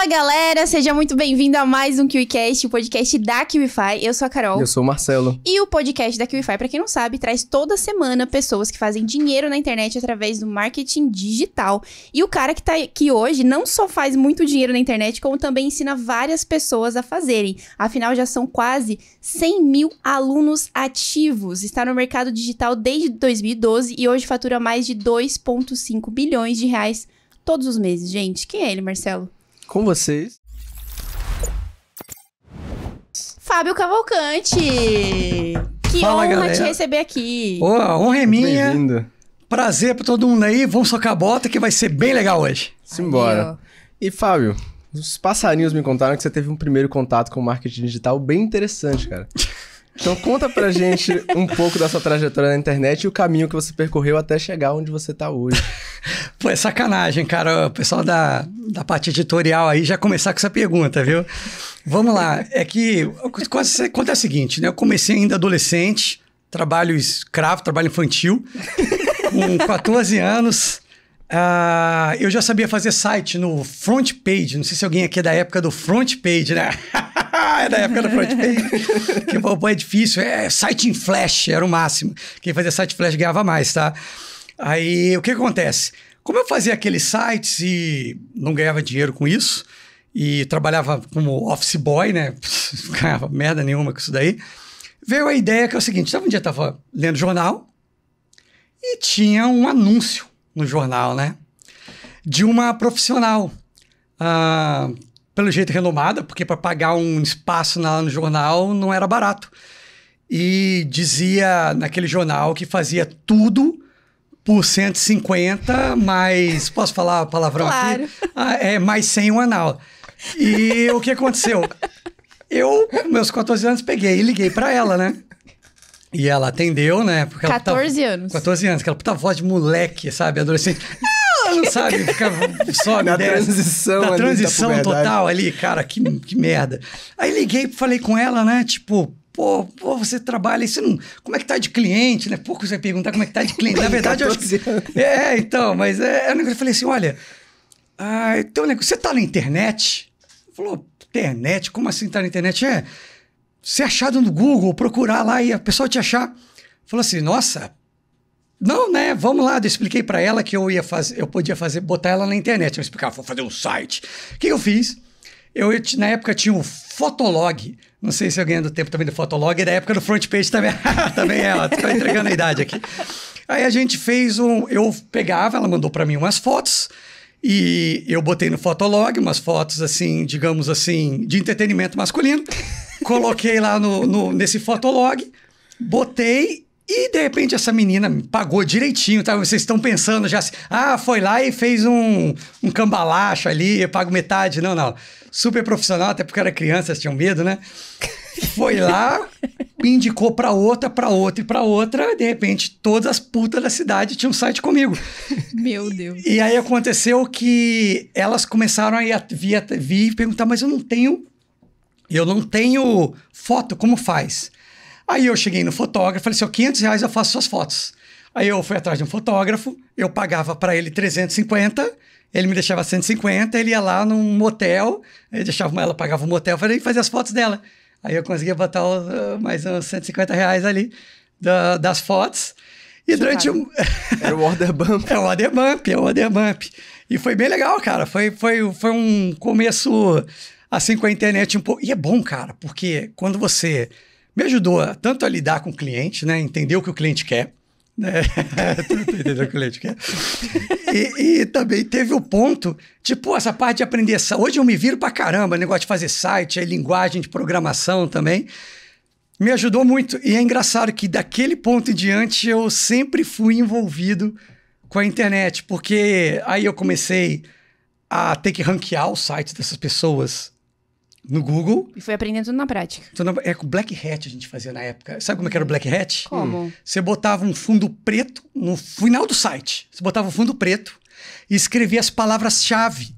Fala galera, seja muito bem-vindo a mais um KiwiCast, o podcast da KiwiFi. Eu sou a Carol. Eu sou o Marcelo. E o podcast da KiwiFi, pra quem não sabe, traz toda semana pessoas que fazem dinheiro na internet através do marketing digital. E o cara que tá aqui hoje não só faz muito dinheiro na internet, como também ensina várias pessoas a fazerem. Afinal, já são quase 100 mil alunos ativos. Está no mercado digital desde 2012 e hoje fatura mais de 2,5 bilhões de reais todos os meses. Gente, quem é ele, Marcelo? Com vocês. Fábio Cavalcante. Que Fala, honra galera. te receber aqui. Ô, a honra é minha. Bem-vindo. Prazer pra todo mundo aí. Vamos socar a bota que vai ser bem legal hoje. Simbora. E Fábio, os passarinhos me contaram que você teve um primeiro contato com o marketing digital bem interessante, cara. Então conta pra gente um pouco da sua trajetória na internet e o caminho que você percorreu até chegar onde você tá hoje. Pô, é sacanagem, cara. O pessoal da, da parte editorial aí já começar com essa pergunta, viu? Vamos lá. É que acontece acontece o seguinte, né? Eu comecei ainda adolescente, trabalho escravo, trabalho infantil, com 14 anos. Ah, eu já sabia fazer site no front page. Não sei se alguém aqui é da época do front page, né? é da época do front page. que pô, é difícil. É site em flash, era o máximo. Quem fazia site flash ganhava mais, tá? Aí o que acontece? Como eu fazia aqueles sites e não ganhava dinheiro com isso, e trabalhava como office boy, né? Não ganhava merda nenhuma com isso daí. Veio a ideia que é o seguinte: um dia eu tava lendo jornal e tinha um anúncio no jornal, né? De uma profissional. ah, pelo jeito renomada, porque para pagar um espaço lá no jornal não era barato. E dizia naquele jornal que fazia tudo por 150, mais. Posso falar palavrão Claro. aqui? Ah, é, mais 100 um anal. E o que aconteceu? Eu, com meus 14 anos, peguei e liguei para ela, né? E ela atendeu, né? Porque ela tava- 14 anos. 14 anos, aquela puta voz de moleque, sabe? Adolescente. Ela não sabe, fica sobe, Na transição Na da transição total ali, cara, que, que merda. Aí liguei, falei com ela, né? Tipo, pô, pô, você trabalha, isso não. Como é que tá de cliente, né? Pouco você vai perguntar como é que tá de cliente. Na verdade, eu acho que. 14 anos. É, então, mas é, é um negócio. Eu falei assim: olha, ah, então, negócio, você tá na internet? Falou, internet? Como assim tá na internet? É, ser achado no Google, procurar lá e a pessoa te achar. Falou assim, nossa, não, né? Vamos lá. Eu expliquei pra ela que eu ia fazer, eu podia fazer, botar ela na internet. Eu explicava, vou fazer um site. O que eu fiz? Eu, eu na época tinha o Fotolog. Não sei se alguém é do tempo também do Fotolog, e da época do front page também. também é, tô entregando a idade aqui. Aí a gente fez um. Eu pegava, ela mandou pra mim umas fotos. E eu botei no Fotolog umas fotos, assim, digamos assim, de entretenimento masculino. Coloquei lá no, no- nesse Fotolog, botei e de repente essa menina me pagou direitinho, tá? Vocês estão pensando já assim, ah, foi lá e fez um, um cambalacho ali, eu pago metade. Não, não. Super profissional, até porque era criança, tinham medo, né? Foi lá, indicou pra outra, pra outra e pra outra. De repente, todas as putas da cidade tinham site comigo. Meu Deus. E aí aconteceu que elas começaram a ir a- vir, a- vir e perguntar, mas eu não tenho, eu não tenho foto, como faz? Aí eu cheguei no fotógrafo, falei assim, ó, 500 reais eu faço suas fotos. Aí eu fui atrás de um fotógrafo, eu pagava para ele 350, ele me deixava 150, ele ia lá num motel, ele deixava ela pagava um motel, falei, fazia as fotos dela. Aí eu conseguia botar uh, mais uns 150 reais ali da- das fotos. E durante Chocado. um, Era o Order Bump. é o Other Bump, é o Other Bump. E foi bem legal, cara. Foi, foi, foi um começo assim com a internet um pouco. E é bom, cara, porque quando você me ajudou a- tanto a lidar com o cliente, né? Entender o que o cliente quer. Né? Entender o que o cliente quer. E, e também teve o ponto, tipo, essa parte de aprender. Hoje eu me viro pra caramba, negócio de fazer site, aí linguagem de programação também me ajudou muito. E é engraçado que daquele ponto em diante eu sempre fui envolvido com a internet, porque aí eu comecei a ter que ranquear o site dessas pessoas no Google. E foi aprendendo tudo na prática. Então, na- é com Black Hat a gente fazia na época. Sabe como é que era o Black Hat? Como? Você botava um fundo preto no final do site. Você botava um fundo preto e escrevia as palavras-chave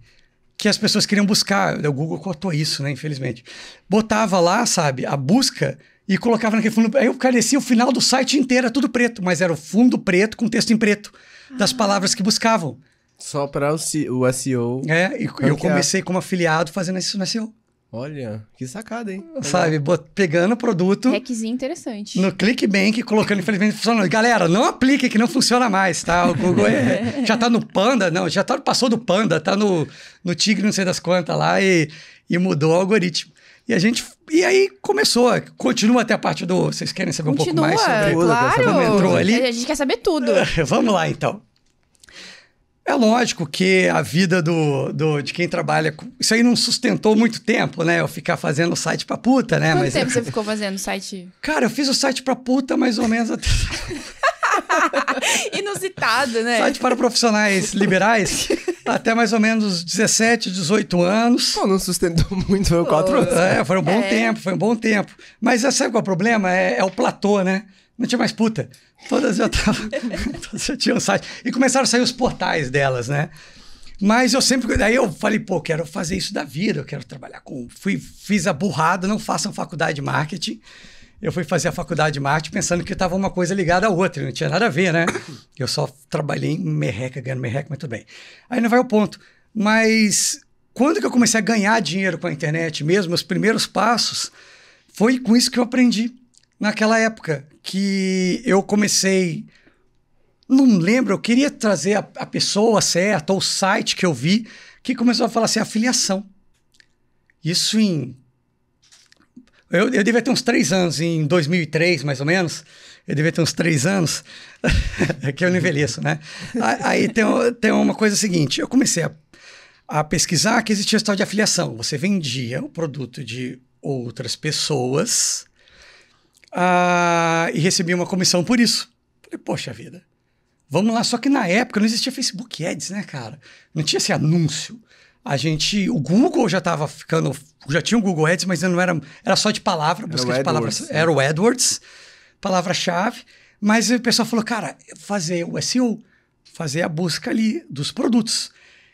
que as pessoas queriam buscar. O Google cortou isso, né? Infelizmente. Botava lá, sabe, a busca e colocava naquele fundo. Aí aparecia o final do site inteiro, era tudo preto, mas era o fundo preto com texto em preto das palavras que buscavam. Só para o, o SEO. É, e eu Ranquear. comecei como afiliado fazendo isso no SEO. Olha, que sacada, hein? Sabe, bot- pegando o produto Hackzinho interessante. no ClickBank colocando, infelizmente, funcionando. Galera, não aplique que não funciona mais, tá? O Google é- já tá no Panda, não, já tá, passou do Panda, tá no, no Tigre, não sei das quantas lá, e, e mudou o algoritmo. E a gente. E aí começou, continua até a parte do. Vocês querem saber um pouco Continua, mais sobre. Claro. Como entrou ali? A gente quer saber tudo. Vamos lá, então. É lógico que a vida do, do, de quem trabalha. com- Isso aí não sustentou muito tempo, né? Eu ficar fazendo site pra puta, né? Quanto Mas, tempo você ficou fazendo site Cara, eu fiz o site pra puta mais ou menos até. inusitado, né? site para profissionais liberais até mais ou menos 17, 18 anos. Pô, não sustentou muito, foi quatro anos. É, foi um bom É. tempo, foi um bom tempo. Mas sabe qual é o problema? É, é o platô, né? Não tinha mais puta. Todas já estavam. todas já tinham site. E começaram a sair os portais delas, né? Mas eu sempre. Daí eu falei, pô, quero fazer isso da vida, eu quero trabalhar com. Fui, fiz a burrada, não façam faculdade de marketing. Eu fui fazer a faculdade de marketing pensando que estava uma coisa ligada à outra, não tinha nada a ver, né? Eu só trabalhei em merreca, ganhando merreca, mas tudo bem. Aí não vai ao ponto. Mas quando que eu comecei a ganhar dinheiro com a internet mesmo, os primeiros passos, foi com isso que eu aprendi naquela época, que eu comecei. Não lembro, eu queria trazer a, a pessoa certa, ou o site que eu vi, que começou a falar assim, afiliação. Isso em. Eu, eu devia ter uns três anos, em 2003, mais ou menos. Eu devia ter uns três anos. é que eu não envelheço, né? Aí tem, tem uma coisa seguinte: eu comecei a, a pesquisar que existia tal de afiliação. Você vendia o produto de outras pessoas ah, e recebia uma comissão por isso. Falei, poxa vida. Vamos lá, só que na época não existia Facebook Ads, né, cara? Não tinha esse anúncio. A gente, o Google já estava ficando, já tinha o Google Ads, mas não era, era só de palavra, busca de palavras, era o AdWords, palavra-chave. Mas o pessoal falou, cara, fazer o SEO, fazer a busca ali dos produtos.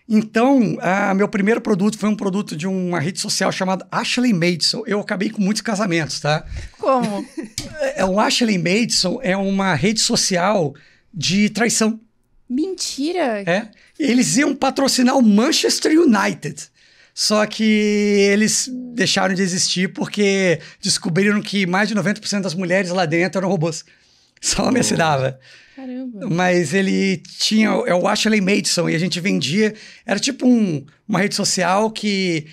Então, ah, meu primeiro produto foi um produto de uma rede social chamada Ashley Madison. Eu acabei com muitos casamentos, tá? Como? É, o Ashley Madison é uma rede social de traição. Mentira. É. Eles iam patrocinar o Manchester United. Só que eles deixaram de existir porque descobriram que mais de 90% das mulheres lá dentro eram robôs. Só me se dava. Caramba. Mas ele tinha. É o Ashley Madison e a gente vendia. Era tipo um- uma rede social que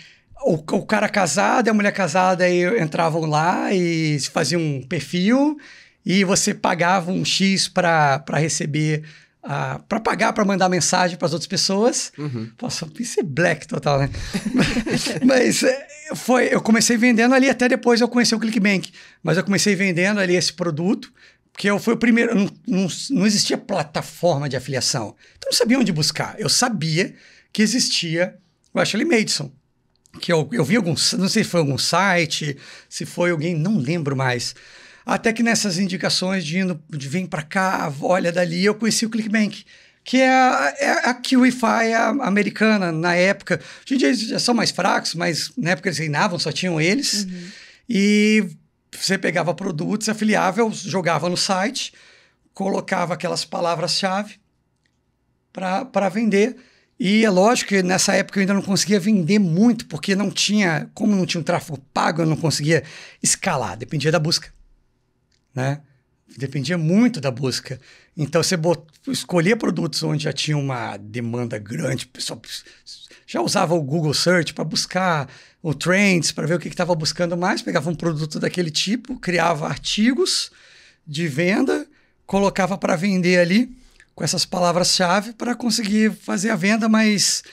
o, o cara casado e a mulher casada aí entravam lá e faziam um perfil e você pagava um X para receber. para pagar para mandar mensagem para as outras pessoas. Nossa, isso é black total, né? Mas é, foi, eu comecei vendendo ali, até depois eu conheci o ClickBank. Mas eu comecei vendendo ali esse produto, porque eu fui o primeiro. Não, não, não existia plataforma de afiliação. Então eu não sabia onde buscar. Eu sabia que existia o Ashley Madison. Que eu, eu vi algum. Não sei se foi algum site, se foi alguém, não lembro mais. Até que nessas indicações de indo, de vem para cá, olha dali, eu conheci o ClickBank, que é a, é a QIFI americana na época. Hoje em dia eles já são mais fracos, mas na época eles reinavam, só tinham eles. E você pegava produtos, afiliava, eu jogava no site, colocava aquelas palavras-chave para vender. E é lógico que nessa época eu ainda não conseguia vender muito, porque não tinha, como não tinha um tráfego pago, eu não conseguia escalar, dependia da busca né? Dependia muito da busca. Então você bot... escolhia produtos onde já tinha uma demanda grande, o pessoal já usava o Google Search para buscar o Trends, para ver o que estava buscando mais, pegava um produto daquele tipo, criava artigos de venda, colocava para vender ali com essas palavras-chave para conseguir fazer a venda, mas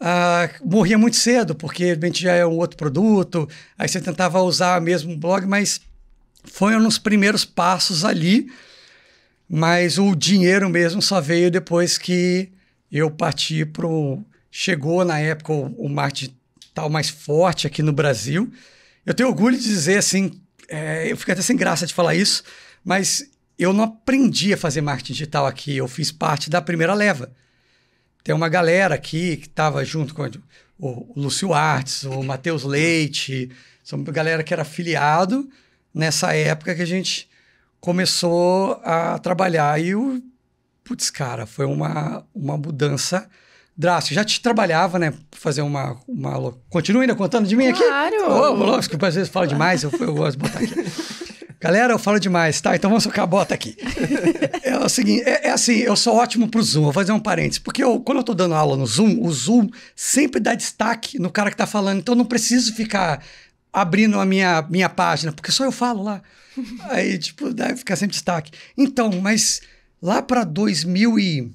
ah, morria muito cedo, porque já é um outro produto, aí você tentava usar mesmo o blog, mas foi nos primeiros passos ali, mas o dinheiro mesmo só veio depois que eu parti para Chegou na época o, o marketing tal mais forte aqui no Brasil. Eu tenho orgulho de dizer assim, é, eu fico até sem graça de falar isso, mas eu não aprendi a fazer marketing digital aqui, eu fiz parte da primeira leva. Tem uma galera aqui que estava junto com o, o Lúcio Artes, o Matheus Leite, são uma galera que era afiliado nessa época que a gente começou a trabalhar. E o, putz, cara, foi uma, uma mudança drástico. Já te trabalhava, né? Fazer uma, uma. Continua ainda contando de mim aqui? Claro. Ô, lógico, às vezes falo demais, eu, eu gosto de botar aqui. Galera, eu falo demais, tá? Então vamos socar a bota aqui. É o seguinte, é, é assim, eu sou ótimo pro Zoom, vou fazer um parênteses, porque eu, quando eu tô dando aula no Zoom, o Zoom sempre dá destaque no cara que tá falando, então eu não preciso ficar abrindo a minha, minha página, porque só eu falo lá. Aí, tipo, deve ficar sempre destaque. Então, mas lá para 2000 e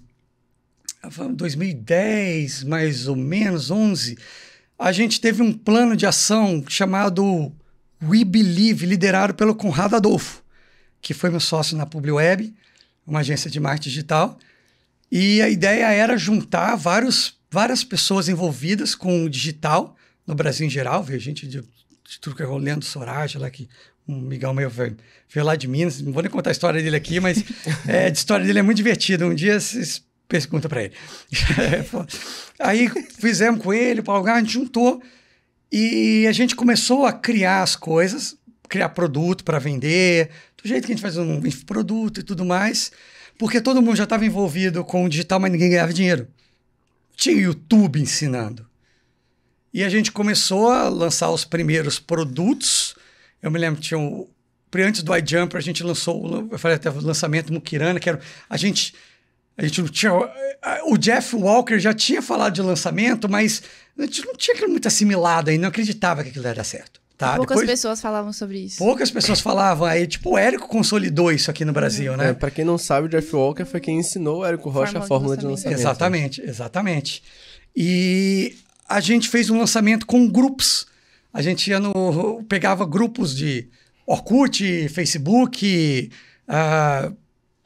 2010, mais ou menos, 11, a gente teve um plano de ação chamado We Believe, liderado pelo Conrado Adolfo, que foi meu sócio na PubliWeb, uma agência de marketing digital. E a ideia era juntar vários, várias pessoas envolvidas com o digital no Brasil em geral, veio gente de tudo que é o Leandro Sorage, lá que um migão meu veio, veio lá de Minas, não vou nem contar a história dele aqui, mas é, a história dele é muito divertida. Um dia vocês perguntam para ele. Aí fizemos com ele, o a gente juntou e a gente começou a criar as coisas, criar produto para vender, do jeito que a gente faz um produto e tudo mais, porque todo mundo já estava envolvido com o digital, mas ninguém ganhava dinheiro. Tinha YouTube ensinando. E a gente começou a lançar os primeiros produtos. Eu me lembro que tinha um, antes do iJumper, a gente lançou, eu falei até o lançamento Mukirana, que era, a gente a gente não tinha. O Jeff Walker já tinha falado de lançamento, mas a gente não tinha aquilo muito assimilado ainda, não acreditava que aquilo era certo. Tá? Poucas Depois, pessoas falavam sobre isso. Poucas pessoas falavam. Aí, tipo, o Érico consolidou isso aqui no Brasil, né? É, pra quem não sabe, o Jeff Walker foi quem ensinou o Érico Rocha a fórmula de lançamento. De lançamento exatamente, exatamente. E a gente fez um lançamento com grupos. A gente ia no. pegava grupos de Orkut, Facebook, uh,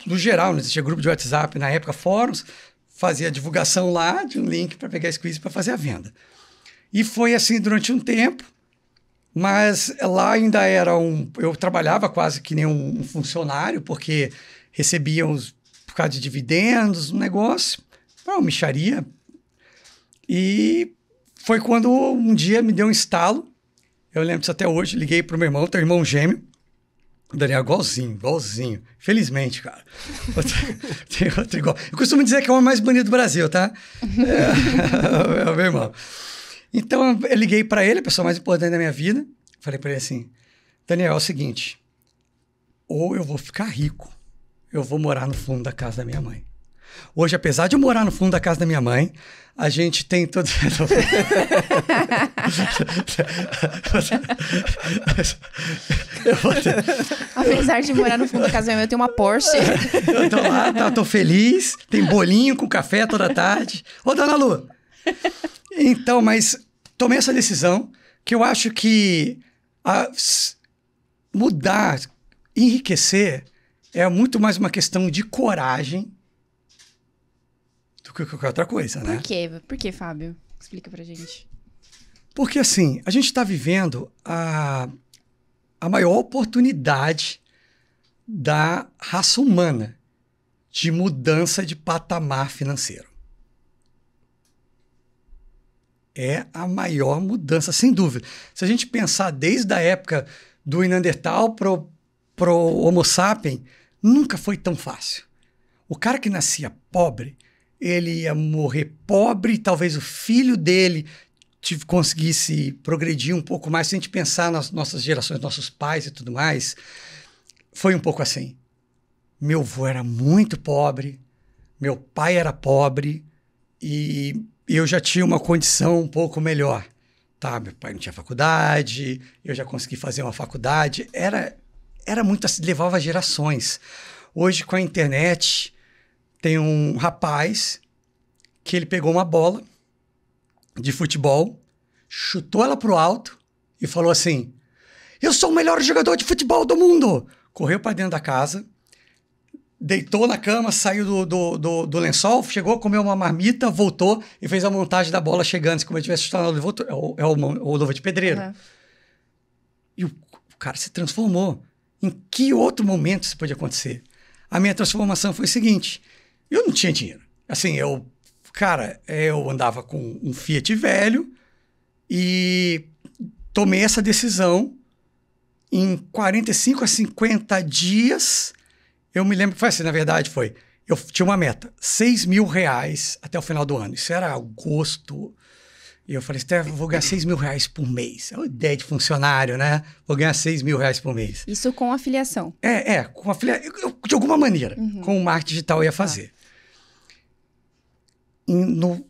no geral, não existia grupo de WhatsApp na época, fóruns, fazia divulgação lá de um link para pegar squeeze para fazer a venda. E foi assim durante um tempo, mas lá ainda era um. Eu trabalhava quase que nem um funcionário, porque recebíamos por causa de dividendos, um negócio, uma micharia. E foi quando um dia me deu um estalo. Eu lembro disso até hoje, liguei para o meu irmão, teu irmão gêmeo, Daniel, igualzinho, igualzinho. Felizmente, cara. Tem outro igual. Eu costumo dizer que é o homem mais bonito do Brasil, tá? É, é o meu irmão. Então, eu liguei para ele, a pessoa mais importante da minha vida. Falei para ele assim: Daniel, é o seguinte. Ou eu vou ficar rico, eu vou morar no fundo da casa da minha mãe. Hoje, apesar de eu morar no fundo da casa da minha mãe, a gente tem todo. Apesar de morar no fundo da casa da minha mãe, eu tenho uma Porsche. eu tô lá, tá, tô feliz, tem bolinho com café toda tarde. Ô, dona Lu! Então, mas tomei essa decisão que eu acho que a, mudar, enriquecer, é muito mais uma questão de coragem que qualquer outra coisa, né? Por quê? Por que, Fábio? Explica pra gente. Porque, assim, a gente está vivendo a, a maior oportunidade da raça humana de mudança de patamar financeiro. É a maior mudança, sem dúvida. Se a gente pensar desde a época do Neandertal pro, pro Homo sapiens, nunca foi tão fácil. O cara que nascia pobre, ele ia morrer pobre, talvez o filho dele conseguisse progredir um pouco mais, se a gente pensar nas nossas gerações, nossos pais e tudo mais, foi um pouco assim. Meu avô era muito pobre, meu pai era pobre e eu já tinha uma condição um pouco melhor. Tá, meu pai não tinha faculdade, eu já consegui fazer uma faculdade, era era muito assim, levava gerações. Hoje com a internet, tem um rapaz que ele pegou uma bola de futebol, chutou ela pro alto e falou assim: Eu sou o melhor jogador de futebol do mundo! Correu para dentro da casa, deitou na cama, saiu do, do, do, do, lençol, chegou, comeu uma marmita, voltou e fez a montagem da bola chegando, como se tivesse chutado é o, é o, o luva de pedreiro. Uhum. E o, o cara se transformou. Em que outro momento isso pode acontecer? A minha transformação foi o seguinte: eu não tinha dinheiro. Assim, eu, cara, eu andava com um Fiat velho e tomei essa decisão em 45 a 50 dias. Eu me lembro que foi assim, na verdade, foi. eu tinha uma meta, 6 mil reais até o final do ano. Isso era agosto. E eu falei, Steph, vou ganhar 6 mil reais por mês. É uma ideia de funcionário, né? Vou ganhar 6 mil reais por mês. Isso com afiliação. É, é, com afiliação. De alguma maneira, uhum. com o marketing digital eu ia fazer. No,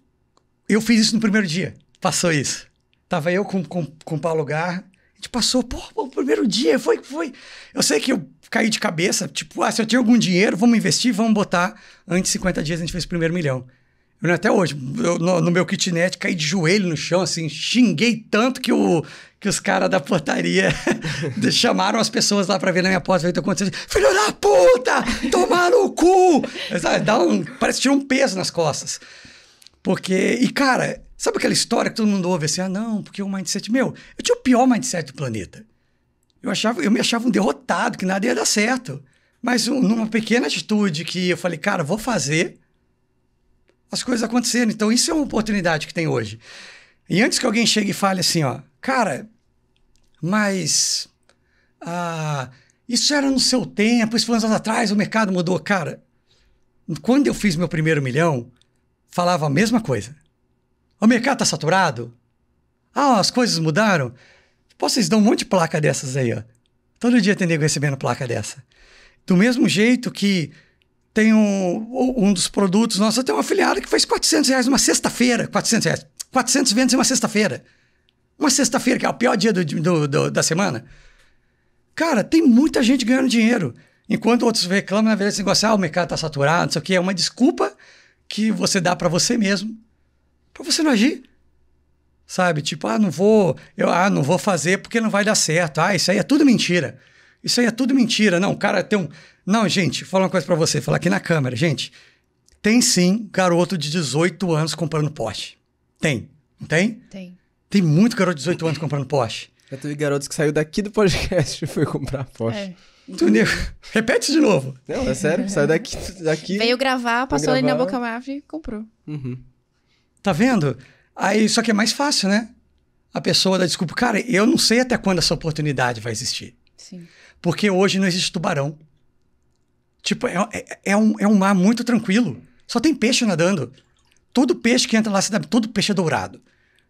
eu fiz isso no primeiro dia. Passou isso. Tava eu com, com, com o Paulo Gar. A gente passou, pô, o primeiro dia foi, foi. Eu sei que eu caí de cabeça, tipo, ah, se eu tenho algum dinheiro, vamos investir, vamos botar. Antes de 50 dias a gente fez o primeiro milhão. Eu, até hoje, eu, no, no, meu kitnet, caí de joelho no chão, assim, xinguei tanto que, o, que os caras da portaria chamaram as pessoas lá para ver na minha porta o que acontecendo. Filho da puta! Tomar no cu! Dá um, parece que tira um peso nas costas. Porque, e cara, sabe aquela história que todo mundo ouve assim, ah não, porque o mindset, meu, eu tinha o pior mindset do planeta. Eu, achava, eu me achava um derrotado, que nada ia dar certo. Mas um, numa pequena atitude que eu falei, cara, vou fazer, as coisas aconteceram. Então, isso é uma oportunidade que tem hoje. E antes que alguém chegue e fale assim, ó, cara, mas ah, isso era no seu tempo, isso foi anos atrás, o mercado mudou. Cara, quando eu fiz meu primeiro milhão, falava a mesma coisa. O mercado está saturado? Ah, as coisas mudaram? Pô, vocês dão um monte de placa dessas aí, ó. Todo dia tem nego recebendo placa dessa. Do mesmo jeito que tem um, um dos produtos nossos, tem um afiliado que fez 400 reais uma sexta-feira. 400 reais. 400 vendas em uma sexta-feira. Uma sexta-feira, que é o pior dia do, do, do, da semana. Cara, tem muita gente ganhando dinheiro. Enquanto outros reclamam, na verdade, esse negócio, ah, o mercado está saturado, isso aqui é uma desculpa que você dá para você mesmo, para você não agir. Sabe? Tipo, ah, não vou, eu ah, não vou fazer porque não vai dar certo. Ah, isso aí é tudo mentira. Isso aí é tudo mentira. Não, o cara tem um. Não, gente, vou falar uma coisa para você, falar aqui na câmera. Gente, tem sim garoto de 18 anos comprando Porsche. Tem. Não tem? Tem. Tem muito garoto de 18 anos comprando Porsche. Já teve garotos que saiu daqui do podcast e foi comprar Porsche. É. Entendeu? Repete de novo. Não, é sério. Saiu daqui, daqui. Veio gravar, passou gravar. ali na boca mafra e comprou. Uhum. Tá vendo? Aí, só que é mais fácil, né? A pessoa dá desculpa. Cara, eu não sei até quando essa oportunidade vai existir. Sim. Porque hoje não existe tubarão. Tipo, é, é, é, um, é um mar muito tranquilo. Só tem peixe nadando. Todo peixe que entra lá, todo peixe é dourado.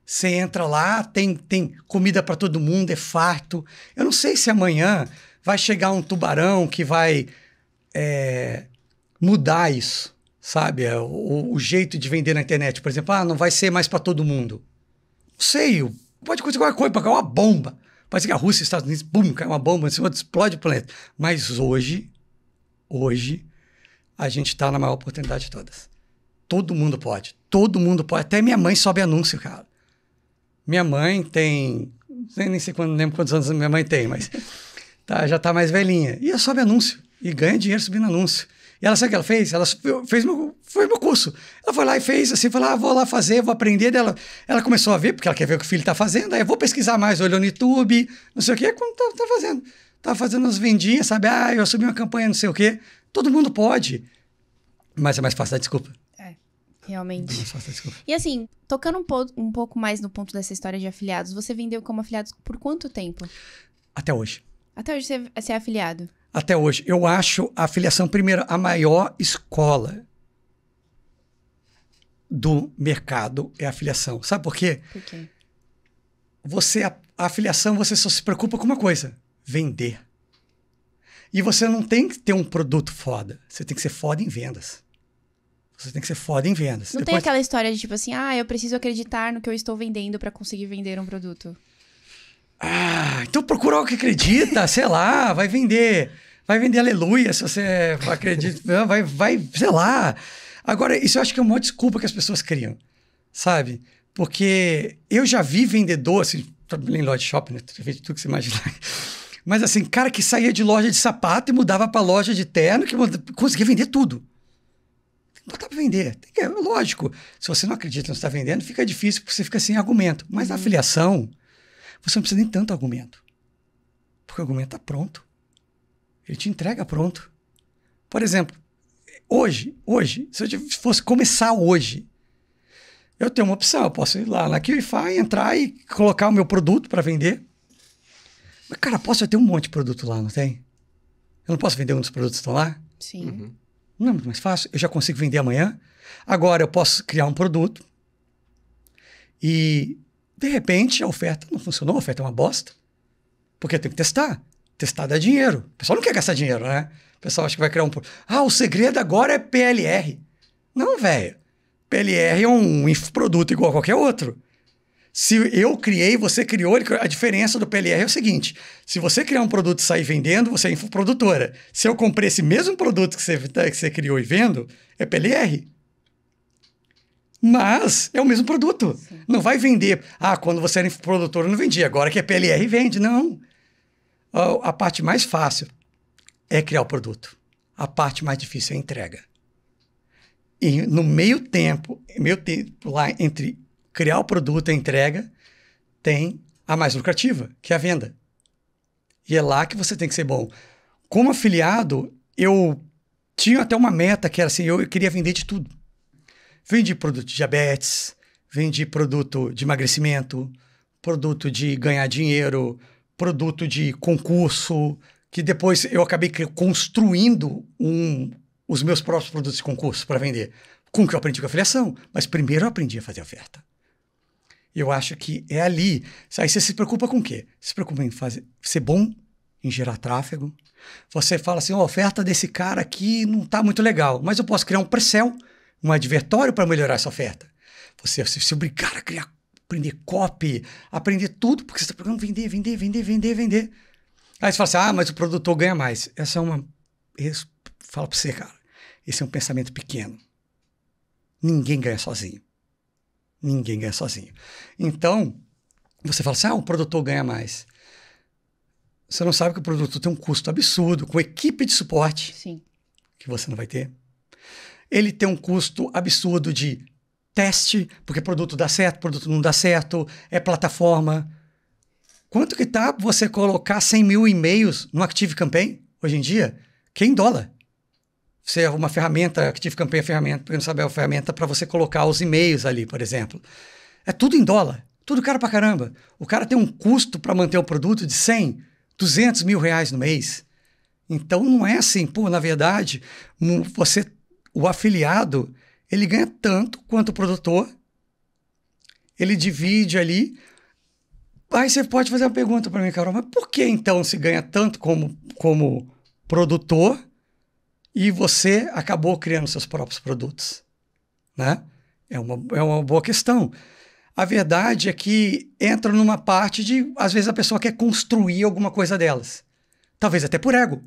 Você entra lá, tem, tem comida para todo mundo, é farto. Eu não sei se amanhã vai chegar um tubarão que vai é, mudar isso sabe? É, o, o, jeito de vender na internet. Por exemplo, ah, não vai ser mais para todo mundo. Não sei, pode acontecer qualquer coisa, pode cair uma bomba. Pode ser que a Rússia e os Estados Unidos, bum, cai uma bomba, assim, explode o planeta. Mas hoje, hoje, a gente está na maior oportunidade de todas. Todo mundo pode. Todo mundo pode. Até minha mãe sobe anúncio, cara. Minha mãe tem. Nem sei quando, lembro quantos anos minha mãe tem, mas tá, já tá mais velhinha. E ela sobe anúncio. E ganha dinheiro subindo anúncio. E ela sabe o que ela fez? Ela fez meu, foi meu curso. Ela foi lá e fez assim, falou: ah, vou lá fazer, vou aprender dela. Ela começou a ver, porque ela quer ver o que o filho está fazendo. Aí eu vou pesquisar mais, olhou no YouTube, não sei o quê, quando tá, tá fazendo. Tá fazendo as vendinhas, sabe? Ah, eu subi uma campanha, não sei o quê. Todo mundo pode. Mas é mais fácil, desculpa. É, realmente. É mais fácil, desculpa. E assim, tocando um, po um pouco mais no ponto dessa história de afiliados, você vendeu como afiliado por quanto tempo? Até hoje. Até hoje você, você é afiliado? até hoje. Eu acho a afiliação, primeiro, a maior escola do mercado é a afiliação. Sabe por quê? Por quê? Você, a, a afiliação, você só se preocupa com uma coisa: vender. E você não tem que ter um produto foda. Você tem que ser foda em vendas. Você tem que ser foda em vendas. Não Depois... tem aquela história de tipo assim, ah, eu preciso acreditar no que eu estou vendendo para conseguir vender um produto. Ah, então procura algo que acredita, sei lá, vai vender vai vender aleluia se você acredita, vai, vai, sei lá. Agora, isso eu acho que é uma desculpa que as pessoas criam, sabe? Porque eu já vi vendedor, assim, trabalhei em loja de shopping, né? Tudo que você imaginar. Mas assim, cara que saía de loja de sapato e mudava para loja de terno, que conseguia vender tudo. Botar para vender. É lógico. Se você não acredita no que está vendendo, fica difícil porque você fica sem argumento. Mas na uhum. afiliação, você não precisa nem tanto argumento. Porque o argumento está pronto. Ele te entrega pronto. Por exemplo, hoje, hoje, se eu fosse começar hoje, eu tenho uma opção, eu posso ir lá na QIFI, entrar e colocar o meu produto para vender. Mas, cara, posso ter um monte de produto lá, não tem? Eu não posso vender um dos produtos que estão lá? Sim. Uhum. Não é muito mais fácil. Eu já consigo vender amanhã. Agora eu posso criar um produto e, de repente, a oferta não funcionou, a oferta é uma bosta. Porque tenho que testar. Testar dá dinheiro. O pessoal não quer gastar dinheiro, né? O pessoal acha que vai criar um. Ah, o segredo agora é PLR. Não, velho. PLR é um infoproduto igual a qualquer outro. Se eu criei, você criou, a diferença do PLR é o seguinte: se você criar um produto e sair vendendo, você é infoprodutora. Se eu comprei esse mesmo produto que você, que você criou e vendo, é PLR. Mas é o mesmo produto. Sim. Não vai vender. Ah, quando você era infoprodutor, eu não vendia. Agora que é PLR, vende. Não. A, a parte mais fácil é criar o produto. A parte mais difícil é a entrega. E no meio tempo, meio tempo lá entre criar o produto e a entrega, tem a mais lucrativa, que é a venda. E é lá que você tem que ser bom. Como afiliado, eu tinha até uma meta que era assim, eu queria vender de tudo. Vendi produto de diabetes, vendi produto de emagrecimento, produto de ganhar dinheiro, produto de concurso, que depois eu acabei construindo um, os meus próprios produtos de concurso para vender. Com que eu aprendi com afiliação, mas primeiro eu aprendi a fazer oferta. Eu acho que é ali. Aí você se preocupa com o quê? Se preocupa em fazer, ser bom em gerar tráfego. Você fala assim: a oferta desse cara aqui não está muito legal, mas eu posso criar um pre-sell um advertório para melhorar essa oferta. Você se, se obrigar a criar, aprender copy, aprender tudo, porque você está procurando vender, vender, vender, vender, vender. Aí você fala assim, ah, mas o produtor ganha mais. Essa é uma... Esse, fala para você, cara, esse é um pensamento pequeno. Ninguém ganha sozinho. Ninguém ganha sozinho. Então, você fala assim, ah, o produtor ganha mais. Você não sabe que o produtor tem um custo absurdo, com equipe de suporte, Sim. que você não vai ter ele tem um custo absurdo de teste, porque produto dá certo, produto não dá certo, é plataforma. Quanto que tá você colocar 100 mil e-mails no Active Campaign hoje em dia? Que em dólar. Você é uma ferramenta, Active Campaign é ferramenta, porque não sabe, é uma ferramenta para você colocar os e-mails ali, por exemplo. É tudo em dólar, tudo caro pra caramba. O cara tem um custo para manter o produto de 100, 200 mil reais no mês. Então não é assim, pô, na verdade, você o afiliado ele ganha tanto quanto o produtor, ele divide ali. Aí você pode fazer uma pergunta para mim, Carol, mas por que então se ganha tanto como, como produtor e você acabou criando seus próprios produtos? Né? É, uma, é uma boa questão. A verdade é que entra numa parte de, às vezes, a pessoa quer construir alguma coisa delas. Talvez até por ego.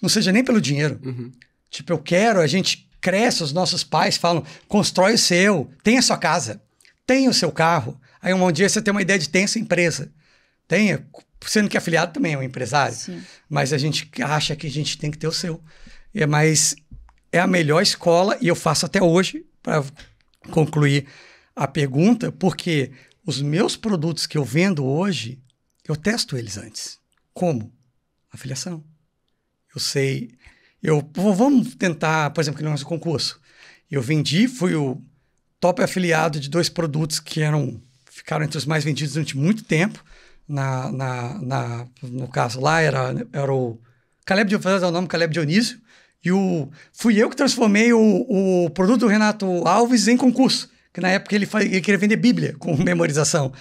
Não seja nem pelo dinheiro. Uhum. Tipo, eu quero, a gente cresce, os nossos pais falam: constrói o seu, tenha a sua casa, tenha o seu carro. Aí um dia você tem uma ideia de ter essa empresa. Tenha, sendo que afiliado também é um empresário. Sim. Mas a gente acha que a gente tem que ter o seu. É, mas é a melhor escola, e eu faço até hoje, para concluir a pergunta, porque os meus produtos que eu vendo hoje, eu testo eles antes. Como? Afiliação. Eu sei eu, vamos tentar, por exemplo, que no concurso. Eu vendi, fui o top afiliado de dois produtos que eram ficaram entre os mais vendidos durante muito tempo. Na, na, na no caso lá era, era o Caleb Dionísio, o nome Caleb Dionísio, e o, fui eu que transformei o, o produto do Renato Alves em concurso, que na época ele, ele queria vender Bíblia com memorização.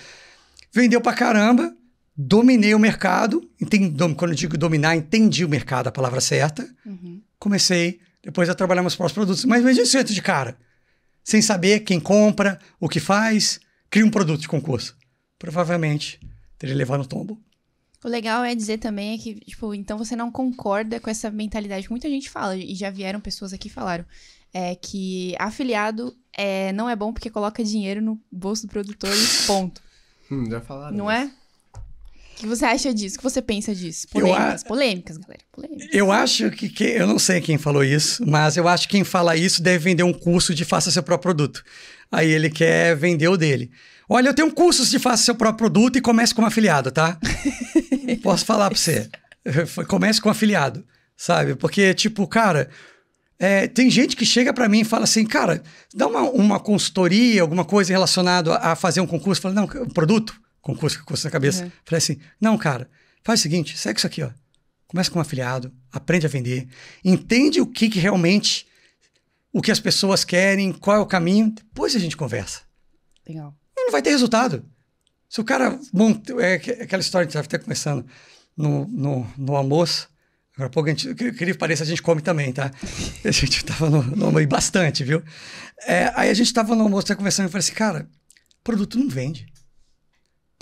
Vendeu pra caramba, dominei o mercado, entendi, quando eu digo dominar, entendi o mercado, a palavra certa. Uhum. Comecei depois a trabalhar meus próprios produtos. Mas imagina isso de cara, sem saber quem compra, o que faz, cria um produto de concurso. Provavelmente teria levado no tombo. O legal é dizer também é que, tipo, então você não concorda com essa mentalidade que muita gente fala, e já vieram pessoas aqui e falaram, é que afiliado é, não é bom porque coloca dinheiro no bolso do produtor e ponto. Hum, já falaram. Não é? O que você acha disso? O que você pensa disso? Polêmicas, polêmicas, galera. Polêmicas. Eu acho que, que, Eu não sei quem falou isso, mas eu acho que quem fala isso deve vender um curso de faça seu próprio produto. Aí ele quer vender o dele. Olha, eu tenho um curso de faça seu próprio produto e comece como afiliado, tá? Posso falar pra você. Comece com afiliado, sabe? Porque, tipo, cara. É, tem gente que chega para mim e fala assim, cara, dá uma, uma consultoria, alguma coisa relacionada a fazer um concurso. Fala, não, produto concurso com curso na cabeça. Uhum. Falei assim: não, cara, faz o seguinte, segue isso aqui, ó. Começa como afiliado, aprende a vender, entende o que, que realmente o que as pessoas querem, qual é o caminho. Depois a gente conversa. Legal. Não vai ter resultado. Se o cara monta. É aquela história que estava até começando no, no, no almoço. Agora, pouco a gente, queria que pareça, a gente come também, tá? A gente estava no, no almoço bastante, viu? É, aí a gente estava no almoço, tá conversando, e falei assim, cara, produto não vende.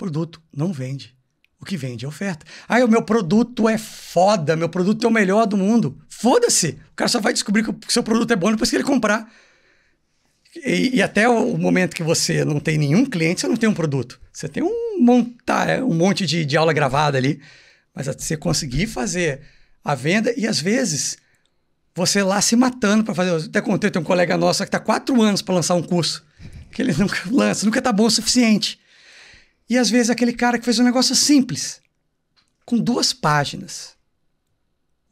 Produto não vende. O que vende é oferta. Ah, o meu produto é foda, meu produto é o melhor do mundo. Foda-se! O cara só vai descobrir que o seu produto é bom depois que ele comprar. E, e, até o momento que você não tem nenhum cliente, você não tem um produto. Você tem um, montar, um monte de, de aula gravada ali. Mas você conseguir fazer a venda e às vezes você lá se matando para fazer. Eu até contei, tem um colega nosso que está quatro anos para lançar um curso, que ele nunca lança, nunca está bom o suficiente. E às vezes aquele cara que fez um negócio simples, com duas páginas.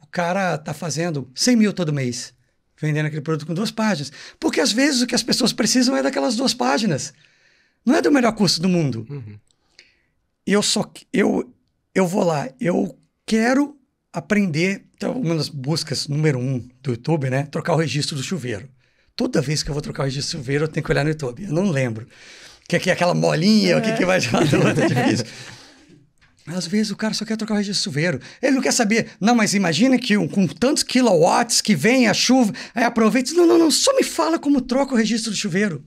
O cara tá fazendo 100 mil todo mês, vendendo aquele produto com duas páginas. Porque às vezes o que as pessoas precisam é daquelas duas páginas. Não é do melhor curso do mundo. Uhum. Eu só. Eu, eu vou lá, eu quero aprender. Então, uma das buscas número um do YouTube, né? Trocar o registro do chuveiro. Toda vez que eu vou trocar o registro do chuveiro, eu tenho que olhar no YouTube. Eu não lembro que aqui é aquela molinha, o que, que vai chamar outra difícil. Às vezes o cara só quer trocar o registro de chuveiro. Ele não quer saber. Não, mas imagina que um, com tantos kilowatts que vem a chuva, aí aproveita. Não, não, não. Só me fala como troca o registro do chuveiro.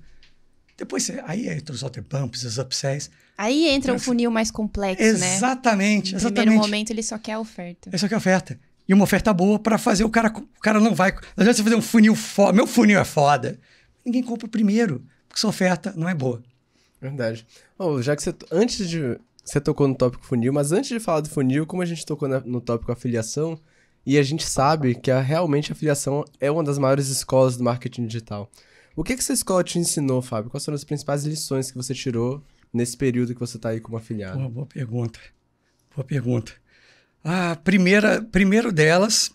Depois, você, aí entra os water pumps, os upsells. Aí entra um funil mais complexo, exatamente, né? Exatamente, exatamente. No primeiro momento ele só quer a oferta. Ele só quer a oferta. E uma oferta boa para fazer o cara. O cara não vai. Não adianta você fazer um funil foda. Meu funil é foda. Ninguém compra primeiro, porque sua oferta não é boa. Verdade. Oh, já que você. Antes de. Você tocou no tópico funil, mas antes de falar do funil, como a gente tocou na, no tópico afiliação, e a gente sabe que a, realmente a afiliação é uma das maiores escolas do marketing digital. O que, que essa escola te ensinou, Fábio? Quais foram as principais lições que você tirou nesse período que você está aí como afiliado? Boa, boa pergunta. Boa pergunta. A primeira, primeiro delas,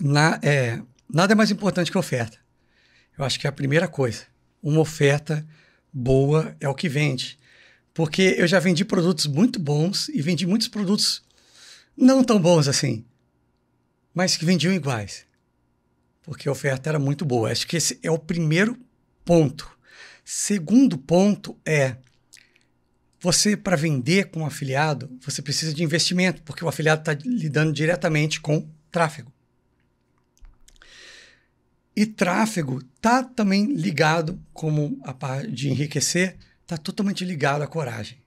na, é, nada é mais importante que oferta. Eu acho que é a primeira coisa. Uma oferta boa é o que vende. Porque eu já vendi produtos muito bons e vendi muitos produtos não tão bons assim, mas que vendiam iguais. Porque a oferta era muito boa. Acho que esse é o primeiro ponto. Segundo ponto é você, para vender com um afiliado, você precisa de investimento, porque o afiliado está lidando diretamente com tráfego. E tráfego está também ligado, como a parte de enriquecer, está totalmente ligado à coragem.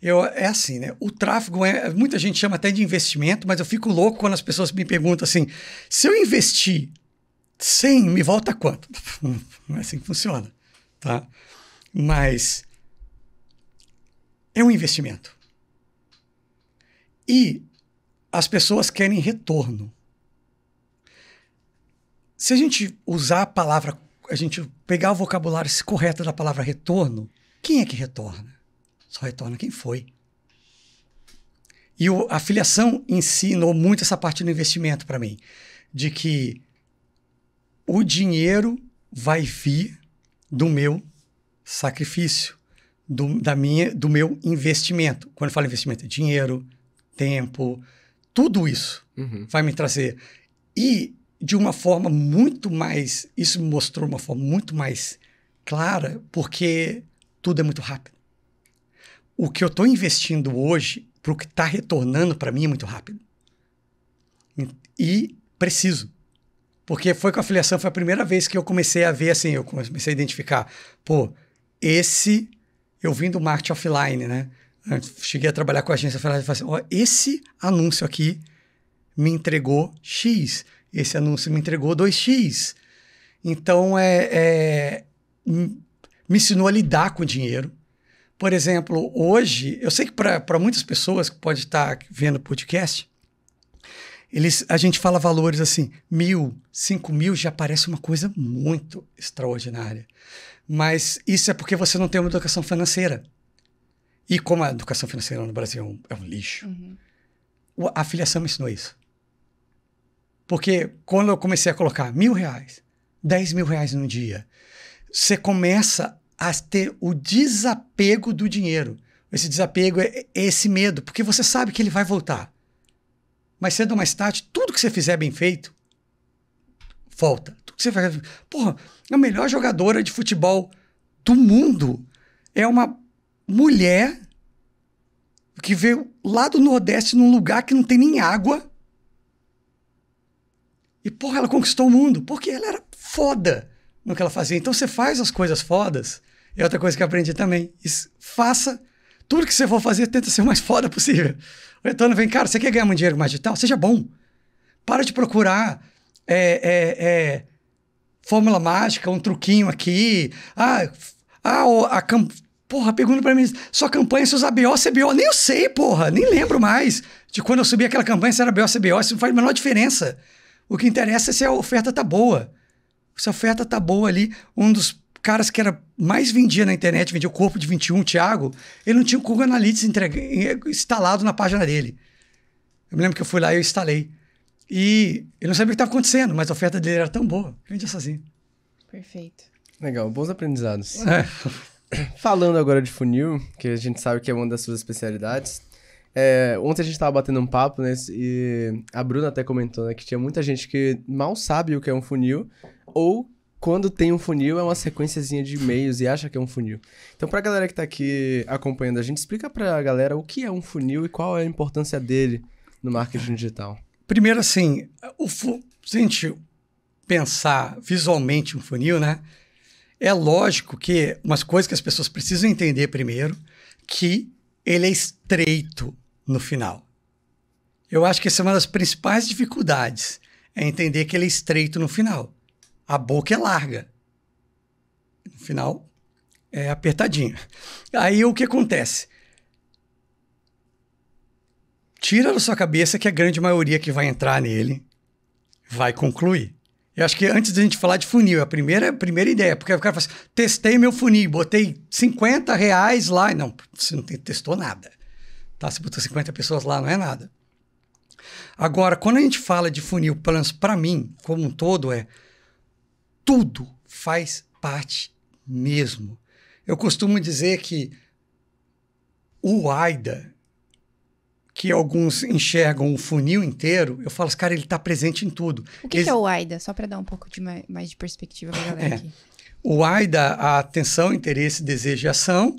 Eu, é assim, né? O tráfego é. Muita gente chama até de investimento, mas eu fico louco quando as pessoas me perguntam assim: se eu investir 100, me volta quanto? Não é assim que funciona, tá? Mas é um investimento. E as pessoas querem retorno. Se a gente usar a palavra, a gente pegar o vocabulário correto da palavra retorno, quem é que retorna? Só retorna quem foi. E o, a filiação ensinou muito essa parte do investimento para mim, de que o dinheiro vai vir do meu sacrifício, do, da minha, do meu investimento. Quando eu falo investimento, é dinheiro, tempo, tudo isso uhum. vai me trazer. E de uma forma muito mais. Isso me mostrou uma forma muito mais clara, porque tudo é muito rápido. O que eu estou investindo hoje, para o que está retornando para mim, é muito rápido. E preciso. Porque foi com a afiliação, foi a primeira vez que eu comecei a ver assim, eu comecei a identificar, pô, esse eu vim do marketing offline, né? Cheguei a trabalhar com a agência offline e falei assim, ó, esse anúncio aqui me entregou X esse anúncio me entregou 2x. Então, é, é, me ensinou a lidar com o dinheiro. Por exemplo, hoje, eu sei que para muitas pessoas que podem estar vendo o podcast, eles, a gente fala valores assim, mil, cinco mil já parece uma coisa muito extraordinária. Mas isso é porque você não tem uma educação financeira. E como a educação financeira no Brasil é um, é um lixo, uhum. a afiliação me ensinou isso. Porque quando eu comecei a colocar mil reais, dez mil reais no dia, você começa a ter o desapego do dinheiro. Esse desapego é esse medo, porque você sabe que ele vai voltar. Mas cedo ou mais tarde, tudo que você fizer bem feito, volta. tudo que você. Porra, a melhor jogadora de futebol do mundo é uma mulher que veio lá do Nordeste num lugar que não tem nem água. E, porra, ela conquistou o mundo. Porque ela era foda no que ela fazia. Então você faz as coisas fodas. É outra coisa que eu aprendi também. Isso, faça tudo que você for fazer, tenta ser o mais foda possível. O retorno vem, cara, você quer ganhar muito dinheiro mais digital? Seja bom. Para de procurar é, é, é, fórmula mágica, um truquinho aqui. Ah, ah a, cam... porra, pergunta pra mim, sua campanha, se usa BO, CBO. Nem eu sei, porra, nem lembro mais de quando eu subi aquela campanha, se era BO, CBO. Isso não faz a menor diferença. O que interessa é se a oferta tá boa. Se a oferta tá boa ali, um dos caras que era mais vendia na internet, vendia o corpo de 21, o Thiago, ele não tinha o Google Analytics instalado na página dele. Eu me lembro que eu fui lá e eu instalei. E ele não sabia o que estava acontecendo, mas a oferta dele era tão boa, que vendia sozinho. Perfeito. Legal, bons aprendizados. É. Falando agora de funil, que a gente sabe que é uma das suas especialidades. É, ontem a gente estava batendo um papo, né? E a Bruna até comentou né, que tinha muita gente que mal sabe o que é um funil, ou quando tem um funil é uma sequenciazinha de e-mails e acha que é um funil. Então, para a galera que está aqui acompanhando a gente, explica para a galera o que é um funil e qual é a importância dele no marketing digital. Primeiro, assim, o fu... se a gente pensar visualmente um funil, né? É lógico que umas coisas que as pessoas precisam entender primeiro, que ele é estreito no final. Eu acho que essa é uma das principais dificuldades, é entender que ele é estreito no final. A boca é larga. No final, é apertadinho. Aí o que acontece? tira da sua cabeça que a grande maioria que vai entrar nele vai concluir. Eu acho que antes da gente falar de funil, a primeira, a primeira ideia, porque o cara fala assim, testei meu funil, botei 50 reais lá. Não, você não testou nada. Tá? Você botou 50 pessoas lá, não é nada. Agora, quando a gente fala de funil, pelo menos para mim, como um todo, é tudo faz parte mesmo. Eu costumo dizer que o AIDA, que alguns enxergam o funil inteiro, eu falo, cara, ele está presente em tudo. O que, que, é o AIDA? Só para dar um pouco de mais de perspectiva para a galera é. aqui. O AIDA, a atenção, interesse, desejo e ação,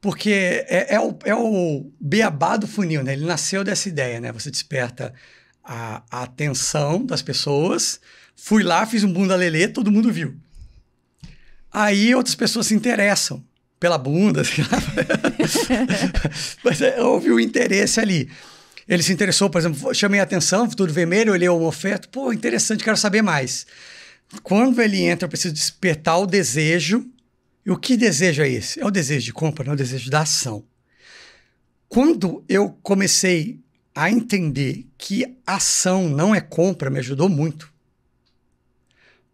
porque é, é, o, é o beabá do funil, né? Ele nasceu dessa ideia, né? Você desperta a, a atenção das pessoas, fui lá, fiz um bunda lelê, todo mundo viu. Aí outras pessoas se interessam pela bunda. Assim, Mas é, houve o um interesse ali. Ele se interessou, por exemplo, chamei a atenção, futuro vermelho, olhei uma oferta, pô, interessante, quero saber mais. Quando ele entra, eu preciso despertar o desejo. E o que desejo é esse? É o desejo de compra, não é o desejo da ação. Quando eu comecei a entender que ação não é compra, me ajudou muito.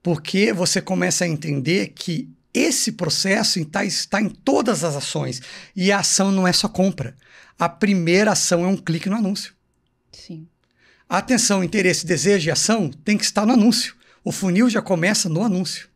Porque você começa a entender que esse processo está, está em todas as ações. E a ação não é só compra. A primeira ação é um clique no anúncio. Sim. Atenção, interesse, desejo e ação tem que estar no anúncio. O funil já começa no anúncio.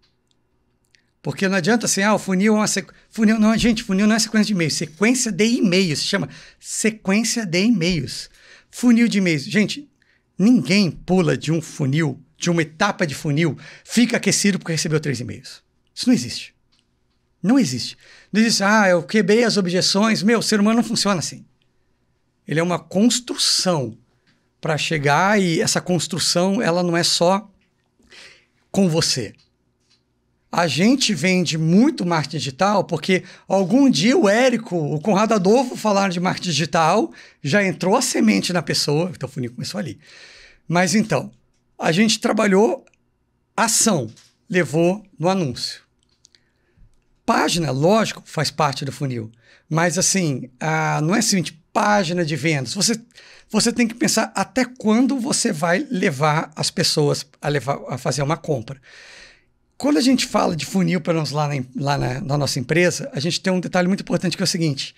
Porque não adianta assim, ah, o funil é uma sequência. Funil, não, gente, funil não é sequência de e-mails, sequência de e-mails. Se chama sequência de e-mails. Funil de e-mails. Gente, ninguém pula de um funil, de uma etapa de funil, fica aquecido porque recebeu três e-mails. Isso não existe. Não existe. Não existe, ah, eu quebrei as objeções. Meu, o ser humano não funciona assim. Ele é uma construção para chegar e essa construção, ela não é só com você. A gente vende muito marketing digital porque algum dia o Érico, o Conrado Adolfo falaram de marketing digital, já entrou a semente na pessoa, então o funil começou ali. Mas então, a gente trabalhou ação, levou no anúncio. Página, lógico, faz parte do funil. Mas assim, a, não é simplesmente página de vendas. Você, você tem que pensar até quando você vai levar as pessoas a, levar, a fazer uma compra. Quando a gente fala de funil, pelo menos lá, na, lá na, na nossa empresa, a gente tem um detalhe muito importante que é o seguinte: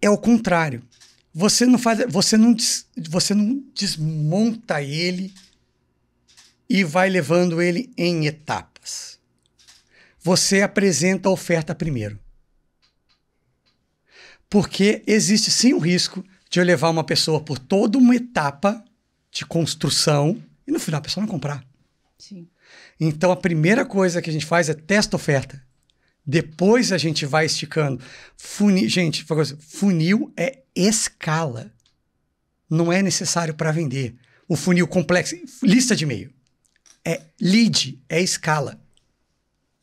é o contrário. Você não faz, você não, você não desmonta ele e vai levando ele em etapas você apresenta a oferta primeiro. Porque existe sim o risco de eu levar uma pessoa por toda uma etapa de construção e no final a pessoa não comprar. Sim. Então a primeira coisa que a gente faz é testa oferta. Depois a gente vai esticando. Funil, gente, funil é escala. Não é necessário para vender. O funil complexo, lista de e-mail. É lead, é escala.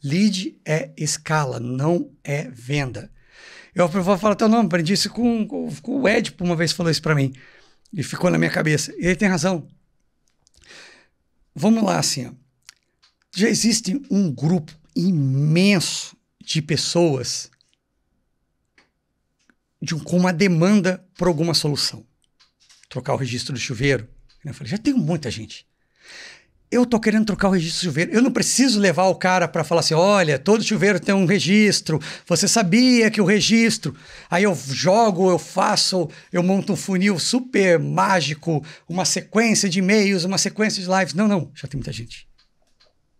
Lead é escala, não é venda. Eu vou falar teu nome, aprendi isso com, com, o Ed, uma vez falou isso para mim. E ficou na minha cabeça. E ele tem razão. Vamos lá, assim, ó. Já existe um grupo imenso de pessoas de um, com uma demanda por alguma solução. Trocar o registro do chuveiro. Eu falei, já tem muita gente eu estou querendo trocar o registro de chuveiro. Eu não preciso levar o cara para falar assim: olha, todo chuveiro tem um registro. Você sabia que o registro. Aí eu jogo, eu faço, eu monto um funil super mágico, uma sequência de e-mails, uma sequência de lives. Não, não, já tem muita gente.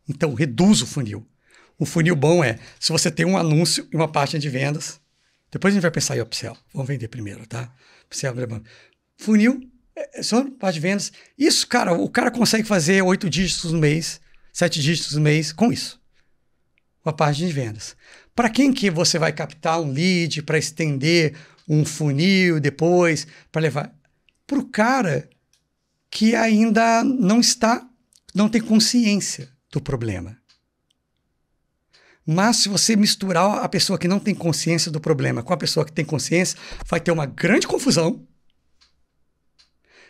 Então reduz o funil. O funil bom é se você tem um anúncio e uma página de vendas. Depois a gente vai pensar em upsell. Vamos vender primeiro, tá? Funil é, só parte de vendas. Isso, cara, o cara consegue fazer oito dígitos no mês, sete dígitos no mês com isso. Uma página de vendas. Para quem que você vai captar um lead para estender um funil depois, para levar? Para o cara que ainda não está, não tem consciência do problema. Mas se você misturar a pessoa que não tem consciência do problema com a pessoa que tem consciência, vai ter uma grande confusão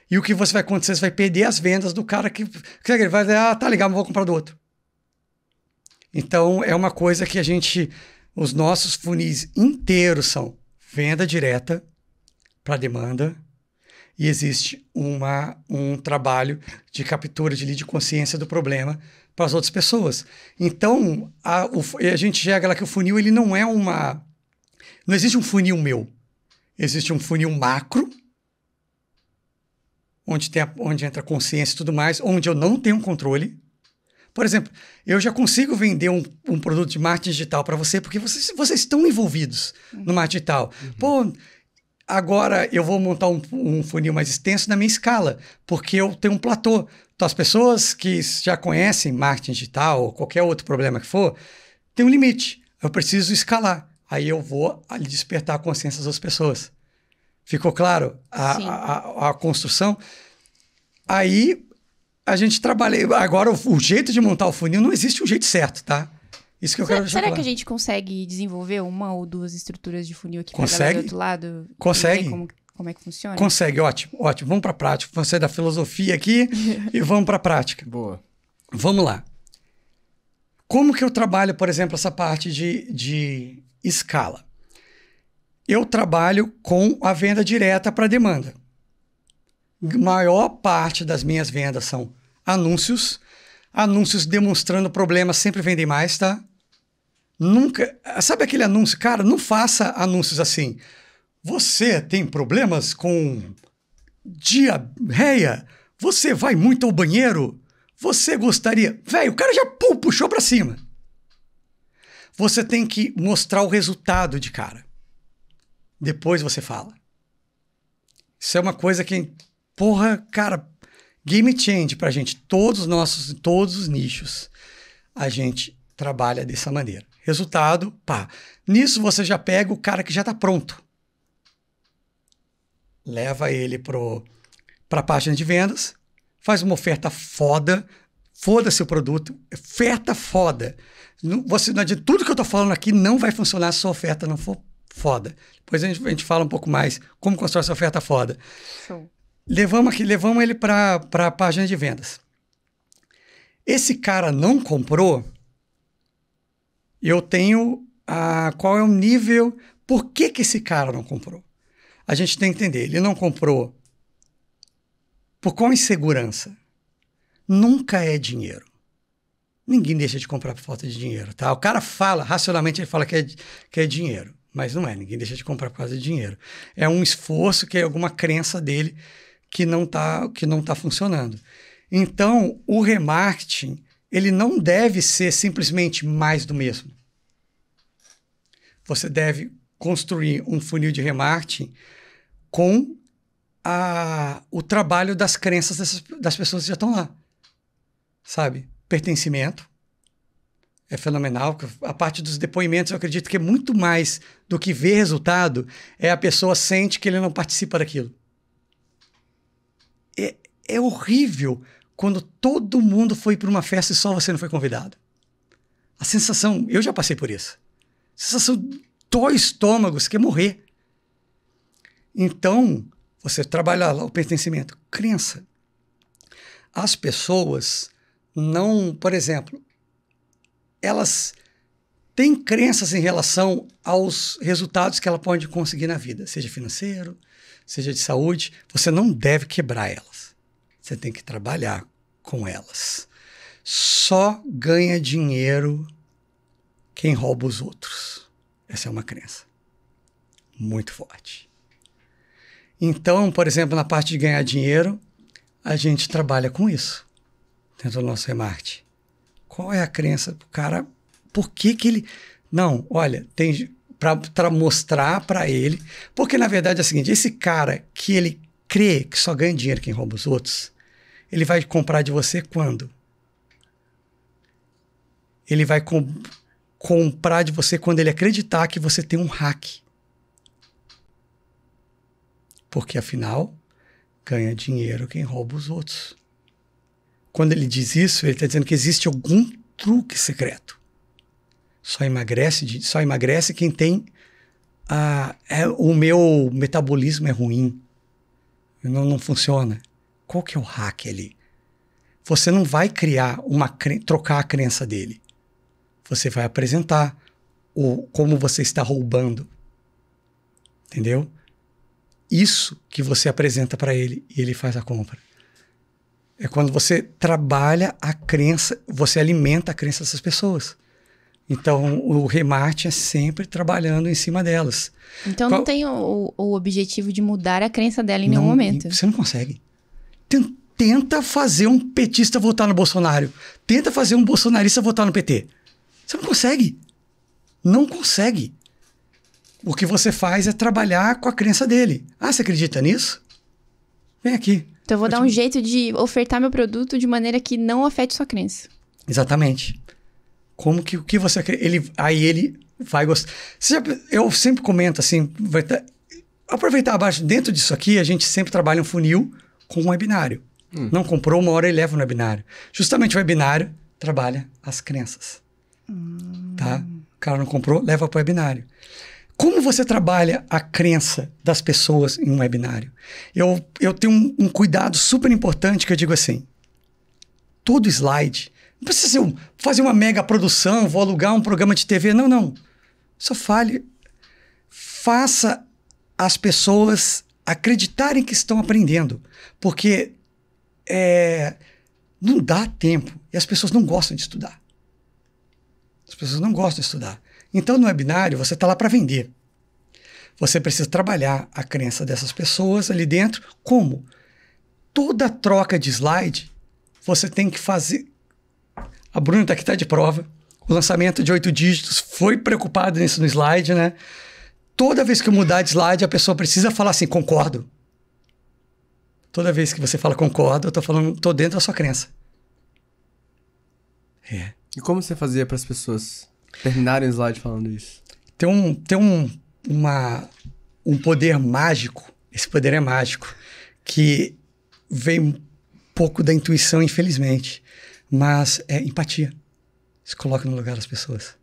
e o que você vai acontecer? Você vai perder as vendas do cara que, que ele vai dizer, ah, tá legal, mas vou comprar do outro. Então, é uma coisa que a gente, os nossos funis inteiros são venda direta para demanda e existe uma, um trabalho de captura de lead de consciência do problema para as outras pessoas. Então, a, o, a gente chega lá que o funil ele não é uma... Não existe um funil meu. Existe um funil macro, onde, tem a, onde entra a consciência e tudo mais, onde eu não tenho controle. Por exemplo, eu já consigo vender um, um produto de marketing digital para você porque vocês, vocês estão envolvidos no marketing digital. Uhum. Pô, agora eu vou montar um, um, funil mais extenso na minha escala, porque eu tenho um platô. Então, as pessoas que já conhecem marketing digital ou qualquer outro problema que for, tem um limite. Eu preciso escalar. Aí eu vou despertar a consciência das pessoas. Ficou claro a, a, a, construção? Aí a gente trabalha. Agora, o, o, jeito de montar o funil não existe um jeito certo, tá? Isso que eu será, quero deixar Será claro. que a gente consegue desenvolver uma ou duas estruturas de funil aqui consegue? do outro lado? Consegue. Como, como é que funciona? Consegue, ótimo, ótimo. Vamos para a prática. Vamos sair da filosofia aqui e vamos para a prática. Boa. Vamos lá. Como que eu trabalho, por exemplo, essa parte de, de escala? eu trabalho com a venda direta para demanda. Maior parte das minhas vendas são anúncios. Anúncios demonstrando problemas sempre vendem mais, tá? Nunca. Sabe aquele anúncio? Cara, não faça anúncios assim. Você tem problemas com diarreia? Você vai muito ao banheiro? Você gostaria. Velho, o cara já pum, puxou para cima. Você tem que mostrar o resultado de cara. Depois você fala. Isso é uma coisa que, porra, cara, game change pra gente. Todos os nossos, todos os nichos, a gente trabalha dessa maneira. Resultado, pá. Nisso você já pega o cara que já está pronto. Leva ele pro, pra página de vendas, faz uma oferta foda, foda-se o produto, oferta foda. Você, de tudo que eu estou falando aqui não vai funcionar se a sua oferta não for foda. Depois a gente, a gente fala um pouco mais como construir essa oferta foda. Show. Levamos aqui, levamos ele para a página de vendas. Esse cara não comprou, eu tenho a, qual é o nível, por que, que esse cara não comprou? A gente tem que entender, ele não comprou por qual insegurança? Nunca é dinheiro. Ninguém deixa de comprar por falta de dinheiro, tá? O cara fala, racionalmente ele fala que é, que é dinheiro. Mas não é, ninguém deixa de comprar por causa de dinheiro. É um esforço que é alguma crença dele que não está que não tá funcionando. Então, o remarketing, ele não deve ser simplesmente mais do mesmo. Você deve construir um funil de remarketing com a, o trabalho das crenças dessas, das pessoas que já estão lá. Sabe? pertencimento. É fenomenal. A parte dos depoimentos, eu acredito que é muito mais do que ver resultado, é a pessoa sente que ele não participa daquilo. É, é horrível quando todo mundo foi para uma festa e só você não foi convidado. A sensação, eu já passei por isso. Sensação do estômago, você quer morrer. Então, você trabalha lá o pertencimento. Crença. As pessoas não, por exemplo, elas têm crenças em relação aos resultados que ela pode conseguir na vida, seja financeiro, seja de saúde. Você não deve quebrar elas. Você tem que trabalhar com elas. Só ganha dinheiro quem rouba os outros. Essa é uma crença muito forte. Então, por exemplo, na parte de ganhar dinheiro, a gente trabalha com isso dentro do nosso remate. Qual é a crença do cara? Por que, que ele. Não, olha, tem para mostrar para ele. Porque na verdade é o seguinte: esse cara que ele crê que só ganha dinheiro quem rouba os outros, ele vai comprar de você quando? Ele vai com, comprar de você quando ele acreditar que você tem um hack. Porque afinal, ganha dinheiro quem rouba os outros. Quando ele diz isso, ele está dizendo que existe algum truque secreto. Só emagrece, só emagrece quem tem a, é, o meu metabolismo é ruim. Não, não funciona. Qual que é o hack ali? Você não vai criar uma trocar a crença dele. Você vai apresentar o como você está roubando. Entendeu? Isso que você apresenta para ele e ele faz a compra. É quando você trabalha a crença, você alimenta a crença dessas pessoas. Então, o remate é sempre trabalhando em cima delas. Então, Qual... não tem o, o, objetivo de mudar a crença dela em não, nenhum momento. Você não consegue. Tenta fazer um petista votar no Bolsonaro. Tenta fazer um bolsonarista votar no PT. Você não consegue. Não consegue. O que você faz é trabalhar com a crença dele. Ah, você acredita nisso? Vem aqui. Então eu vou eu dar te... um jeito de ofertar meu produto de maneira que não afete sua crença. Exatamente. Como que o que você ele aí ele vai gostar. Já, eu sempre comento assim, vai tá, aproveitar abaixo dentro disso aqui, a gente sempre trabalha um funil com um webinário. Hum. Não comprou uma hora e leva no webinário. Justamente o webinário trabalha as crenças. Tá? O cara não comprou, leva para o webinário. Como você trabalha a crença das pessoas em um webinário? Eu, eu tenho um, um cuidado super importante que eu digo assim: todo slide, não precisa um, fazer uma mega produção, vou alugar um programa de TV. Não, não. Só fale. Faça as pessoas acreditarem que estão aprendendo. Porque é, não dá tempo e as pessoas não gostam de estudar. As pessoas não gostam de estudar. Então, no webinário, você está lá para vender. Você precisa trabalhar a crença dessas pessoas ali dentro. Como? Toda troca de slide, você tem que fazer. A Bruna está aqui, está de prova. O lançamento de oito dígitos foi preocupado nisso no slide, né? Toda vez que eu mudar de slide, a pessoa precisa falar assim: concordo. Toda vez que você fala concordo, eu estou falando, estou dentro da sua crença. É. E como você fazia para as pessoas Terminarem o slide falando isso. Tem um, tem um, uma, um poder mágico, esse poder é mágico, que vem um pouco da intuição, infelizmente, mas é empatia. Se coloca no lugar das pessoas.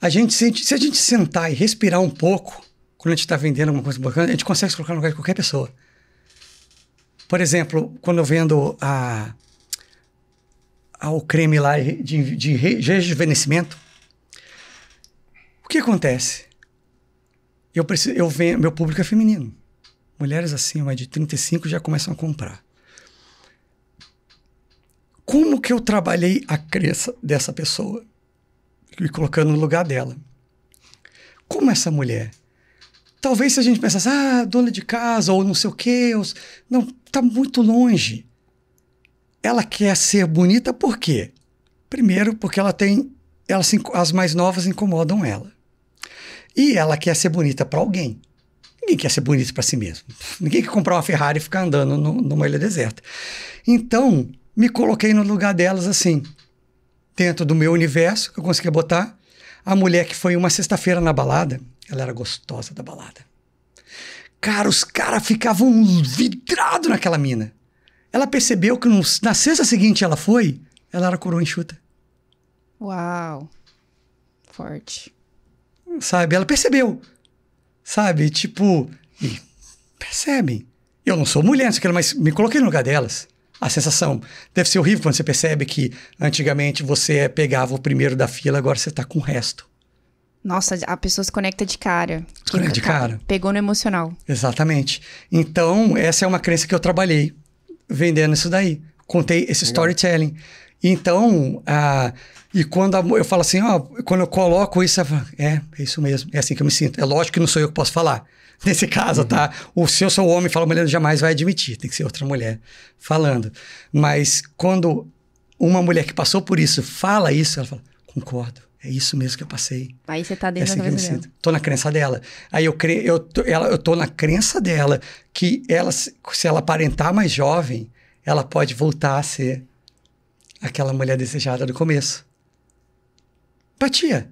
A gente sente, se a gente sentar e respirar um pouco, quando a gente está vendendo alguma coisa bacana, a gente consegue se colocar no lugar de qualquer pessoa. Por exemplo, quando eu vendo a ao creme lá de, de rejuvenescimento, o que acontece? Eu preciso, eu venho, meu público é feminino. Mulheres acima de 35 já começam a comprar. Como que eu trabalhei a crença dessa pessoa? Me colocando no lugar dela. Como essa mulher? Talvez se a gente pensasse, ah, dona de casa, ou não sei o quê. Ou... Não, tá muito longe ela quer ser bonita por quê? Primeiro, porque ela tem. Ela se, as mais novas incomodam ela. E ela quer ser bonita para alguém. Ninguém quer ser bonito para si mesmo. Ninguém quer comprar uma Ferrari e ficar andando no, numa ilha deserta. Então, me coloquei no lugar delas assim, dentro do meu universo, que eu conseguia botar. A mulher que foi uma sexta-feira na balada, ela era gostosa da balada. Cara, os caras ficavam vidrados naquela mina. Ela percebeu que no, na sexta seguinte ela foi, ela era coroa enxuta. Uau. Forte. Sabe? Ela percebeu. Sabe? Tipo, e percebem. Eu não sou mulher, mas me coloquei no lugar delas. A sensação deve ser horrível quando você percebe que antigamente você pegava o primeiro da fila, agora você tá com o resto. Nossa, a pessoa se conecta de cara. Se conecta de cara. Pegou no emocional. Exatamente. Então, essa é uma crença que eu trabalhei vendendo isso daí. Contei esse storytelling. Então, ah, e quando a, eu falo assim, ó, quando eu coloco isso, eu falo, é, é isso mesmo, é assim que eu me sinto. É lógico que não sou eu que posso falar. Nesse caso, uhum. tá? O se eu sou homem, fala mulher jamais vai admitir, tem que ser outra mulher falando. Mas quando uma mulher que passou por isso fala isso, ela fala, concordo. É isso mesmo que eu passei. Aí você tá dentro é assim da cabeça dela. Tô na crença dela. Aí eu, cre... eu, tô, ela, eu tô na crença dela que ela, se ela aparentar mais jovem, ela pode voltar a ser aquela mulher desejada do começo. Empatia.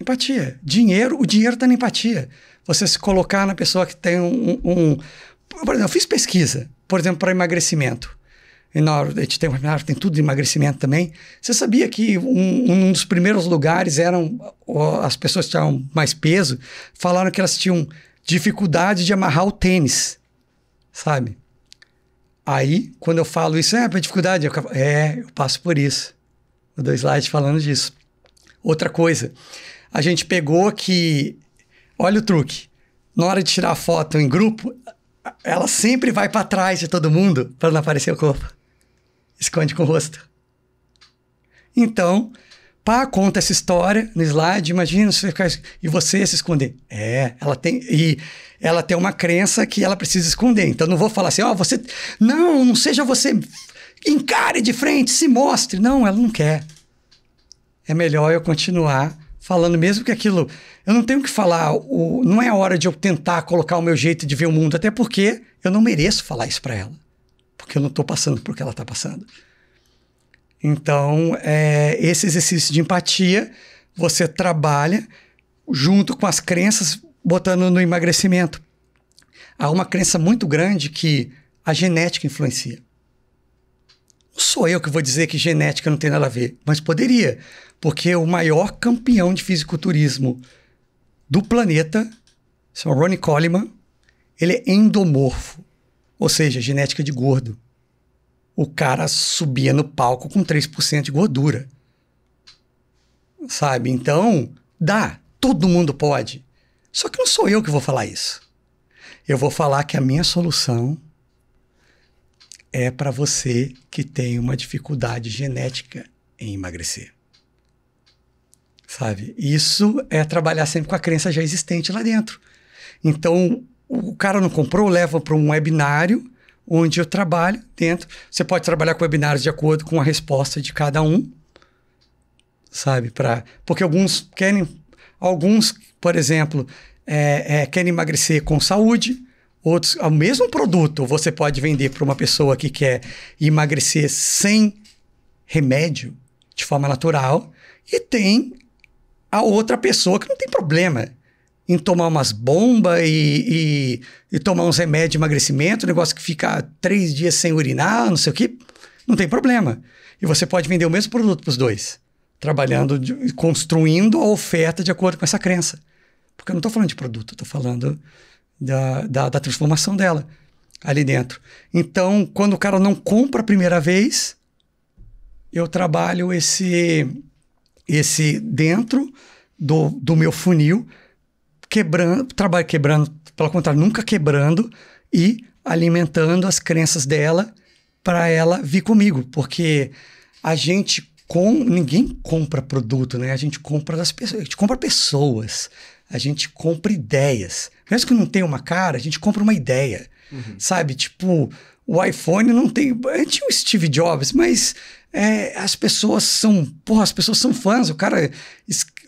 Empatia. Dinheiro, o dinheiro está na empatia. Você se colocar na pessoa que tem um, um. Por exemplo, eu fiz pesquisa, por exemplo, para emagrecimento. E na hora, a gente tem, tudo de emagrecimento também. Você sabia que um, um dos primeiros lugares eram as pessoas que tinham mais peso, falaram que elas tinham dificuldade de amarrar o tênis, sabe? Aí, quando eu falo isso, é, dificuldade, eu, é, eu passo por isso. O dois slides falando disso. Outra coisa, a gente pegou que, olha o truque, na hora de tirar foto em grupo, ela sempre vai para trás de todo mundo para não aparecer o corpo. Esconde com o rosto. Então, pá, conta essa história no slide, imagina você ficar e você se esconder. É, ela tem e ela tem uma crença que ela precisa esconder. Então não vou falar assim, ó, oh, você não, não seja você encare de frente, se mostre. Não, ela não quer. É melhor eu continuar falando mesmo que aquilo, eu não tenho que falar, o, não é hora de eu tentar colocar o meu jeito de ver o mundo, até porque eu não mereço falar isso para ela. Porque eu não estou passando por que ela está passando. Então, é, esse exercício de empatia, você trabalha junto com as crenças, botando no emagrecimento. Há uma crença muito grande que a genética influencia. Não sou eu que vou dizer que genética não tem nada a ver, mas poderia, porque o maior campeão de fisiculturismo do planeta, chama Ronnie Coleman, ele é endomorfo, ou seja, genética de gordo o cara subia no palco com 3% de gordura. Sabe? Então, dá. Todo mundo pode. Só que não sou eu que vou falar isso. Eu vou falar que a minha solução é para você que tem uma dificuldade genética em emagrecer. Sabe? Isso é trabalhar sempre com a crença já existente lá dentro. Então, o cara não comprou, leva para um webinário onde eu trabalho dentro. Você pode trabalhar com webinários de acordo com a resposta de cada um, sabe? Pra, porque alguns querem, alguns, por exemplo, é, é, querem emagrecer com saúde, outros, o mesmo produto você pode vender para uma pessoa que quer emagrecer sem remédio, de forma natural, e tem a outra pessoa que não tem problema em tomar umas bombas e, e, e, tomar uns remédios de emagrecimento, negócio que fica três dias sem urinar, não sei o que, não tem problema. E você pode vender o mesmo produto para os dois, trabalhando, de, construindo a oferta de acordo com essa crença. Porque eu não estou falando de produto, estou falando da, da, da transformação dela ali dentro. Então, quando o cara não compra a primeira vez, eu trabalho esse, esse dentro do, do meu funil quebrando, trabalho quebrando, pelo contrário, nunca quebrando e alimentando as crenças dela para ela vir comigo, porque a gente com ninguém compra produto, né? A gente compra das pessoas, a gente compra pessoas, a gente compra ideias. Mesmo que não tenha uma cara, a gente compra uma ideia, uhum. sabe? Tipo, o iPhone não tem, tinha o Steve Jobs, mas é, as pessoas são, porra, as pessoas são fãs. O cara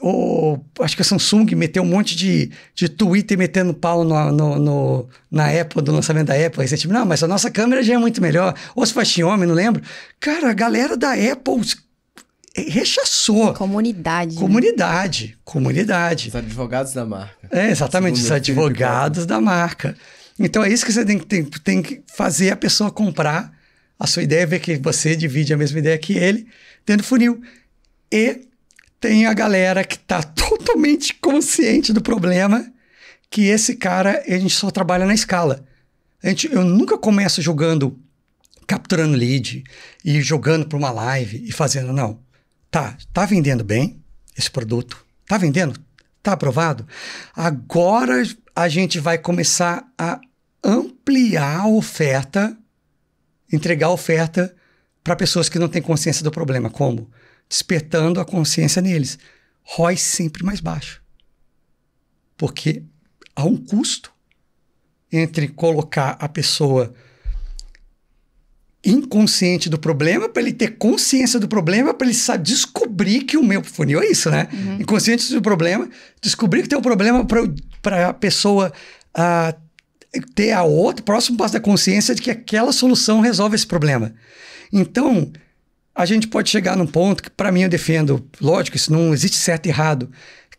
o, acho que a Samsung meteu um monte de, de Twitter metendo pau no, no, no, na Apple, do lançamento da Apple. Aí você tipo, não, mas a nossa câmera já é muito melhor. Ou se faz Xiaomi, não lembro. Cara, a galera da Apple rechaçou. Comunidade. né? Comunidade, comunidade. Os advogados da marca. É, exatamente, Segundo os advogados da marca. Então é isso que você tem, que- tem, tem que fazer a pessoa comprar a sua ideia, ver que você divide a mesma ideia que ele dentro do funil. E tem a galera que está totalmente consciente do problema, que esse cara, a gente só trabalha na escala. A gente, eu nunca começo jogando, capturando lead e jogando para uma live e fazendo, não. Tá, tá vendendo bem esse produto? Tá vendendo? Tá aprovado? Agora a gente vai começar a ampliar a oferta, entregar a oferta para pessoas que não têm consciência do problema. Como? Despertando a consciência neles. ROI sempre mais baixo. Porque há um custo entre colocar a pessoa inconsciente do problema para ele ter consciência do problema para ele saber descobrir que o meu funil é isso, né? Inconsciente do problema, descobrir que tem um problema para a pessoa ah, ter a outra, próximo passo da consciência de que aquela solução resolve esse problema. Então, a gente pode chegar num ponto que, para mim, eu defendo, lógico, isso não existe certo e errado,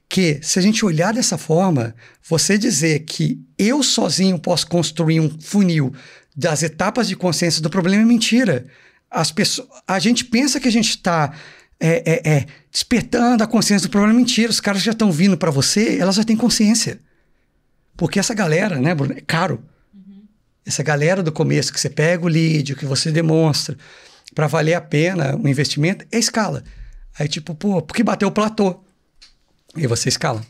que se a gente olhar dessa forma, você dizer que eu sozinho posso construir um funil das etapas de consciência do problema é mentira. As pessoas, a gente pensa que a gente está é, é, é, despertando a consciência do problema é mentira. Os caras já estão vindo para você, elas já têm consciência. Porque essa galera, né, Bruno, é caro. Essa galera do começo que você pega o lead, que você demonstra, para valer a pena o investimento, é escala. Aí, tipo, pô, porque bateu o platô. E você escala.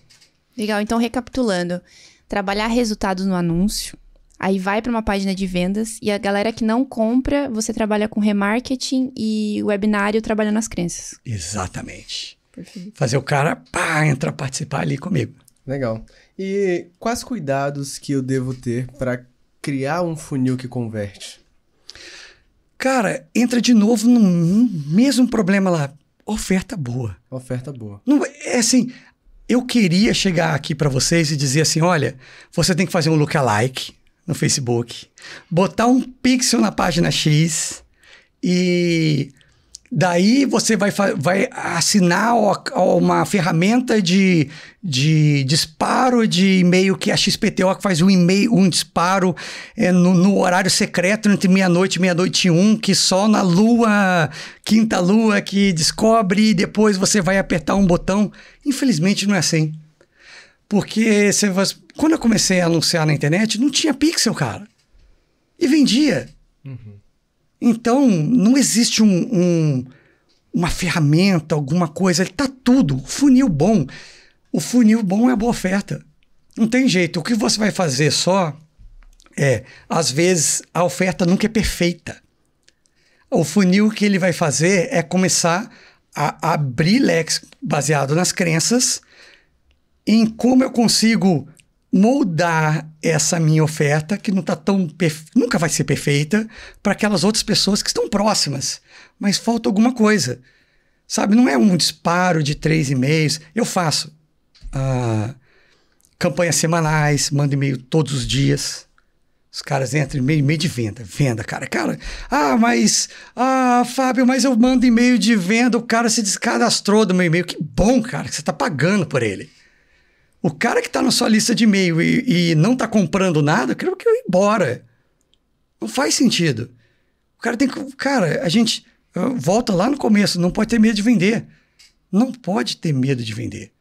Legal, então recapitulando. Trabalhar resultados no anúncio, aí vai para uma página de vendas e a galera que não compra, você trabalha com remarketing e webinário trabalhando as crenças. Exatamente. Perfeito. Fazer o cara, pá, entrar participar ali comigo. Legal. E quais cuidados que eu devo ter para criar um funil que converte? Cara, entra de novo no mesmo problema lá. Oferta boa. Oferta boa. Não, é assim, eu queria chegar aqui para vocês e dizer assim, olha, você tem que fazer um lookalike no Facebook, botar um pixel na página X e daí você vai, vai assinar uma ferramenta de, de disparo de e-mail que a XPTO que faz um e-mail, um disparo é, no, no horário secreto entre meia-noite e meia-noite e um, que só na lua, quinta lua que descobre e depois você vai apertar um botão. Infelizmente não é assim. Porque você, quando eu comecei a anunciar na internet, não tinha pixel, cara. E vendia. Então, não existe um, um- uma ferramenta, alguma coisa. Ele tá tudo. Funil bom. O funil bom é a boa oferta. Não tem jeito. O que você vai fazer só é, às vezes, a oferta nunca é perfeita. O funil que ele vai fazer é começar a abrir leques baseado nas crenças em como eu consigo moldar essa minha oferta, que não tá tão nunca vai ser perfeita, para aquelas outras pessoas que estão próximas, mas falta alguma coisa. Sabe, não é um disparo de três e-mails. Eu faço ah, campanhas semanais, mando e-mail todos os dias. Os caras entram em meio, meio de venda. Venda, cara. Cara, ah, mas. Ah, Fábio, mas eu mando e-mail de venda, o cara se descadastrou do meu e-mail. Que bom, cara, que você tá pagando por ele. O cara que tá na sua lista de e-mail e, e não tá comprando nada, eu quero que eu ir embora. Não faz sentido. O cara tem que. Cara, a gente. Volta lá no começo, não pode ter medo de vender. Não pode ter medo de vender.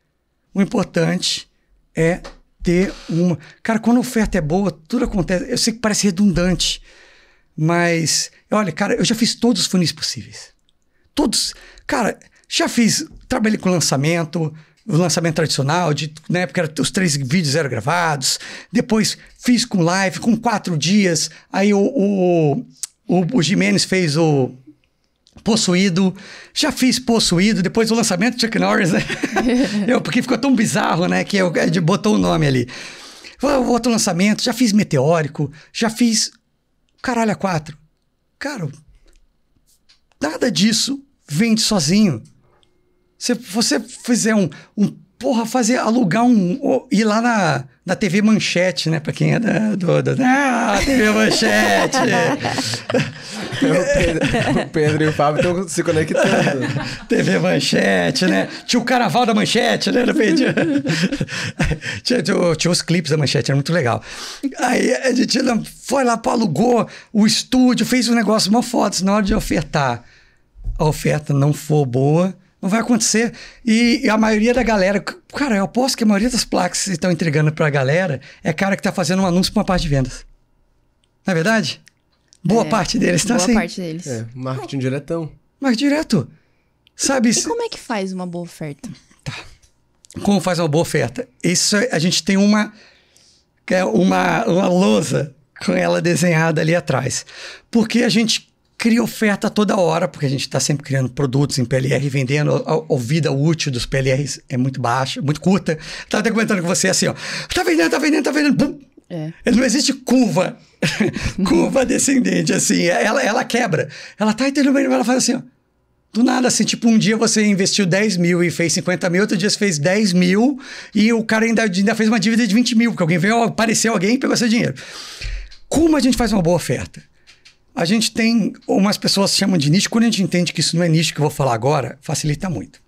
O importante é ter uma. Cara, quando a oferta é boa, tudo acontece. Eu sei que parece redundante, mas olha, cara, eu já fiz todos os funis possíveis. Todos. Cara, já fiz. Trabalhei com lançamento, o lançamento tradicional, de, na época era, os três vídeos eram gravados. Depois fiz com live, com quatro dias. Aí o, o, o, o Jimenez fez o Possuído, já fiz Possuído, depois do lançamento de Chuck Norris, né? eu, porque ficou tão bizarro, né? Que eu, eu botou o nome ali. O outro lançamento, já fiz Meteórico, já fiz Caralho a 4. Cara, nada disso vende sozinho. Se você fizer um, um porra, fazer, alugar um. ir lá na, na TV Manchete, né? Pra quem é da, do, do- Ah, TV Manchete! o, Pedro, o Pedro e o Fábio estão se conectando. TV Manchete, né? Tinha o Carnaval da Manchete, né? Tinha, tinha, tinha os clipes da Manchete, era muito legal. Aí a gente foi lá, alugou o estúdio, fez um negócio, uma foto. Na hora de ofertar, a oferta não for boa, não vai acontecer. E, e a maioria da galera, cara, eu aposto que a maioria das placas que estão entregando pra galera é cara que tá fazendo um anúncio pra uma parte de vendas. Não é verdade? Boa É, parte deles estão Boa assim. parte deles. É, marketing diretão. Mas direto. Sabe? E como é que faz uma boa oferta? Como faz uma boa oferta? Isso é- a gente tem uma é uma, uma lousa com ela desenhada ali atrás. Porque a gente cria oferta toda hora, porque a gente está sempre criando produtos em PLR, vendendo, a, vida útil dos PLRs é muito baixa, muito curta. Estava até comentando com você assim, ó, tá vendendo, tá vendendo, tá vendendo, bum, É. não existe curva, curva descendente, assim. Ela, ela quebra. Ela tá entendendo, ela faz assim, ó. Do nada, assim, tipo, um dia você investiu 10 mil e fez 50 mil, outro dia você fez 10 mil e o cara ainda, ainda fez uma dívida de 20 mil, porque alguém veio, apareceu alguém e pegou seu dinheiro. Como a gente faz uma boa oferta? A gente tem, umas pessoas chamam de nicho, quando a gente entende que isso não é nicho que eu vou falar agora, facilita muito.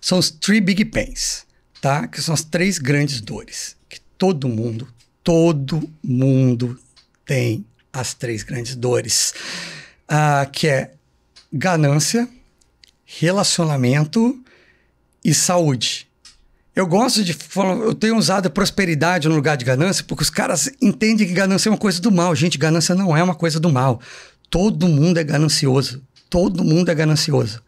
São os three big pains, tá? Que são as três grandes dores que todo mundo, todo mundo tem as três grandes dores, Ah, que é ganância, relacionamento e saúde. Eu gosto de falar, eu tenho usado prosperidade no lugar de ganância, porque os caras entendem que ganância é uma coisa do mal. Gente, ganância não é uma coisa do mal. Todo mundo é ganancioso. Todo mundo é ganancioso.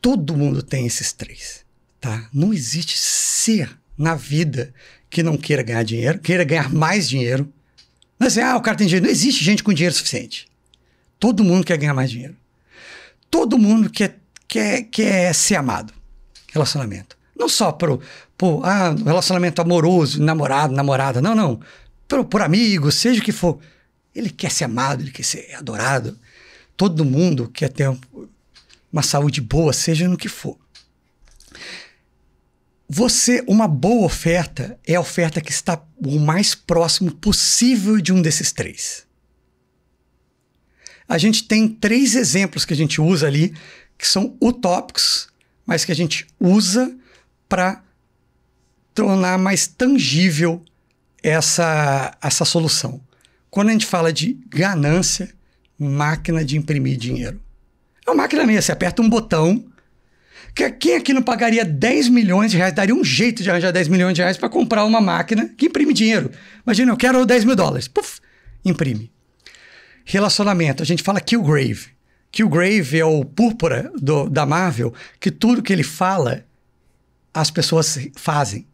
Todo mundo tem esses três, tá? Não existe ser na vida que não queira ganhar dinheiro, queira ganhar mais dinheiro. Não é assim, ah, o cara tem dinheiro. Não existe gente com dinheiro suficiente. Todo mundo quer ganhar mais dinheiro. Todo mundo quer, quer, quer ser amado. Relacionamento. Não só pro, pro ah, relacionamento amoroso, namorado, namorada. Não, não. Por, por amigos, seja o que for. Ele quer ser amado, ele quer ser adorado. Todo mundo quer ter um- uma saúde boa, seja no que for. Você, uma boa oferta é a oferta que está o mais próximo possível de um desses três. A gente tem três exemplos que a gente usa ali, que são utópicos, mas que a gente usa para tornar mais tangível essa, essa solução. Quando a gente fala de ganância, máquina de imprimir dinheiro. É uma máquina mesmo, você aperta um botão. Que, quem aqui não pagaria 10 milhões de reais, daria um jeito de arranjar 10 milhões de reais para comprar uma máquina que imprime dinheiro? Imagina, eu quero 10 mil dólares. Puf, imprime. Relacionamento, a gente fala Killgrave. Killgrave é o púrpura do, da Marvel, que tudo que ele fala, as pessoas fazem.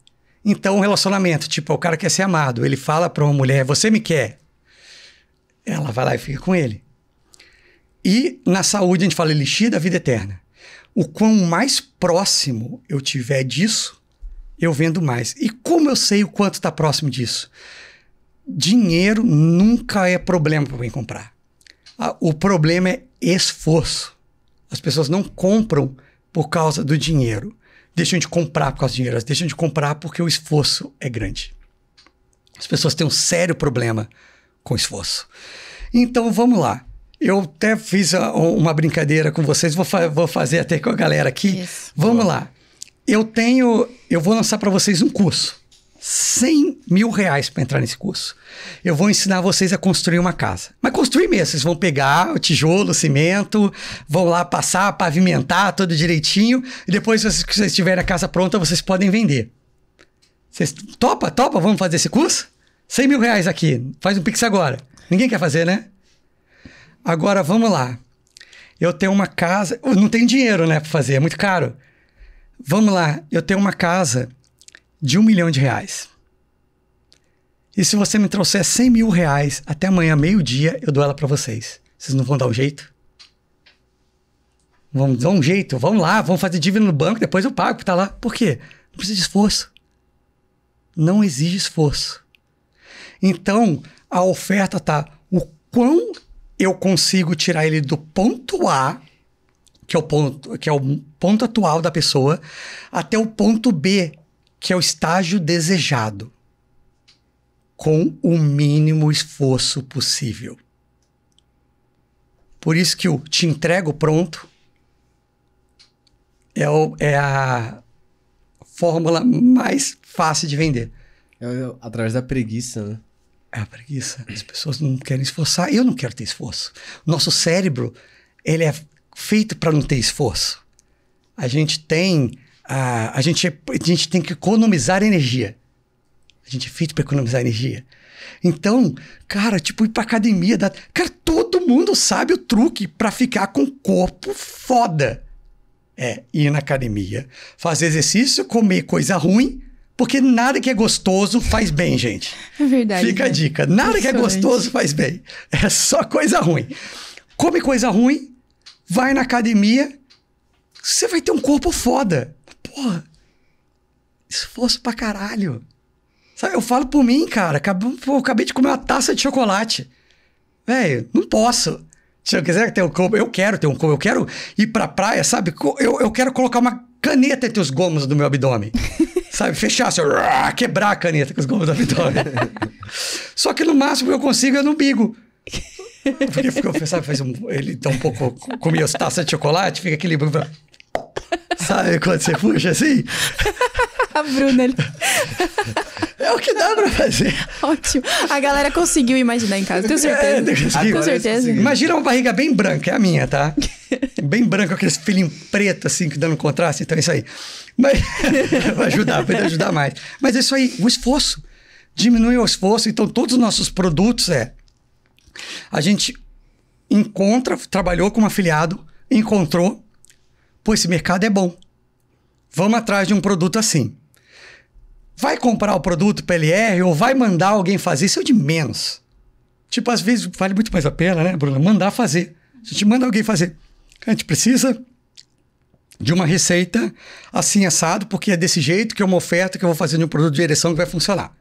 Então, um relacionamento, tipo, o cara quer ser amado, ele fala para uma mulher, você me quer. Ela vai lá e fica com ele. E na saúde a gente fala elixir da vida eterna. O quão mais próximo eu tiver disso, eu vendo mais. E como eu sei o quanto está próximo disso? Dinheiro nunca é problema para quem comprar. Ah, O problema é esforço. As pessoas não compram por causa do dinheiro. Deixam de comprar por causa do dinheiro. Elas deixam de comprar porque o esforço é grande. As pessoas têm um sério problema com esforço. Então vamos lá. Eu até fiz a- uma brincadeira com vocês, vou, fa- vou fazer até com a galera aqui. Isso. Vamos lá. Eu tenho. Eu vou lançar para vocês um curso. 100 mil reais para entrar nesse curso. Eu vou ensinar vocês a construir uma casa. Mas construir mesmo. Vocês vão pegar o tijolo, o cimento, vão lá passar, pavimentar tudo direitinho. E depois, se vocês- tiverem a casa pronta, vocês podem vender. Vocês topa, topa? Vamos fazer esse curso? 100 mil reais aqui. Faz um pix agora. Ninguém quer fazer, né? Agora vamos lá. Eu tenho uma casa. eu Não tenho dinheiro, né, para fazer, é muito caro. Vamos lá. Eu tenho uma casa de um milhão de reais. E se você me trouxer 100 mil reais até amanhã, meio-dia, eu dou ela para vocês. Vocês não vão dar um jeito? Vamos dar um jeito. Vamos lá, vamos fazer dívida no banco, depois eu pago, tá lá. Por quê? Não precisa de esforço. Não exige esforço. Então, a oferta tá o quão eu consigo tirar ele do ponto A que é o ponto, que é o ponto atual da pessoa, até o ponto B, que é o estágio desejado, com o mínimo esforço possível. Por isso que o te entrego pronto é, o, é a fórmula mais fácil de vender. É, através da preguiça, né? É a preguiça. As pessoas não querem esforçar. Eu não quero ter esforço. Nosso cérebro, ele é feito para não ter esforço. A gente tem a, a, gente, a gente tem que economizar energia. A gente é feito para economizar energia. Então, cara, tipo, ir pra academia. Da... Cara, todo mundo sabe o truque para ficar com o corpo foda. É ir na academia, fazer exercício, comer coisa ruim, porque nada que é gostoso faz bem, gente. É verdade. Fica né? a dica. Nada que é gostoso faz bem. É só coisa ruim. Come coisa ruim, vai na academia, você vai ter um corpo foda. Porra, esforço pra caralho. Sabe, eu falo por mim, cara. Acabei, pô, acabei de comer uma taça de chocolate. Velho, não posso. Se eu quiser ter um corpo, eu quero ter um corpo. Eu quero ir pra praia, sabe? Eu, eu quero colocar uma caneta entre os gomos do meu abdômen. sabe? Fechar assim, quebrar a caneta com os gomos do abdômen. Só que no máximo que eu consigo é no umbigo. Porque ficou, sabe, faz um, ele dá um pouco, comia as taças de chocolate, fica aquele. Sabe quando você puxa assim? A Bruna ali. É o que dá pra fazer. Ótimo. A galera conseguiu imaginar em casa, tenho certeza. É, tenho certeza. Imagina uma barriga bem branca, é a minha, tá? bem branca, com aqueles filhinhos preto assim, que dando contraste, então é isso aí. Mas vai ajudar, pode ajudar mais. Mas é isso aí, o esforço. Diminui o esforço, então todos os nossos produtos é a gente encontra, trabalhou como afiliado, encontrou, pô, esse mercado é bom. Vamos atrás de um produto assim. Vai comprar o produto PLR ou vai mandar alguém fazer, isso é de menos. Tipo, às vezes vale muito mais a pena, né, Bruno? Mandar fazer. A gente manda alguém fazer. A gente precisa de uma receita assim assado, porque é desse jeito que é uma oferta que eu vou fazer de um produto de direção que vai funcionar.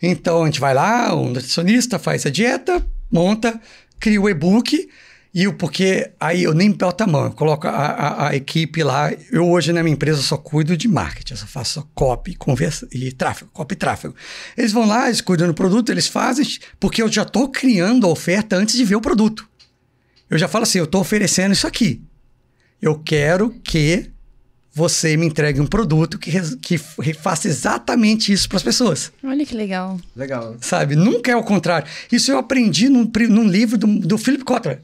Então a gente vai lá, o nutricionista faz a dieta, monta, cria o e-book. E o porque aí eu nem boto a mão, eu coloco a, a, a, equipe lá. Eu hoje na minha empresa só cuido de marketing, eu só faço só copy, conversa e tráfego, copy e tráfego. Eles vão lá, eles cuidam do produto, eles fazem, porque eu já estou criando a oferta antes de ver o produto. Eu já falo assim, eu estou oferecendo isso aqui. Eu quero que você me entregue um produto que, que faça exatamente isso para as pessoas. Olha que legal. Legal. Sabe? Nunca é o contrário. Isso eu aprendi num, num livro do, do Philip Kotler.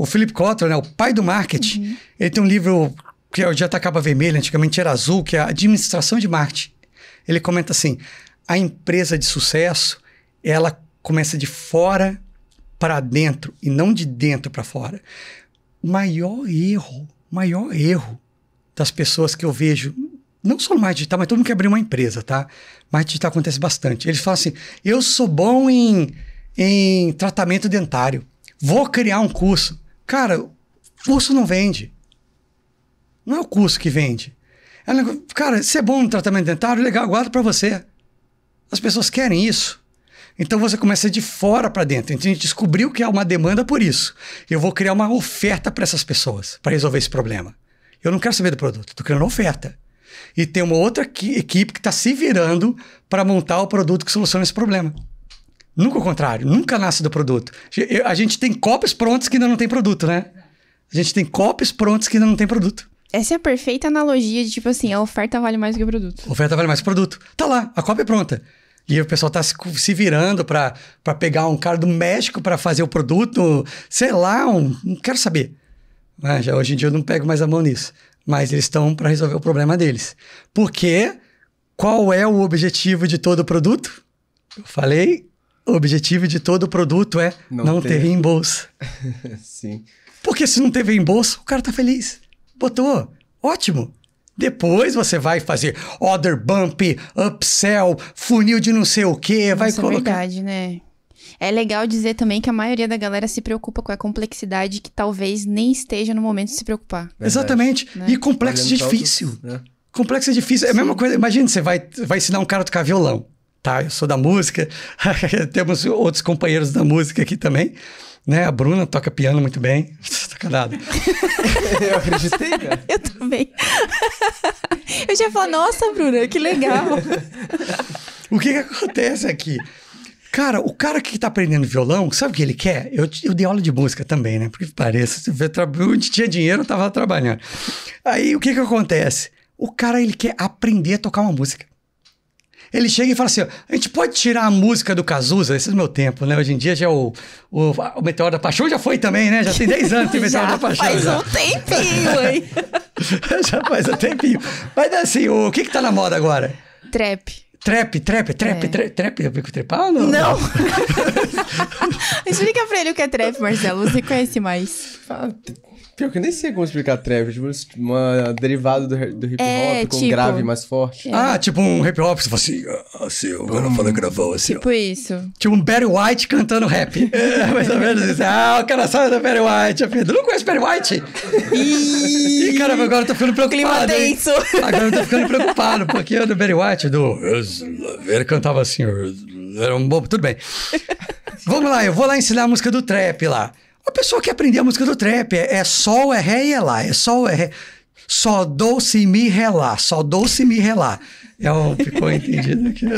O Philip Kotler, né, o pai do marketing, uhum. ele tem um livro que é o Dieta Capa Vermelha, antigamente era azul, que é a Administração de Marketing. Ele comenta assim: a empresa de sucesso, ela começa de fora para dentro e não de dentro para fora. O maior erro, maior erro das pessoas que eu vejo, não só no marketing digital, mas todo mundo quer abrir uma empresa, tá? Marketing digital acontece bastante. Eles falam assim: eu sou bom em, em tratamento dentário, vou criar um curso. Cara, curso não vende. Não é o curso que vende. É um cara, se é bom no tratamento dentário, legal, guarda para você. As pessoas querem isso. Então você começa de fora para dentro. Então a gente descobriu que há uma demanda por isso. Eu vou criar uma oferta para essas pessoas para resolver esse problema. Eu não quero saber do produto, estou criando uma oferta. E tem uma outra equipe que está se virando para montar o produto que soluciona esse problema. Nunca o contrário, nunca nasce do produto. A gente tem cópias prontas que ainda não tem produto, né? A gente tem cópias prontas que ainda não tem produto. Essa é a perfeita analogia de tipo assim, a oferta vale mais do que o produto. A oferta vale mais que o produto. Tá lá, a cópia é pronta. E o pessoal tá se, virando para pegar um cara do México para fazer o produto, sei lá, um, não quero saber. Né? Já hoje em dia eu não pego mais a mão nisso. Mas eles estão para resolver o problema deles. Porque qual é o objetivo de todo produto? Eu falei, o objetivo de todo produto é não, não ter. ter reembolso. Sim. Porque se não teve reembolso, o cara tá feliz. Botou. Ótimo. Depois você vai fazer order bump, upsell, funil de não sei o quê, vai colocar. É verdade, né? É legal dizer também que a maioria da galera se preocupa com a complexidade que talvez nem esteja no momento de se preocupar. Verdade. Exatamente. Né? E complexo é difícil. Né? Complexo é difícil. É a mesma coisa. Imagina, você vai, vai ensinar um cara a tocar violão. Tá? Eu sou da música. Temos outros companheiros da música aqui também. Né? A Bruna toca piano muito bem. Sacanada. eu acreditei, cara. Eu também. eu já falar, nossa, Bruna, que legal. o que, que acontece aqui? Cara, o cara que tá aprendendo violão, sabe o que ele quer? Eu, eu dei aula de música também, né? Porque parece, onde tinha dinheiro, eu tava trabalhando. Aí o que que acontece? O cara, ele quer aprender a tocar uma música. Ele chega e fala assim: ó, a gente pode tirar a música do Cazuza, esse é o meu tempo, né? Hoje em dia já é o, o, o Meteoro da Paixão já foi também, né? Já tem 10 anos que tem Meteoro da Paixão. Faz já. um tempinho, hein? já faz um tempinho. Mas assim, o, o que que tá na moda agora? Trap. Trap, trap, trap, é. trap, trap, eu fico trepar ou não? Não. Explica pra ele o que é trap, Marcelo. Você conhece mais. Pior que eu nem sei como explicar trap. Tipo, uma derivada do, do hip hop é, com tipo, grave mais forte. É. Ah, tipo um hip hop, você fala assim, ah, assim, o cara fala gravão assim. Tipo ó. isso. Tipo um Barry White cantando rap. é, mais ou menos isso. Ah, o cara sabe da Barry White. Pedro, não conhece Barry White? Ih, caramba, agora eu tô ficando preocupado. Clima tenso. Agora eu tô ficando preocupado, porque o do Barry White, do... Ele cantava assim, era um bobo, tudo bem. Vamos lá, eu vou lá ensinar a música do trap lá. A pessoa quer aprender a música do trap. É, é sol, é ré e é lá. É sol, é ré. Só dou, mi, ré, lá. Só dou, mi, ré, lá. É um, ficou entendido aqui.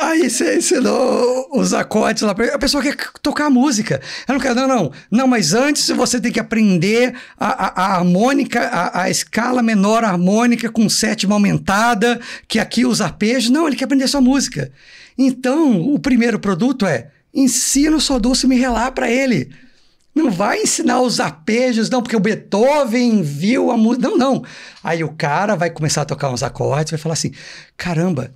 Aí você ensinou os acordes lá A pessoa quer tocar música. Ela não quer, não, não. Não, mas antes você tem que aprender a, a, a harmônica, a, a, escala menor harmônica com sétima aumentada, que aqui os arpejos. Não, ele quer aprender só música. Então, o primeiro produto é ensina o Só Dulce Me Relar para ele. Não vai ensinar os arpejos, não, porque o Beethoven viu a música. Não, não. Aí o cara vai começar a tocar uns acordes, vai falar assim: caramba,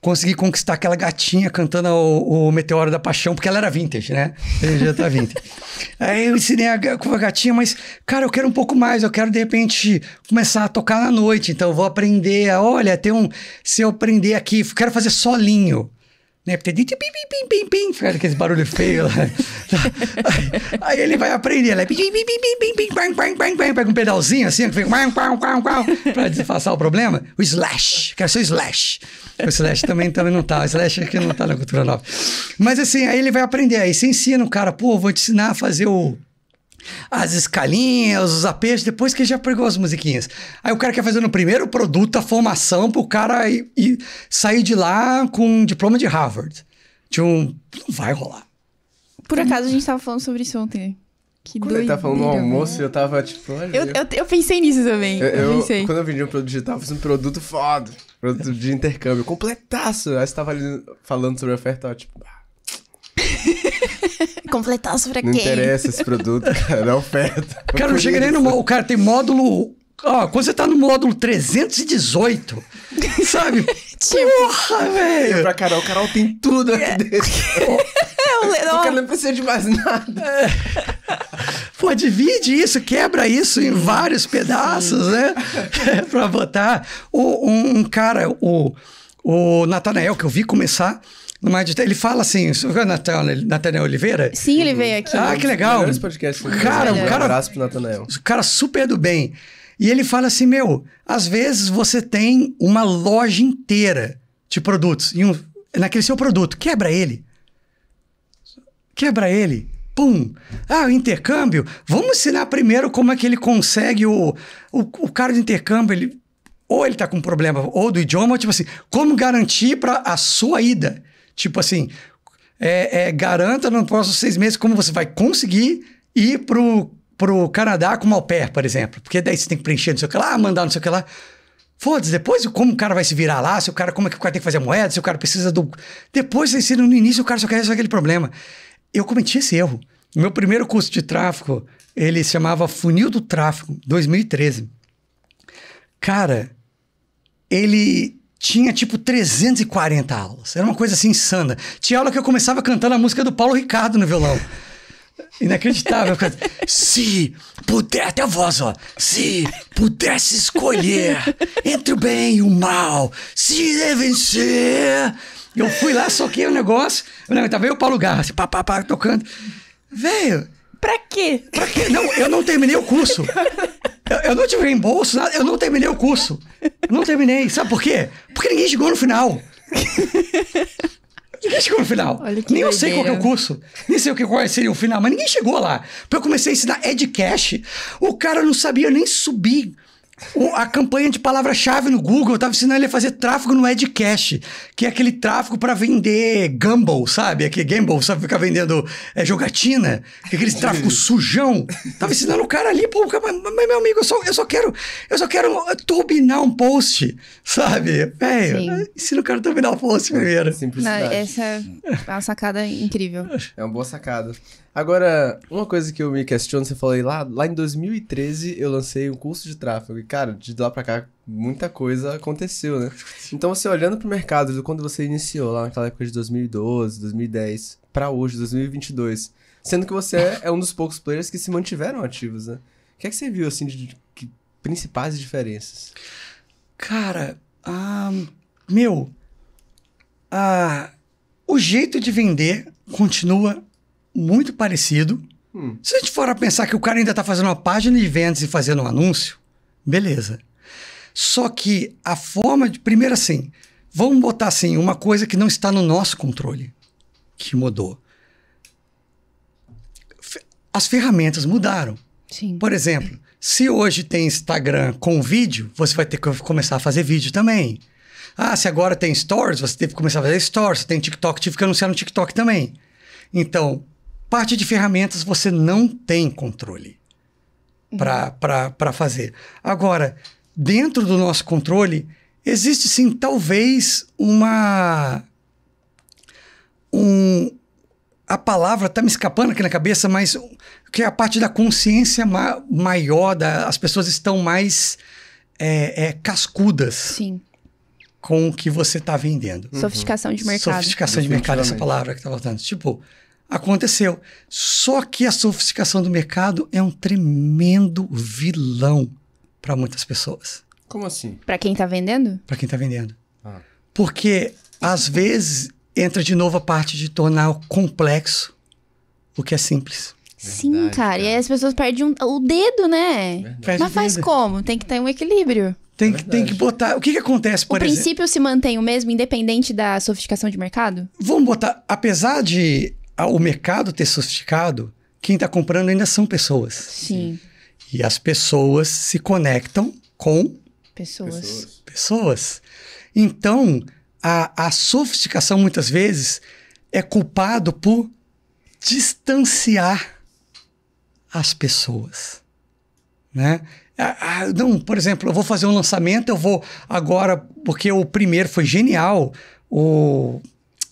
consegui conquistar aquela gatinha cantando o, o, Meteoro da Paixão, porque ela era vintage, né? Ele já tá vintage. Aí eu ensinei a, com a gatinha, mas, cara, eu quero um pouco mais, eu quero de repente começar a tocar na noite, então eu vou aprender a, olha, tem um. Se eu aprender aqui, quero fazer solinho né? Porque pim, pim, pim, pim, faz aquele barulho feio lá. Aí ele vai aprender, né? Pim, pim, pim, pim, pim, pim, bang, bang, bang, bang, pega um pedalzinho assim, que fica pra disfarçar o problema. O slash, quero ser o slash. O slash também, também não tá, o slash aqui não tá na cultura nova. Mas assim, aí ele vai aprender, aí você ensina o cara, pô, vou te ensinar a fazer o as escalinhas, os apertos, depois que já pegou as musiquinhas. Aí o cara quer fazer no primeiro produto a formação pro cara ir, ir sair de lá com um diploma de Harvard. Tipo, não vai rolar. Por acaso a gente tava falando sobre isso ontem. Que Quando doideira, ele tá falando no almoço, eu tava tipo. Olha, eu, eu, eu, pensei nisso também. Eu, eu pensei. Quando eu vendi um produto digital, eu fiz um produto foda. Produto de intercâmbio, completaço. Aí você tava ali falando sobre a oferta, ó, tipo. Ah, Completaço pra quem? Não interessa esse produto, cara, é oferta. Cara, não chega nem no. O cara tem módulo. Ó, quando você tá no módulo 318, sabe? tipo, Porra, velho! Pra Carol, Carol tem tudo aqui é. dentro. o cara não precisa de mais nada. É. Pô, divide isso, quebra isso em vários pedaços, né? pra botar. O, um, um cara, o, o Natanael, que eu vi começar ele fala assim, você viu Nathanael Oliveira? Sim, ele veio aqui. Ah, que legal. Podcast cara, um cara, abraço pro Nathanael. cara super do bem. E ele fala assim, meu, às vezes você tem uma loja inteira de produtos e um, naquele seu produto, quebra ele. Quebra ele. Pum! Ah, o intercâmbio. Vamos ensinar primeiro como é que ele consegue o, o, o cara do intercâmbio, ele ou ele tá com problema ou do idioma, ou tipo assim, como garantir para a sua ida. Tipo assim, é, é, garanta nos próximos seis meses como você vai conseguir ir pro, pro Canadá com au pair, por exemplo. Porque daí você tem que preencher não sei o que lá, mandar não sei o que lá. Foda-se, depois como o cara vai se virar lá, se o cara, como é que o cara tem que fazer a moeda, se o cara precisa do. Depois ensina no início, o cara só quer resolver aquele problema. Eu cometi esse erro. Meu primeiro curso de tráfego, ele se chamava Funil do Tráfego, 2013. Cara, ele tinha tipo 340 aulas. Era uma coisa assim insana. Tinha aula que eu começava cantando a música do Paulo Ricardo no violão. Inacreditável. Se puder, até a voz, ó. Se pudesse escolher entre o bem e o mal, se devem ser. Eu fui lá, soquei o negócio. Eu tava aí o Paulo Garra, assim, pá, pá, pá, tocando. Velho, Pra quê? Pra quê? Não, eu não terminei o curso. Eu, eu não tive reembolso, nada, eu não terminei o curso. Eu não terminei. Sabe por quê? Porque ninguém chegou no final. Ninguém chegou no final. Nem eu sei qual que é o doideira. curso. Nem sei o que qual seria o final, mas ninguém chegou lá. Porque eu comecei a ensinar Edcash. O cara não sabia nem subir a campanha de palavra-chave no Google. Eu tava ensinando ele a fazer tráfego no Edcash, que é aquele tráfego para vender Gumball, sabe? Aquele Gamble, sabe? Ficar vendendo é, jogatina. que é Aquele tráfego sujão. Tava ensinando o cara ali, pô, mas, mas, meu amigo, eu só, eu só quero, eu só quero turbinar um post, sabe? Sim. Velho, ensina o cara a turbinar o post primeiro. Não, Simplicidade. essa é uma sacada incrível. É uma boa sacada. Agora, uma coisa que eu me questiono, você falou aí, lá, lá em 2013 eu lancei um curso de tráfego. E, cara, de lá pra cá, muita coisa aconteceu, né? Então, você olhando pro mercado, de quando você iniciou, lá naquela época de 2012, 2010, pra hoje, 2022, sendo que você é, é um dos poucos players que se mantiveram ativos, né? O que é que você viu, assim, de, de- que- principais diferenças? Cara, ah, meu, ah, o jeito de vender continua muito parecido. Hum. Se a gente for a pensar que o cara ainda está fazendo uma página de vendas e fazendo um anúncio, beleza. Só que a forma de. Primeiro, assim, vamos botar assim, uma coisa que não está no nosso controle, que mudou. As ferramentas mudaram. Sim. Por exemplo, se hoje tem Instagram com vídeo, você vai ter que começar a fazer vídeo também. Ah, se agora tem Stories, você teve que começar a fazer Stories. Se tem TikTok, tive que anunciar no TikTok também. Então, parte de ferramentas você não tem controle para fazer. Agora, dentro do nosso controle, existe sim, talvez, uma. Um, a palavra tá me escapando aqui na cabeça, mas que é a parte da consciência ma- maior, da, as pessoas estão mais é, é, cascudas Sim. com o que você está vendendo. Sofisticação de mercado. Sofisticação de mercado, essa palavra que tá voltando. Tipo, aconteceu. Só que a sofisticação do mercado é um tremendo vilão para muitas pessoas, Como assim? Pra quem tá vendendo? para quem está vendendo. Ah. Porque, às vezes, entra de novo a parte de tornar complexo o que é simples. Sim, Verdade, cara. E aí as pessoas perdem um- o dedo, né? Perde Mas faz como? Tem que ter um equilíbrio. Tem, que, tem que verdade. botar. O que, que acontece, O por exemplo? princípio se mantém o mesmo, independente da sofisticação de mercado? Vamos botar. Apesar de o mercado ter sofisticado, quem está comprando ainda são pessoas. Sim. E as pessoas se conectam com Pessoas. pessoas. Então, a, a sofisticação muitas vezes é culpado por distanciar as pessoas, né? Ah, não, por exemplo, eu vou fazer um lançamento, eu vou agora, porque o primeiro foi genial, o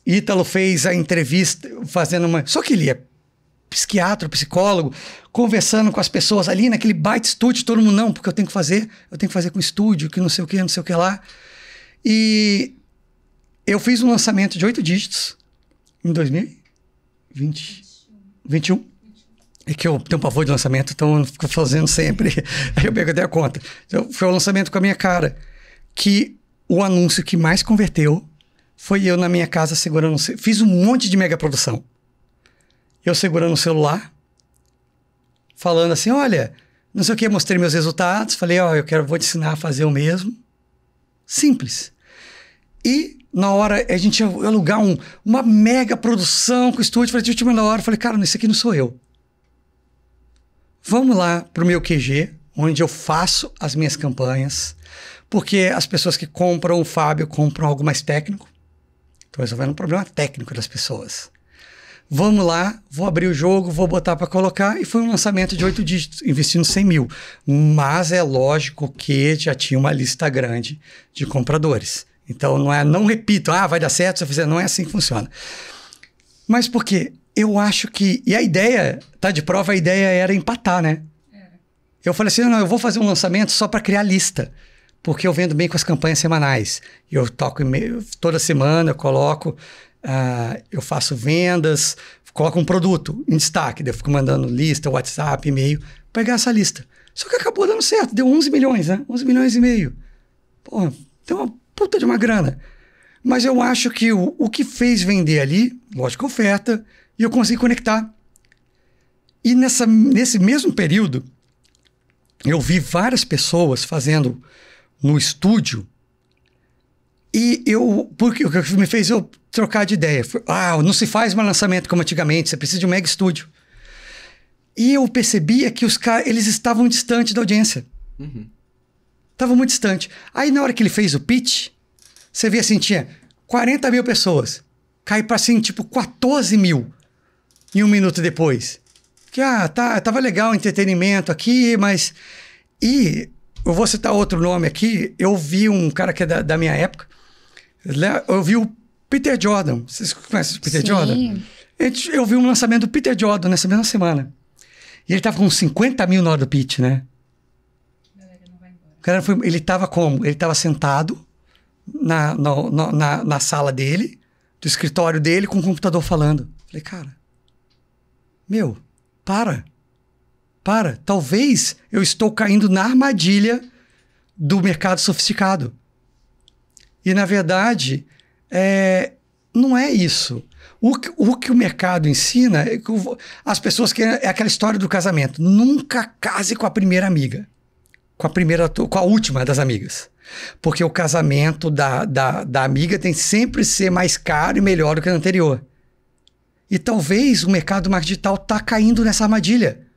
Ítalo fez a entrevista fazendo uma... Só que ele é psiquiatra, psicólogo, conversando com as pessoas ali naquele baita estúdio, todo mundo, não, porque eu tenho que fazer, eu tenho que fazer com estúdio, que não sei o que, não sei o que lá. E eu fiz um lançamento de oito dígitos em 2020, 21. É que eu tenho um pavor de lançamento, então eu fico fazendo sempre. Aí eu pego até a conta. Então, foi o lançamento com a minha cara. Que o anúncio que mais converteu foi eu na minha casa segurando. Fiz um monte de mega produção. Eu segurando o celular, falando assim: olha, não sei o que, mostrei meus resultados. Falei: ó, eu quero, vou te ensinar a fazer o mesmo. Simples. E na hora a gente ia alugar um- uma mega produção com o estúdio, falei, última na hora, falei, cara, isso aqui não sou eu. Vamos lá pro meu QG, onde eu faço as minhas campanhas, porque as pessoas que compram o Fábio compram algo mais técnico. Estou resolvendo um problema técnico das pessoas. Vamos lá, vou abrir o jogo, vou botar para colocar. E foi um lançamento de oito dígitos, investindo 100 mil. Mas é lógico que já tinha uma lista grande de compradores. Então não é, não repito, ah, vai dar certo se eu fizer. Não é assim que funciona. Mas por quê? Eu acho que. E a ideia, tá de prova, a ideia era empatar, né? Eu falei assim: não, eu vou fazer um lançamento só para criar lista. Porque eu vendo bem com as campanhas semanais. Eu toco toda semana, eu coloco, ah, eu faço vendas, coloco um produto em destaque. Eu fico mandando lista, WhatsApp, e-mail, pegar essa lista. Só que acabou dando certo, deu 11 milhões, né? 11 milhões e meio. Pô, deu uma puta de uma grana. Mas eu acho que o, o que fez vender ali, lógico, oferta, e eu consegui conectar. E nessa, nesse mesmo período, eu vi várias pessoas fazendo no estúdio e eu, porque o que me fez eu trocar de ideia, ah, não se faz mais lançamento como antigamente, você precisa de um mega estúdio. E eu percebia que os caras, eles estavam distantes da audiência. Estavam muito distante. Aí na hora que ele fez o pitch, você via assim, tinha 40 mil pessoas. Cai pra assim, tipo 14 mil. E um minuto depois. Que, ah, tá, tava legal o entretenimento aqui, mas... E eu vou citar outro nome aqui. Eu vi um cara que é da, da minha época. Eu vi o Peter Jordan. Vocês conhecem o Peter Sim. Jordan? Eu vi um lançamento do Peter Jordan nessa mesma semana. E ele tava com 50 mil na hora do pitch, né? O cara foi, ele tava como? Ele tava sentado na, no- na, na sala dele, do escritório dele, com o computador falando. Falei, cara, meu, para. Para. Talvez eu estou caindo na armadilha do mercado sofisticado. E, na verdade, é, não é isso. O, que- o que o mercado ensina é que as pessoas que é aquela história do casamento. Nunca case com a primeira amiga. Com a primeira, com a última das amigas. Porque o casamento da, da, da amiga tem sempre ser mais caro e melhor do que o anterior. E talvez o mercado digital está caindo nessa armadilha.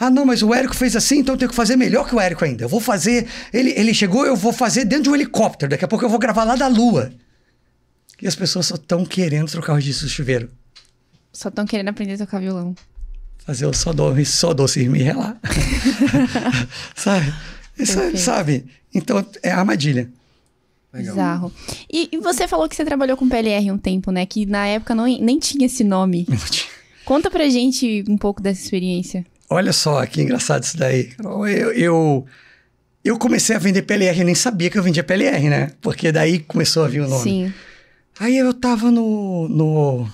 Ah, não, mas o Érico fez assim, então eu tenho que fazer melhor que o Érico ainda. Eu vou fazer. Ele, ele chegou, eu vou fazer dentro de um helicóptero. Daqui a pouco eu vou gravar lá da Lua. E as pessoas só estão querendo trocar o registro do chuveiro. Só estão querendo aprender a tocar violão. Fazer o só do, só doce me relar. sabe? Isso, sabe? Então é armadilha. Legal. Bizarro. E, e você falou que você trabalhou com PLR um tempo, né? Que na época não, nem tinha esse nome. Conta pra gente um pouco dessa experiência. Olha só que engraçado isso daí. Eu, eu, eu comecei a vender PLR, eu nem sabia que eu vendia PLR, né? Porque daí começou a vir o nome. Sim. Aí eu tava no. no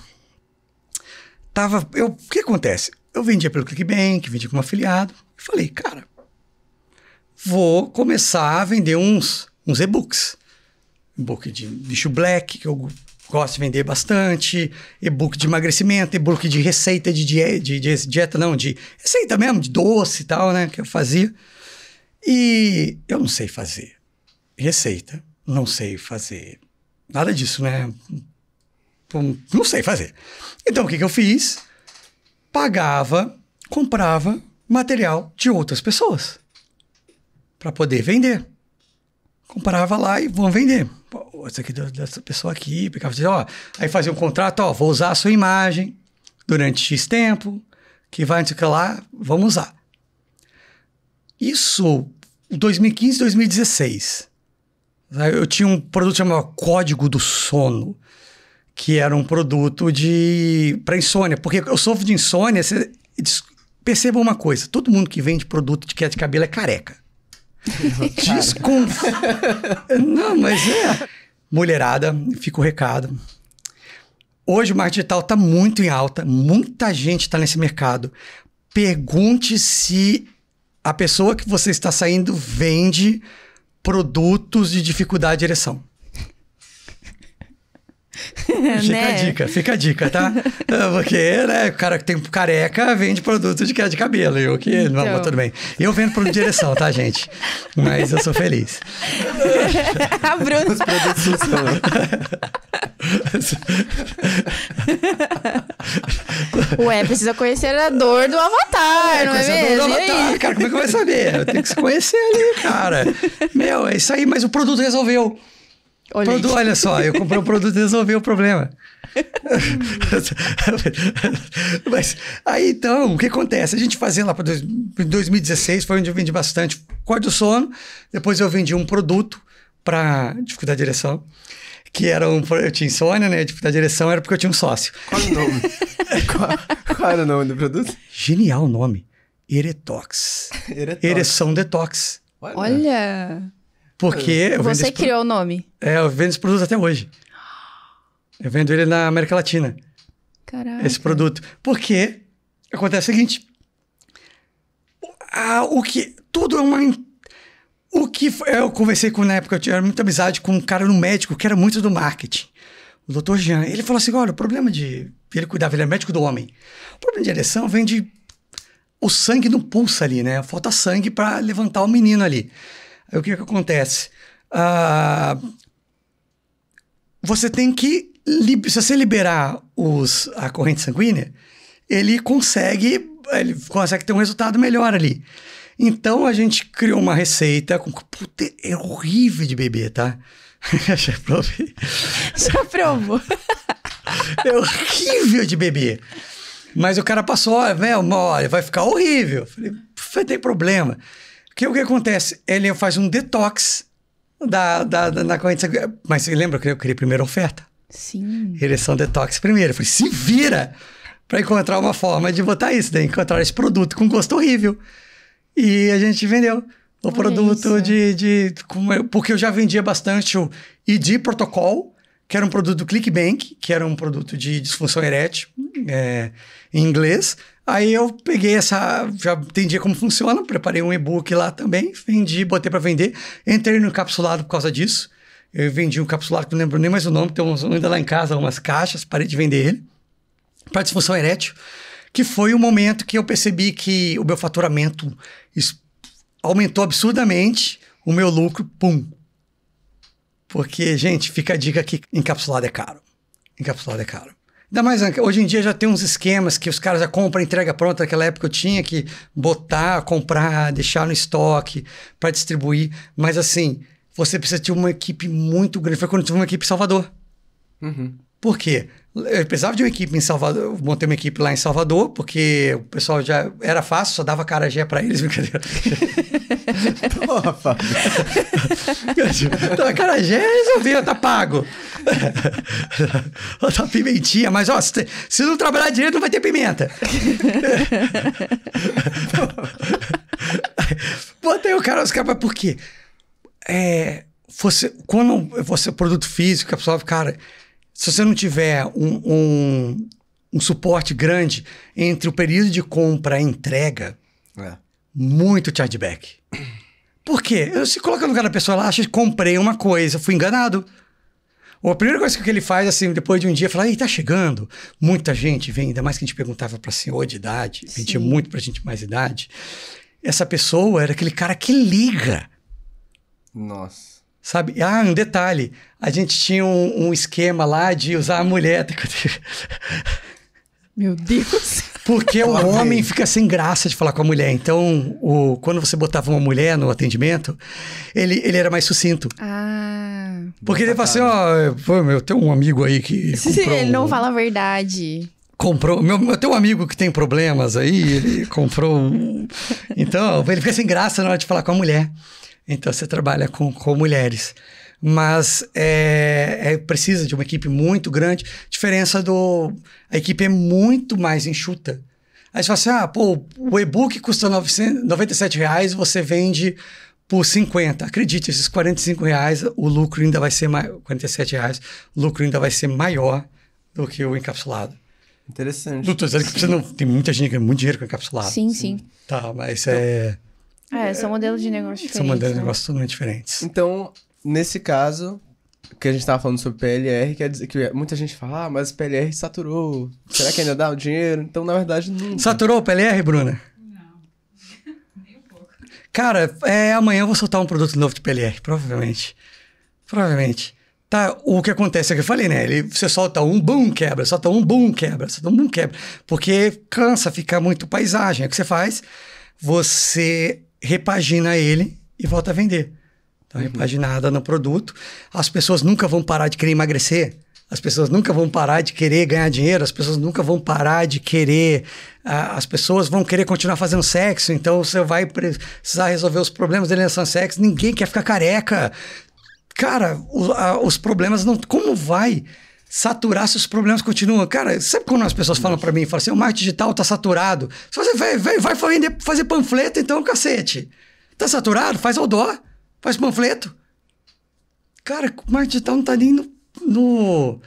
tava. Eu, o que acontece? Eu vendia pelo ClickBank, vendia como afiliado. E falei, cara, vou começar a vender uns, uns e-books. E-book de bicho black, que eu gosto de vender bastante. E-book de emagrecimento, e-book de receita de dieta, de, de dieta, não, de receita mesmo, de doce e tal, né? Que eu fazia. E eu não sei fazer receita, não sei fazer nada disso, né? Não sei fazer. Então o que, que eu fiz? Pagava, comprava material de outras pessoas para poder vender. Comprava lá e vão vender. Pô, esse aqui da- dessa pessoa aqui, pegava, ó, aí fazia um contrato, ó, vou usar a sua imagem durante X tempo, que vai, não que lá, vamos usar. Isso, 2015, 2016. Eu tinha um produto chamado Código do Sono, que era um produto de para insônia, porque eu sofro de insônia. Você, perceba uma coisa: todo mundo que vende produto de queda de cabelo é careca. Desconf... Não, mas é. Mulherada, fica o recado. Hoje o marketing digital está muito em alta, muita gente está nesse mercado. Pergunte se a pessoa que você está saindo vende produtos de dificuldade de ereção. Fica Né? a dica, fica a dica, tá? É, Porque, né, o cara que tem careca vende produto de queda de cabelo. Eu que, não, Então. mas tudo bem. Eu vendo produto de ereção, tá, gente? Mas eu sou feliz. a Bruna. Os produtos. Ué, precisa conhecer a dor do avatar, não é Conhecer a mesmo? dor do avatar, cara, como é que vai saber? Eu tenho que se conhecer ali, cara. Meu, é isso aí, mas o produto resolveu. Olha Produ- olha só, eu comprei um produto e resolveu o problema. Mas aí então, o que acontece? A gente fazia lá para 2016, foi onde eu vendi bastante código do sono. Depois eu vendi um produto para dificuldade de direção, que era um. Eu tinha insônia, né? Dificuldade de direção era porque eu tinha um sócio. Qual o nome? qual, qual era o nome do produto? Genial o nome. Eretox. Eretox. Ereção Detox. Olha, Porque eu vendo, você criou o nome. é, eu vendo esse produto até hoje. Eu vendo ele na América Latina. Caraca. esse produto. Porque acontece o seguinte: ah, o que. Tudo é uma. O que f- eu conversei com na época, eu tinha muita amizade com um cara no médico que era muito do marketing, o Dr. Jean. Ele falou assim: olha, o problema de ele cuidava, ele era médico do homem. O problema de ereção vem de. O sangue não pulsa ali, né? Falta sangue para levantar o menino ali. Aí o que, que acontece? Ah, você tem que. Se você liberar os, a corrente sanguínea, ele consegue. Ele consegue ter um resultado melhor ali. Então a gente criou uma receita com. Puta, é horrível de beber, tá? Já provei. Já provou. É horrível de beber. Mas o cara passou, olha, olha vai ficar horrível. Falei, vai ter problema. O que, o que acontece? Ele faz um detox da, da, da, da corrente sanguínea. Mas você lembra que eu queria primeira oferta? Sim. Ereção detox primeiro. Eu falei, se vira para encontrar uma forma de botar isso, de encontrar esse produto com gosto horrível. E a gente vendeu o Olha produto isso. de, de. como- Porque eu já vendia bastante o ID Protocol, que era um produto do ClickBank, que era um produto de disfunção erétil é, em inglês. Aí eu peguei essa. Já entendi como funciona, preparei um e-book lá também, vendi, botei para vender. Entrei no encapsulado por causa disso. Eu vendi um encapsulado que não lembro nem mais o nome, tem uns, ainda lá em casa umas caixas, parei de vender ele para disfunção erétil, que foi o momento que eu percebi que o meu faturamento aumentou absurdamente, o meu lucro, pum. Porque, gente, fica a dica que encapsulado é caro. Encapsulado é caro. Ainda mais, né, hoje em dia já tem uns esquemas que os caras já compram, entrega pronta. Naquela época eu tinha que botar, comprar, deixar no estoque para distribuir. Mas assim, você precisa ter uma equipe muito grande. Foi quando eu tive uma equipe em Salvador. Por quê? Eu precisava de uma equipe em Salvador. Eu montei uma equipe lá em Salvador, porque o pessoal já era fácil, só dava carajé pra eles, brincadeira. Porra, Fábio. Então, carajé resolveu, tá pago. tá pimentinha, mas ó, se, se não trabalhar direito, não vai ter pimenta. Botei o cara, os caras, por quê? É, você, quando você produto físico, a pessoa, cara, se você não tiver um, um, um suporte grande entre o período de compra e entrega, É. muito chargeback. Por quê? Eu se coloca no lugar da pessoa, ela acha que comprei uma coisa, fui enganado. Ou a primeira coisa que ele faz, assim, depois de um dia, fala, ei, tá chegando. Muita gente vem, ainda mais que a gente perguntava pra senhor de idade, vendia muito pra gente mais idade. Essa pessoa era aquele cara que liga. Nossa. Sabe? Ah, um detalhe. A gente tinha um, um esquema lá de usar a mulher. Meu Deus. Porque o homem fica sem graça de falar com a mulher. Então, o, quando você botava uma mulher no atendimento, ele, ele era mais sucinto. Ah. Porque ele fala assim, ó, pô, meu, tem um amigo aí que comprou... Ele não fala a verdade. Comprou... Meu, eu tenho um amigo que tem problemas aí, ele comprou um... Então, ele fica sem graça na hora de falar com a mulher. Então, você trabalha com, com mulheres. Mas é, é precisa de uma equipe muito grande. Diferença do... A equipe é muito mais enxuta. Aí você fala assim, ah, pô, o e-book custa 900, 97 reais, você vende por 50. Acredite, esses 45 reais, o lucro ainda vai ser maior, 47 reais, o lucro ainda vai ser maior do que o encapsulado. Interessante. Não tô dizendo que você não... Tem muita gente que ganha muito dinheiro com encapsulado. Sim, sim. Tá, mas é... É, são modelos de negócio diferentes. São modelos de né? negócios totalmente diferentes. Então, nesse caso, que a gente tava falando sobre PLR, quer dizer que muita gente fala, ah, mas PLR saturou. Será que ainda dá o dinheiro? Então, na verdade, não. Saturou o PLR, Bruna? Cara, é, amanhã eu vou soltar um produto novo de PLR, provavelmente. Provavelmente. Tá, o que acontece é que eu falei, né? Ele, você solta um, boom, quebra, solta um, boom, quebra, solta um, boom, quebra. Porque cansa, fica muito paisagem. É o que você faz? Você repagina ele e volta a vender. Então, repaginada no produto. As pessoas nunca vão parar de querer emagrecer. As pessoas nunca vão parar de querer ganhar dinheiro. As pessoas nunca vão parar de querer. ah, as pessoas vão querer continuar fazendo sexo. Então, você vai precisar resolver os problemas da alienação sexo. Ninguém quer ficar careca. Cara, o- a- os problemas não. Como vai saturar se os problemas continuam? Cara, sabe quando as pessoas falam pra mim, falam assim, o marketing digital tá saturado? Se você vai, vai, vai fazer panfleto, então, cacete. Tá saturado? Faz outdoor, faz panfleto. Cara, o marketing digital não tá nem no. no-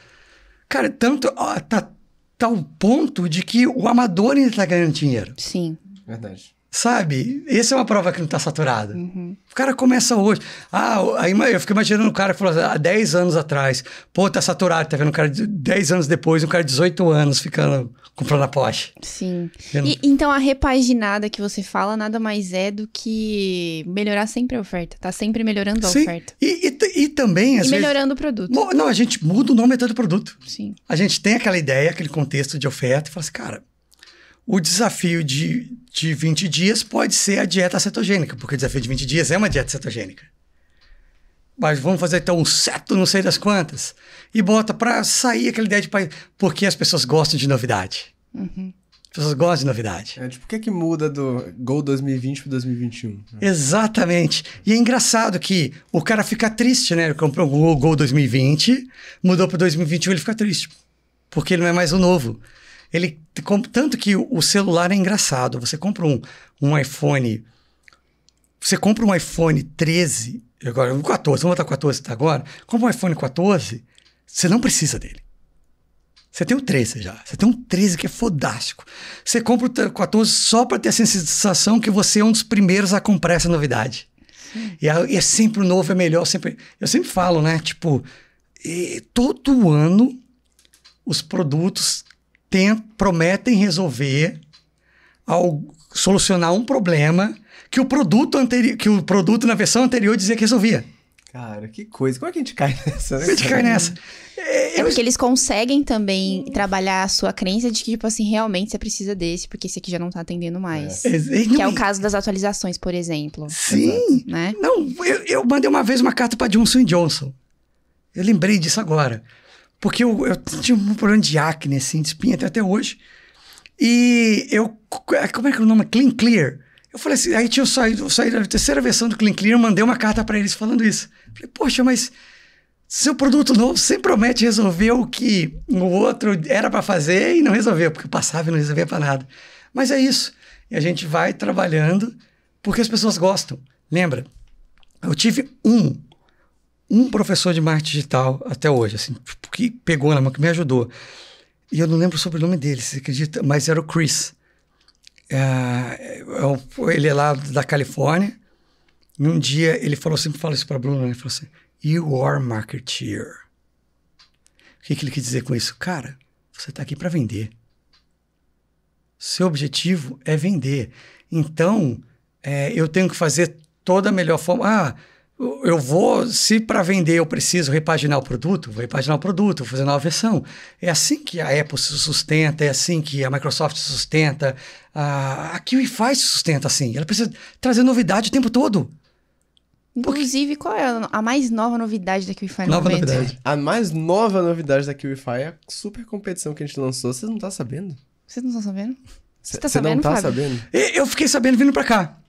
Cara, tanto. ó, tá, tá o ponto de que o amador ainda tá ganhando dinheiro. Sim. Verdade. Sabe? Essa é uma prova que não está saturada. Uhum. O cara começa hoje. Ah, aí eu fico imaginando o cara que falou há 10 anos atrás. Pô, tá saturado. Tá vendo um cara de 10 anos depois, um cara de 18 anos ficando comprando a Porsche. Sim. E, então a repaginada que você fala nada mais é do que melhorar sempre a oferta. Tá sempre melhorando a Sim. oferta. E, e, e também, às E vezes. melhorando o produto. Não, a gente muda o nome até do produto. Sim. A gente tem aquela ideia, aquele contexto de oferta e fala assim, cara, o desafio de, de 20 dias pode ser a dieta cetogênica, porque o desafio de 20 dias é uma dieta cetogênica. Mas vamos fazer então um seto, não sei das quantas, e bota para sair aquela ideia de pa- porque as pessoas gostam de novidade. Uhum. As pessoas gostam de novidade. É, tipo, o que é que muda do Gol 2020 pro 2021? Exatamente. E é engraçado que o cara fica triste, né? Ele comprou o Gol- Gol 2020, mudou para 2021, ele fica triste. Porque ele não é mais o novo. Ele, tanto que o celular é engraçado. Você compra um, um iPhone. Você compra um iPhone 13, agora um 14, vamos botar 14 tá agora. Compra um iPhone 14, você não precisa dele. Você tem o 13 já. Você tem um 13 que é fodástico. Você compra o t- 14 só para ter a sensação que você é um dos primeiros a comprar essa novidade. E é, é sempre o novo, é melhor. Sempre, eu sempre falo, né? Tipo, e todo ano os produtos tem- prometem resolver, ao, solucionar um problema que o produto anterior, que o produto na versão anterior dizia que resolvia. Cara, que coisa. Como é que a gente cai nessa? né, A gente cai nessa. É porque eles conseguem também trabalhar a sua crença de que, tipo assim, realmente você precisa desse, porque esse aqui já não tá atendendo mais. É, é, Que é o caso das atualizações, por exemplo. Sim. Né? Não, eu, eu mandei uma vez uma carta para Johnson Johnson. Eu lembrei disso agora. Porque eu, eu tinha um problema de acne, assim, de espinha até, até hoje. E eu. Como é que é o nome? Clean Clear. Eu falei assim, aí tinha saído, saído a terceira versão do Clean Clear, eu mandei uma carta para eles falando isso. Falei, poxa, mas seu produto novo sempre promete resolver o que o outro era para fazer e não resolveu, porque passava e não resolvia para nada. Mas é isso. E a gente vai trabalhando porque as pessoas gostam. Lembra? Eu tive um, um professor de marketing digital até hoje, assim, que pegou na mão, que me ajudou. E eu não lembro o sobrenome dele, você acredita? Mas era o Chris. É, eu- ele é lá da Califórnia. E um dia ele falou assim, fala isso para Bruno, ele falou assim, you are marketeer. O que, que ele quis dizer com isso? Cara, você está aqui para vender. Seu objetivo é vender. Então, é, eu tenho que fazer toda a melhor forma. Ah, eu- vou, se para vender eu preciso repaginar o produto, vou repaginar o produto, vou fazer nova versão. É assim que a Apple se sustenta, é assim que a Microsoft se sustenta. A, a QIFI se sustenta assim. Ela precisa trazer novidade o tempo todo. Inclusive, qual é a- a mais nova novidade da QIFI no Nova momento? novidade. A mais nova novidade da QIFI é a super competição que a gente lançou. Vocês não tá sabendo? Vocês não estão sabendo? Você tá Você não sabendo, tá Fábio? sabendo? Eu fiquei sabendo vindo pra cá.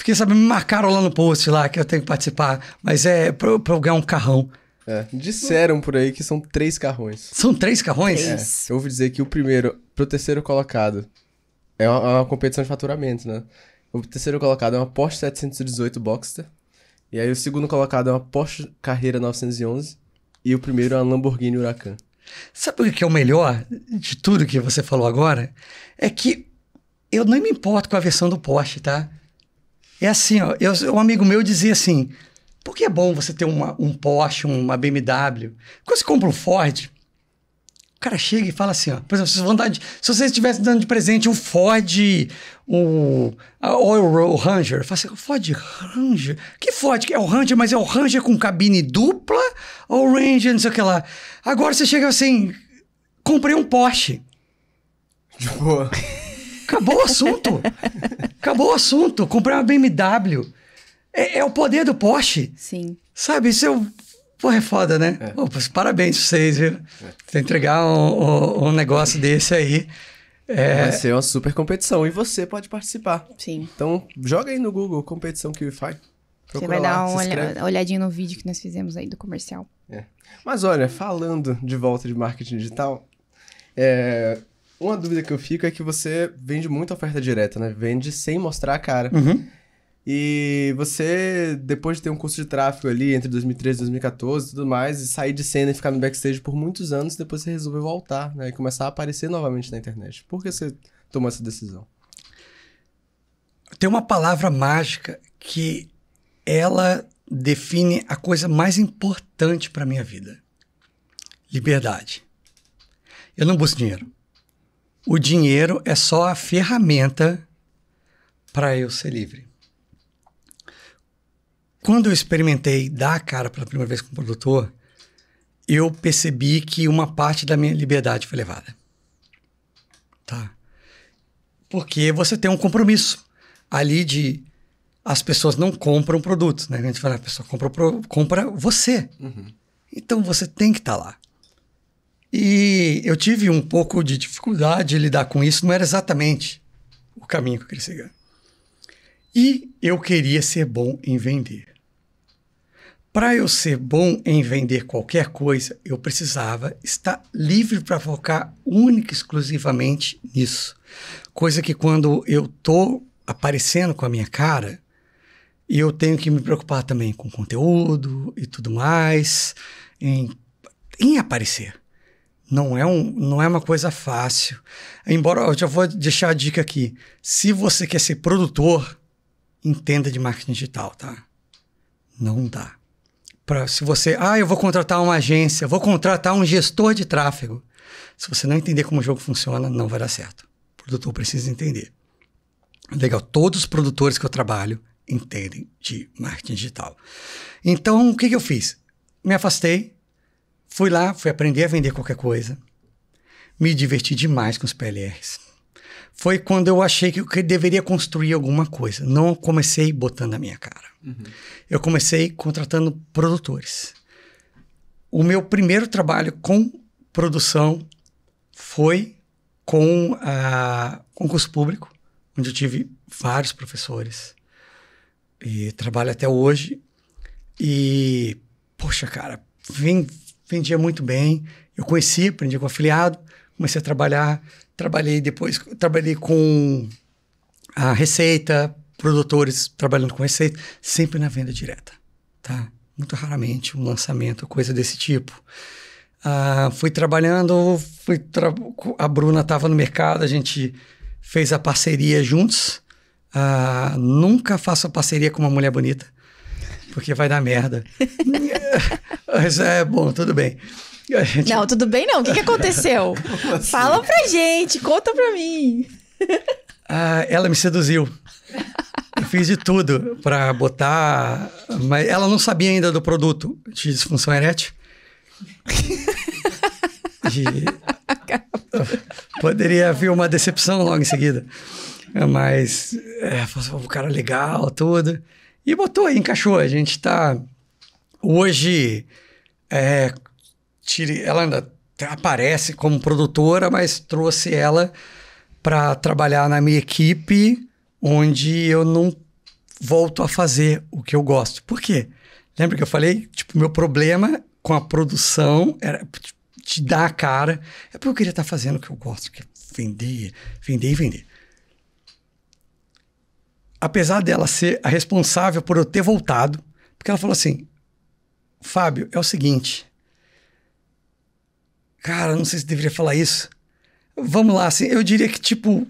Fiquei sabendo, me marcaram lá no post lá que eu tenho que participar. Mas é pra, eu- pra eu ganhar um carrão. É, disseram por aí que são três carrões. São três carrões? É, eu ouvi dizer que o primeiro, pro terceiro colocado, é uma, é uma competição de faturamento, né? O terceiro colocado é uma Porsche 718 Boxster. E aí o segundo colocado é uma Porsche Carreira 911. E o primeiro é uma Lamborghini Huracan. Sabe o que é o melhor de tudo que você falou agora? É que eu nem me importo com a versão do Porsche, tá? É assim, ó. Eu, um amigo meu dizia assim: por que é bom você ter uma- um Porsche, uma BMW? Quando você compra um Ford, o cara chega e fala assim: ó, por exemplo, se, vão dar de- se você estivesse dando de presente um Ford, o, a- ou o Ranger, fala assim: Ford Ranger? Que Ford? É o Ranger, mas é o Ranger com cabine dupla ou Ranger, não sei o que lá. Agora você chega assim: comprei um Porsche. Tipo, Acabou o assunto. Acabou o assunto. Comprei uma BMW. É, é o poder do Porsche. Sim. Sabe, isso é. o- Porra, é foda, né? É. Pô, parabéns pra vocês, viu? Você entregar um, um- um negócio desse aí. É, vai ser uma super competição e você pode participar. Sim. Então, joga aí no Google competição QIFI. Você vai dar uma olha- olhadinha no vídeo que nós fizemos aí do comercial. Mas olha, falando de volta de marketing digital, é, uma dúvida que eu fico é que você vende muita oferta direta, né? Vende sem mostrar a cara. Uhum. E você, depois de ter um curso de tráfego ali entre 2013 e 2014 e tudo mais, e sair de cena e ficar no backstage por muitos anos, depois você resolveu voltar, né? E começar a aparecer novamente na internet. Por que você tomou essa decisão? tem uma palavra mágica que ela define a coisa mais importante para minha vida: liberdade. Eu não busco dinheiro. O dinheiro é só a ferramenta para eu ser livre. Quando eu experimentei dar a cara pela primeira vez como produtor, eu percebi que uma parte da minha liberdade foi levada. Tá? Porque você tem um compromisso ali de as pessoas não compram produtos, né? A gente fala, a pessoa compra, compra você. Uhum. Então você tem que estar tá lá. E eu tive um pouco de dificuldade de lidar com isso, não era exatamente o caminho que eu queria seguir. E eu queria ser bom em vender. Para eu ser bom em vender qualquer coisa, eu precisava estar livre para focar única e exclusivamente nisso. Coisa que quando eu tô aparecendo com a minha cara, eu tenho que me preocupar também com conteúdo e tudo mais, em, em aparecer. Não é, um, não é uma coisa fácil. Embora eu já vou deixar a dica aqui. Se você quer ser produtor, entenda de marketing digital, tá? Não dá. Pra, se você, ah, eu vou contratar uma agência, vou contratar um gestor de tráfego. Se você não entender como o jogo funciona, não vai dar certo. O produtor precisa entender. Legal, todos os produtores que eu trabalho entendem de marketing digital. Então, o que, que eu fiz? Me afastei, fui lá, fui aprender a vender qualquer coisa, me diverti demais com os PLRs foi quando eu achei que eu deveria construir alguma coisa. Não comecei botando a minha cara. Uhum. Eu comecei contratando produtores. O meu primeiro trabalho com produção foi com a concurso público, onde eu tive vários professores. E trabalho até hoje. E, poxa, cara, vendia muito bem. Eu conheci, aprendi com afiliado, comecei a trabalhar Trabalhei depois, trabalhei com a receita, produtores trabalhando com receita, sempre na venda direta, tá? Muito raramente um lançamento, coisa desse tipo. Uh, fui trabalhando, fui tra a Bruna estava no mercado, a gente fez a parceria juntos. Uh, nunca faço a parceria com uma mulher bonita, porque vai dar merda. Mas é bom, tudo bem. Gente... Não, tudo bem não. O que, que aconteceu? assim? Fala pra gente, conta pra mim. Ah, ela me seduziu. Eu fiz de tudo para botar, mas ela não sabia ainda do produto de disfunção erétil. De... Poderia haver uma decepção logo em seguida. Mas é, o cara legal, tudo. E botou aí, encaixou. A gente tá hoje é, tire, ela ainda aparece como produtora, mas trouxe ela para trabalhar na minha equipe, onde eu não volto a fazer o que eu gosto. Por quê? Lembra que eu falei? Tipo, meu problema com a produção era te dar a cara. É porque eu queria estar tá fazendo o que eu gosto, que é vender, vender e vender. Apesar dela ser a responsável por eu ter voltado, porque ela falou assim: Fábio, é o seguinte, Cara, não sei se deveria falar isso. Vamos lá, assim, eu diria que, tipo.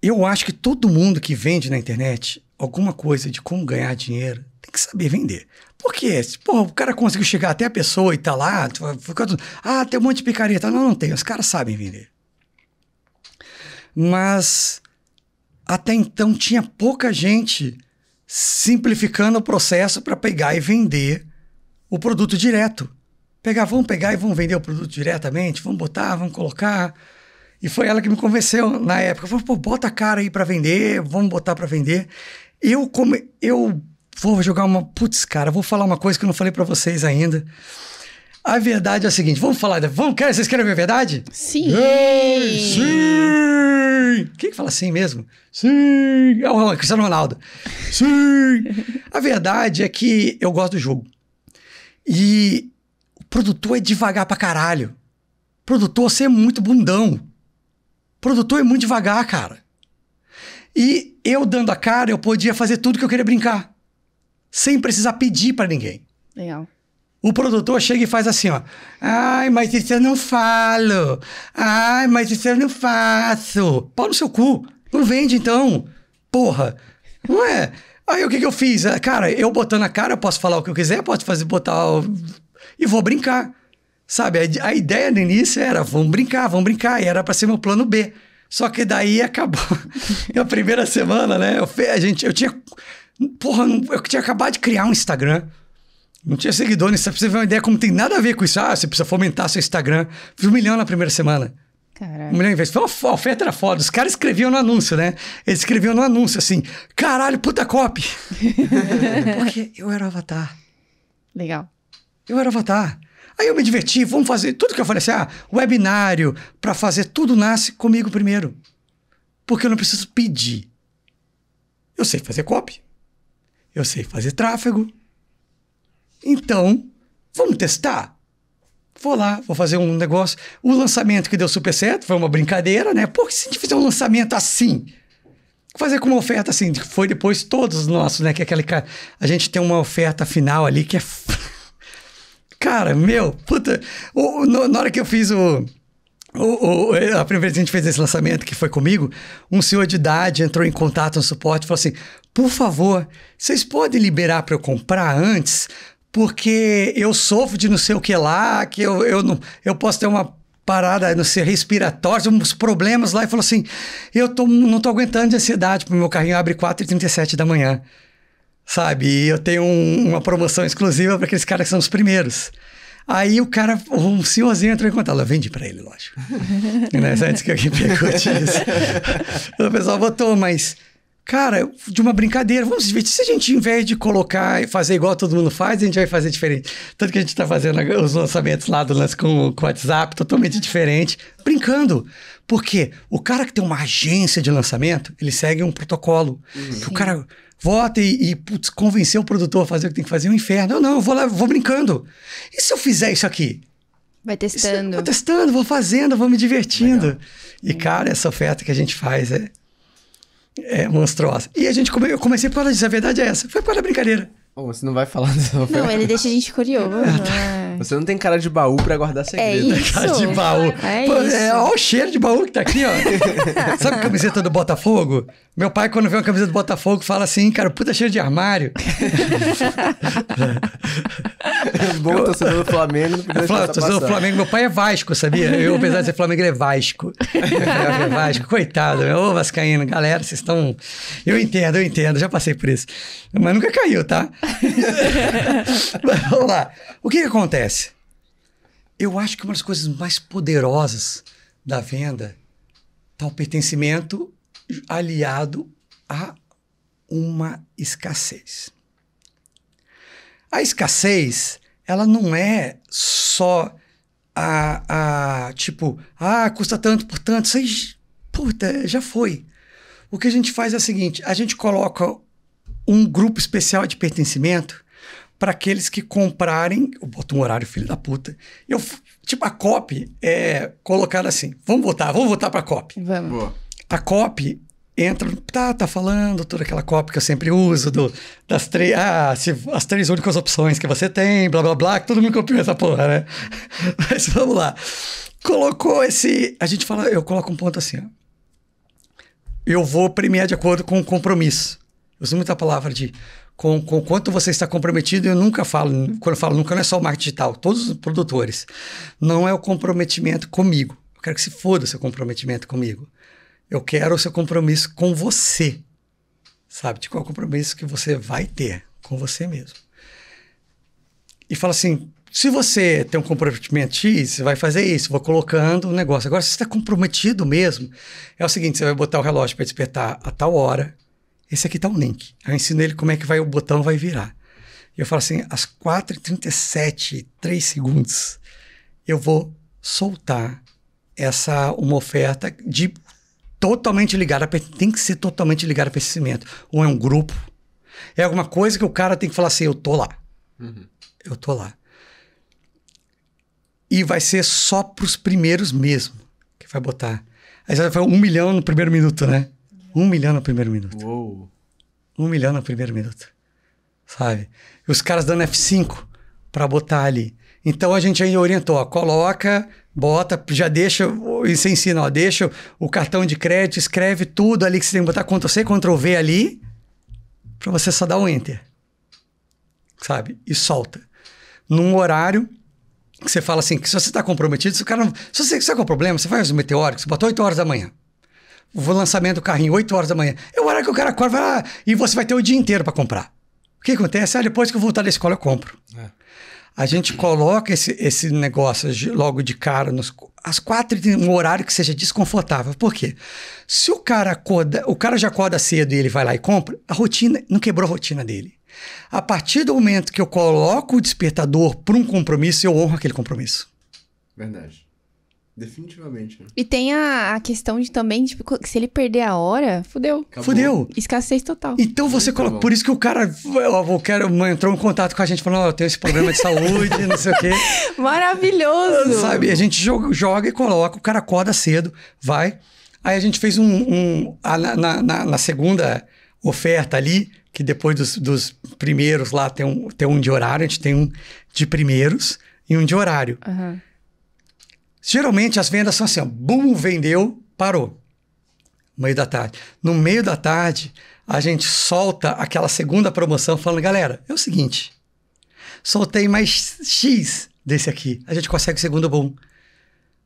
Eu acho que todo mundo que vende na internet alguma coisa de como ganhar dinheiro tem que saber vender. Por quê? Porra, o cara conseguiu chegar até a pessoa e tá lá. Ah, tem um monte de picareta. Não, não tem. Os caras sabem vender. Mas até então tinha pouca gente simplificando o processo para pegar e vender o produto direto pegar, vamos pegar e vamos vender o produto diretamente, vamos botar, vamos colocar. E foi ela que me convenceu na época. Falou, pô, bota a cara aí para vender, vamos botar para vender. Eu, como, eu vou jogar uma. Putz, cara, vou falar uma coisa que eu não falei para vocês ainda. A verdade é a seguinte: vamos falar. Vamos, quer, vocês querem ver a verdade? Sim! Ei, sim! Quem que fala assim mesmo? Sim! É o Cristiano Ronaldo. Sim! a verdade é que eu gosto do jogo. E Produtor é devagar pra caralho. Produtor, você é muito bundão. Produtor é muito devagar, cara. E eu dando a cara, eu podia fazer tudo que eu queria brincar. Sem precisar pedir para ninguém. Legal. O produtor chega e faz assim, ó. Ai, mas isso eu não falo. Ai, mas isso eu não faço. Pau no seu cu. Não vende, então. Porra, não é? Aí o que, que eu fiz? Ah, Cara, eu botando a cara, eu posso falar o que eu quiser, posso fazer, botar. E vou brincar. Sabe? A, a ideia no início era: vamos brincar, vamos brincar. E era pra ser meu plano B. Só que daí acabou. Na primeira semana, né? Eu, a gente, eu tinha. Porra, eu tinha acabado de criar um Instagram. Não tinha seguidor. Pra você ver uma ideia como tem nada a ver com isso. Ah, você precisa fomentar seu Instagram. Fiz um milhão na primeira semana. Um Caralho. milhão de vezes. Foi uma oferta era foda. Os caras escreviam no anúncio, né? Eles escreviam no anúncio assim: caralho, puta copy. Porque eu era avatar. Legal. Eu era avatar. Aí eu me diverti, vamos fazer tudo que eu falei assim: ah, webinário, pra fazer tudo nasce comigo primeiro. Porque eu não preciso pedir. Eu sei fazer copy. Eu sei fazer tráfego. Então, vamos testar. Vou lá, vou fazer um negócio. O lançamento que deu super certo foi uma brincadeira, né? Porque se a gente fizer um lançamento assim, fazer com uma oferta assim, que foi depois todos os nossos, né? Que é aquele cara. A gente tem uma oferta final ali que é. Cara, meu, puta. o- no- na hora que eu fiz o. o- o- a primeira vez que a gente fez esse lançamento, que foi comigo, um senhor de idade entrou em contato no suporte e falou assim: por favor, vocês podem liberar para eu comprar antes? Porque eu sofro de não sei o que lá, que eu, eu, não, eu posso ter uma parada, não sei, respiratória, uns problemas lá. E falou assim: eu tô, não tô aguentando de ansiedade, porque meu carrinho abre 4h37 da manhã. Sabe? E eu tenho um- uma promoção exclusiva para aqueles caras que são os primeiros. Aí o cara, um senhorzinho entrou em contato. Eu vendi para ele, lógico. né? Antes que alguém pergunte isso. o pessoal botou, mas, cara, de uma brincadeira, vamos se divertir. Se a gente, em vez de colocar e fazer igual todo mundo faz, a gente vai fazer diferente. Tanto que a gente está fazendo os lançamentos lá do lance com o WhatsApp, totalmente diferente, brincando. Porque o cara que tem uma agência de lançamento, ele segue um protocolo. Que o cara vota e, e putz, convencer o produtor a fazer o que tem que fazer é um inferno. Eu não, eu vou lá, vou brincando. E se eu fizer isso aqui? Vai Isso- testando. Vou testando, vou fazendo, vou me divertindo. E, cara, essa oferta que a gente faz é, é monstruosa. E a gente come, eu comecei por causa disso, a verdade é essa. Foi por causa da brincadeira. Ô, você não vai falar dessa oferta? Não, ele deixa a gente curioso. né? Você não tem cara de baú pra guardar segredo. É isso. Cara de baú. É Pô, isso. é, olha o cheiro de baú que tá aqui, ó. Sabe a camiseta do Botafogo? Meu pai, quando vê uma camiseta do Botafogo, fala assim, cara, puta cheiro de armário. Bom torcedor do Flamengo, essa torcedor do. Flamengo, meu pai é Vasco, sabia? Eu, apesar de ser Flamengo, ele é Vasco. É Vasco, coitado, meu. Ô, Vascaíno, galera, vocês estão. Eu entendo, eu entendo, já passei por isso. Mas nunca caiu, tá? Vamos lá. O que, que acontece? Eu acho que uma das coisas mais poderosas da venda tá o pertencimento aliado a uma escassez. A escassez, ela não é só a, a tipo, ah, custa tanto por tanto, isso aí, puta, já foi. O que a gente faz é o seguinte, a gente coloca um grupo especial de pertencimento para aqueles que comprarem, eu boto um horário filho da puta. Eu, tipo, a copy é colocada assim, vamos votar, vamos votar para copy. Vamos. Boa. A copy entra, tá, tá falando toda aquela copy que eu sempre uso, do, das três, ah, se- as três únicas opções que você tem, blá blá blá, que todo mundo copiou essa porra, né? Mas vamos lá. Colocou esse. A gente fala, eu coloco um ponto assim, ó. Eu vou premiar de acordo com o compromisso. Eu uso muita palavra de com, com quanto você está comprometido, eu nunca falo, quando eu falo nunca, não é só o marketing digital, todos os produtores. Não é o comprometimento comigo. Eu quero que se foda o seu comprometimento comigo. Eu quero o seu compromisso com você. Sabe? De qual compromisso que você vai ter com você mesmo. E fala assim: se você tem um comprometimento X, você vai fazer isso, vou colocando o negócio. Agora, se você está comprometido mesmo, é o seguinte: você vai botar o relógio para despertar a tal hora. Esse aqui tá um link. Eu ensino ele como é que vai, o botão vai virar. E eu falo assim: às 4h37, 3 segundos, eu vou soltar essa uma oferta de totalmente ligada tem que ser totalmente ligada a pertencimento. Ou é um grupo, é alguma coisa que o cara tem que falar assim, eu tô lá. Eu tô lá. E vai ser só pros primeiros mesmo que vai botar. Aí você vai falar um milhão no primeiro minuto, né? Um milhão no primeiro minuto. Uou. Um milhão no primeiro minuto. Sabe? E os caras dando F5 pra botar ali. Então a gente aí orientou, ó, coloca, bota, já deixa, você ensina, ó, deixa o cartão de crédito, escreve tudo ali que você tem que botar Ctrl C, Ctrl V ali, para você só dar um enter. Sabe? E solta. Num horário que você fala assim, que se você está comprometido, se o cara não, se você está com problema, você faz o meteórico, você bota 8 horas da manhã. O lançamento do carrinho, 8 horas da manhã. É o horário que o cara acorda lá, e você vai ter o dia inteiro para comprar. O que acontece? Ah, depois que eu voltar da escola, eu compro. É. A gente coloca esse, esse negócio logo de cara, nos, às quatro, um horário que seja desconfortável. Por quê? Se o cara acorda, o cara já acorda cedo e ele vai lá e compra, a rotina, não quebrou a rotina dele. A partir do momento que eu coloco o despertador para um compromisso, eu honro aquele compromisso. Verdade. Definitivamente. Né? E tem a, a, questão de também, tipo, se ele perder a hora, fudeu. Acabou. Fudeu. Escassez total. Então você coloca. Por isso que o cara eu quero, entrou em contato com a gente falando: oh, eu tenho esse problema de saúde, não sei o quê. Maravilhoso. Sabe? A gente joga, joga, e coloca, o cara acorda cedo, vai. Aí a gente fez um. um a, na, na, na, segunda oferta ali, que depois dos, dos, primeiros lá tem um, tem um de horário, a gente tem um de primeiros e um de horário. Uhum. Geralmente as vendas são assim, ó, bum, vendeu, parou. Meio da tarde. No meio da tarde, a gente solta aquela segunda promoção falando, galera, é o seguinte, soltei mais X desse aqui. A gente consegue o segundo boom.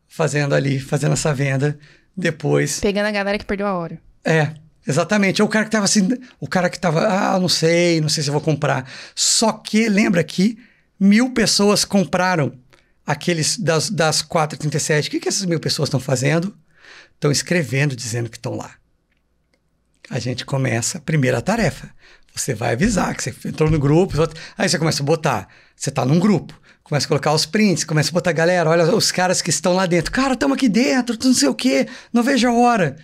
Fazendo ali, fazendo essa venda. Depois. Pegando a galera que perdeu a hora. É, exatamente. É o cara que tava assim, o cara que tava, ah, não sei, não sei se eu vou comprar. Só que lembra que mil pessoas compraram aqueles das, das 4h37, o que, que essas mil pessoas estão fazendo? Estão escrevendo, dizendo que estão lá. A gente começa a primeira tarefa. Você vai avisar que você entrou no grupo, aí você começa a botar. Você está num grupo, começa a colocar os prints, começa a botar, galera, olha os caras que estão lá dentro. Cara, estamos aqui dentro, não sei o quê, não vejo a hora.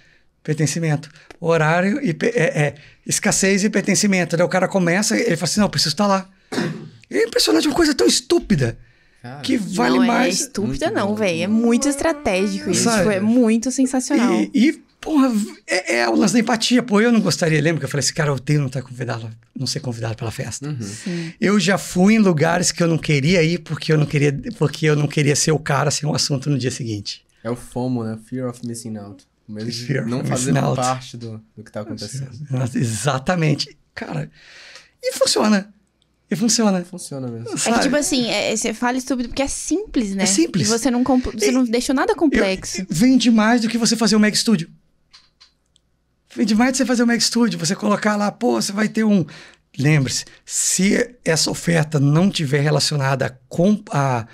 Pertencimento. Horário e é, é, escassez e pertencimento. Daí o cara começa, ele fala assim: não, preciso estar lá. É impressionante, uma coisa tão estúpida. Cara, que vale não mais. É estúpida, não, velho. É muito estratégico isso. Tipo, é muito sensacional. E, e porra, é, é, o lance da empatia. Pô, eu não gostaria, lembra que eu falei assim, cara, eu tenho não estar convidado, não ser convidado pela festa. Uhum. Eu já fui em lugares que eu não queria ir porque eu não queria, porque eu não queria ser o cara sem um assunto no dia seguinte. É o FOMO, né? Fear of missing out. O medo de não fazer parte do, do que está acontecendo. Exatamente. Cara, e funciona. E funciona. Funciona mesmo. Sabe? É que, tipo assim, é, você fala estúpido porque é simples, né? É simples. E você não, você e, não deixou nada complexo. Eu, vende mais do que você fazer o Mag Studio. Vende mais do que você fazer o Mag Studio. Você colocar lá, pô, você vai ter um. Lembre-se, se essa oferta não tiver relacionada com a,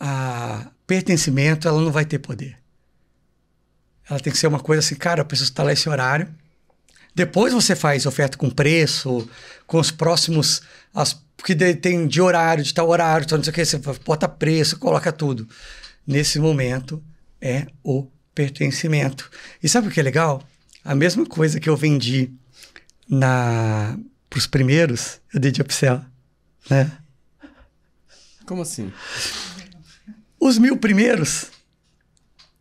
a pertencimento, ela não vai ter poder. Ela tem que ser uma coisa assim, cara, eu preciso estar lá esse horário. Depois você faz oferta com preço, com os próximos. As porque tem de horário, de tal horário, então não sei o que, você bota preço, coloca tudo. Nesse momento é o pertencimento. E sabe o que é legal? A mesma coisa que eu vendi na para os primeiros, eu dei de upsell, né? Como assim? Os mil primeiros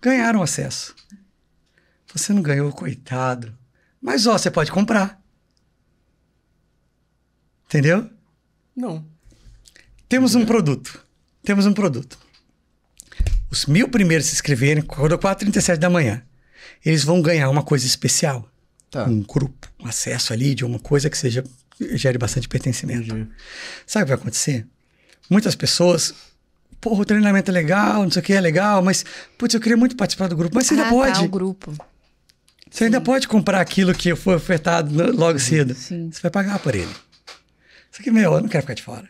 ganharam acesso. Você não ganhou, coitado. Mas ó, você pode comprar. Entendeu? Não. Temos um produto. Temos um produto. Os mil primeiros se inscreverem, quando 4h37 da manhã, eles vão ganhar uma coisa especial. Tá. Um grupo, um acesso ali de uma coisa que seja gere bastante pertencimento. Entendi. Sabe o que vai acontecer? Muitas pessoas, porra, o treinamento é legal, não sei o que é legal, mas, putz, eu queria muito participar do grupo. Mas você ah, ainda tá, pode. o grupo. Você Sim. ainda pode comprar aquilo que foi ofertado logo cedo. Sim. Você vai pagar por ele. Isso aqui, meu, eu não quero ficar de fora.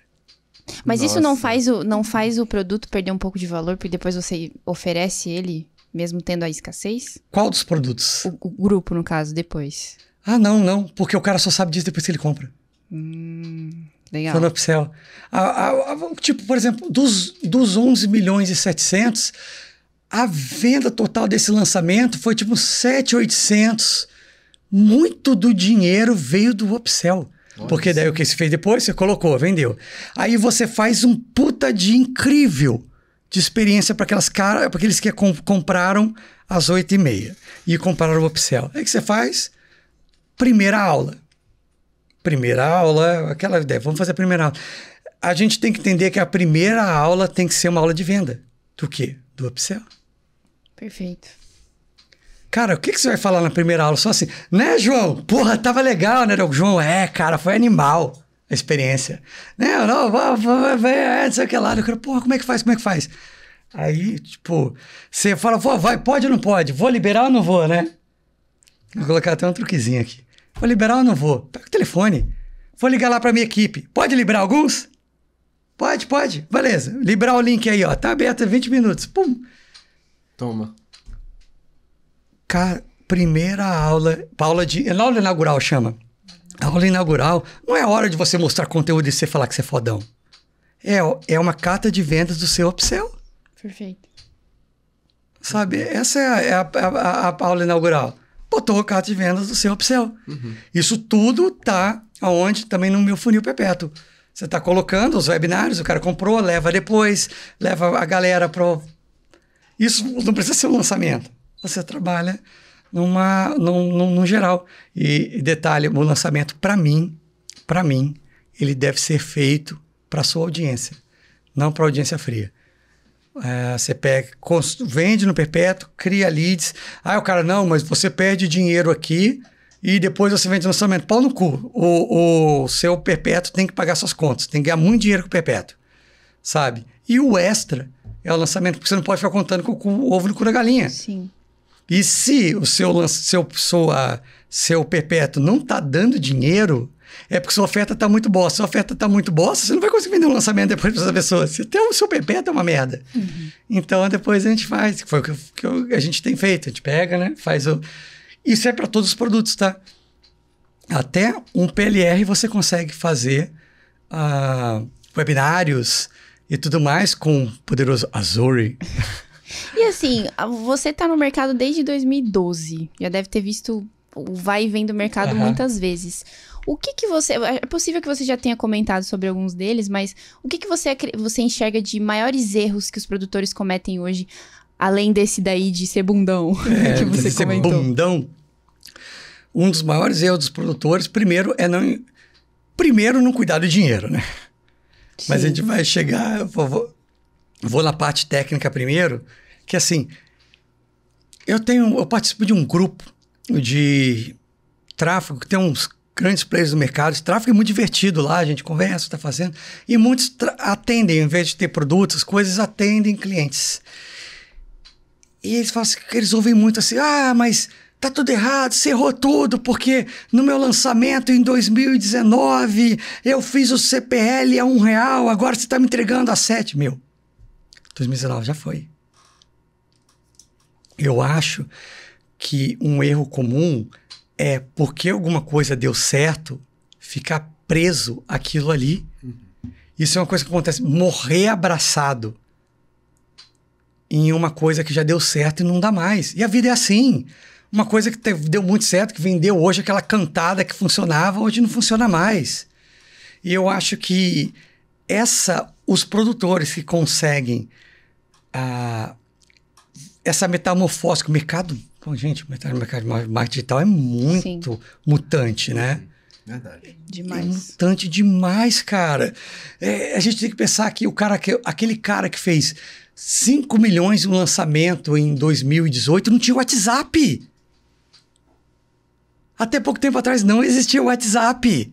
Mas Nossa. isso não faz, o, não faz o produto perder um pouco de valor, porque depois você oferece ele, mesmo tendo a escassez? Qual dos produtos? O, o grupo, no caso, depois. Ah, não, não. Porque o cara só sabe disso depois que ele compra. Hum, legal. Falando upsell. A, a, a, tipo, por exemplo, dos, dos 11 milhões e 700, a venda total desse lançamento foi tipo 7,800. Muito do dinheiro veio do upsell. Porque daí o que você fez depois? Você colocou, vendeu. Aí você faz um puta de incrível de experiência para aquelas caras, para aqueles que compraram às oito e meia e compraram o upsell. Aí que você faz? Primeira aula. Primeira aula, aquela ideia, vamos fazer a primeira aula. a gente tem que entender que a primeira aula tem que ser uma aula de venda. Do quê? Do upsell. Perfeito. Cara, o que, que você vai falar na primeira aula? Só assim, né, João? Porra, tava legal, né? O João, é, cara, foi animal a experiência. Né, não, vai, vai, vai, é, não sei o que lá. Eu quero, porra, como é que faz? Como é que faz? Aí, tipo, você fala, Pô, vai, pode ou não pode? Vou liberar ou não vou, né? Vou colocar até um truquezinho aqui. Vou liberar ou não vou? Pega o telefone. Vou ligar lá pra minha equipe. Pode liberar alguns? Pode, pode. Beleza. Liberar o link aí, ó. Tá aberto 20 minutos. Pum. Toma. Cara, primeira aula, aula de. Na aula inaugural chama. A aula inaugural não é hora de você mostrar conteúdo e você falar que você é fodão. É, é uma carta de vendas do seu upsell. Perfeito. Sabe? Essa é a, é a, a, a aula inaugural. Botou a carta de vendas do seu upsell. Isso tudo tá aonde? Também no meu funil perpétuo. Você está colocando os webinários, o cara comprou, leva depois, leva a galera pro. Isso não precisa ser um lançamento. Você trabalha numa, num, num, num geral. E, detalhe, o lançamento, para mim, para mim, ele deve ser feito para sua audiência, não para audiência fria. É, você pega, vende no perpétuo, cria leads. Ah, o cara, não, mas você perde dinheiro aqui e depois você vende no lançamento. Pau no cu. O, o seu perpétuo tem que pagar suas contas, tem que ganhar muito dinheiro com o perpétuo, sabe? E o extra é o lançamento, porque você não pode ficar contando com, com o ovo no cu da galinha. Sim. E se o seu, seu, sua, seu perpétuo não está dando dinheiro, é porque sua oferta está muito boa. Se sua oferta está muito boa, você não vai conseguir vender um lançamento depois para essa pessoa. Se até o seu perpétuo é uma merda. Então, depois a gente faz, foi o que, que a gente tem feito. A gente pega, né? Faz o... Isso é para todos os produtos, tá? Até um PLR você consegue fazer ah, webinários e tudo mais com o poderoso Azure. E assim, você tá no mercado desde 2012. Já deve ter visto o vai e vem do mercado Aham. muitas vezes. O que que você... É possível que você já tenha comentado sobre alguns deles, mas o que que você, você enxerga de maiores erros que os produtores cometem hoje, além desse daí de ser bundão É, que você esse comentou? bundão. Um dos maiores erros dos produtores, primeiro, é não. Primeiro, não cuidar do dinheiro, né? Mas a Sim. gente vai chegar. Vou, vou, na parte técnica primeiro, que assim. Eu tenho. Eu participo de um grupo de tráfego que tem uns grandes players do mercado. Esse tráfego é muito divertido lá, a gente conversa, está fazendo. E muitos atendem, em vez de ter produtos, coisas atendem clientes. E eles falam assim, eles ouvem muito assim, ah, mas tá tudo errado, você errou tudo, porque no meu lançamento em 2019 eu fiz o CPL a um real, agora você tá me entregando a sete mil. 2019 já foi. Eu acho que um erro comum é porque alguma coisa deu certo, ficar preso aquilo ali. Isso é uma coisa que acontece, morrer abraçado em uma coisa que já deu certo e não dá mais. E a vida é assim. Uma coisa que deu muito certo, que vendeu hoje, aquela cantada que funcionava, hoje não funciona mais. E eu acho que essa, os produtores que conseguem ah, essa metamorfose, que o mercado, pô, gente, o mercado, de marketing digital é muito mutante, né? Verdade. É Demais. mutante demais, cara. É, a gente tem que pensar que o cara que, aquele cara que fez 5 milhões no lançamento em 2018 não tinha WhatsApp. Até pouco tempo atrás não existia WhatsApp.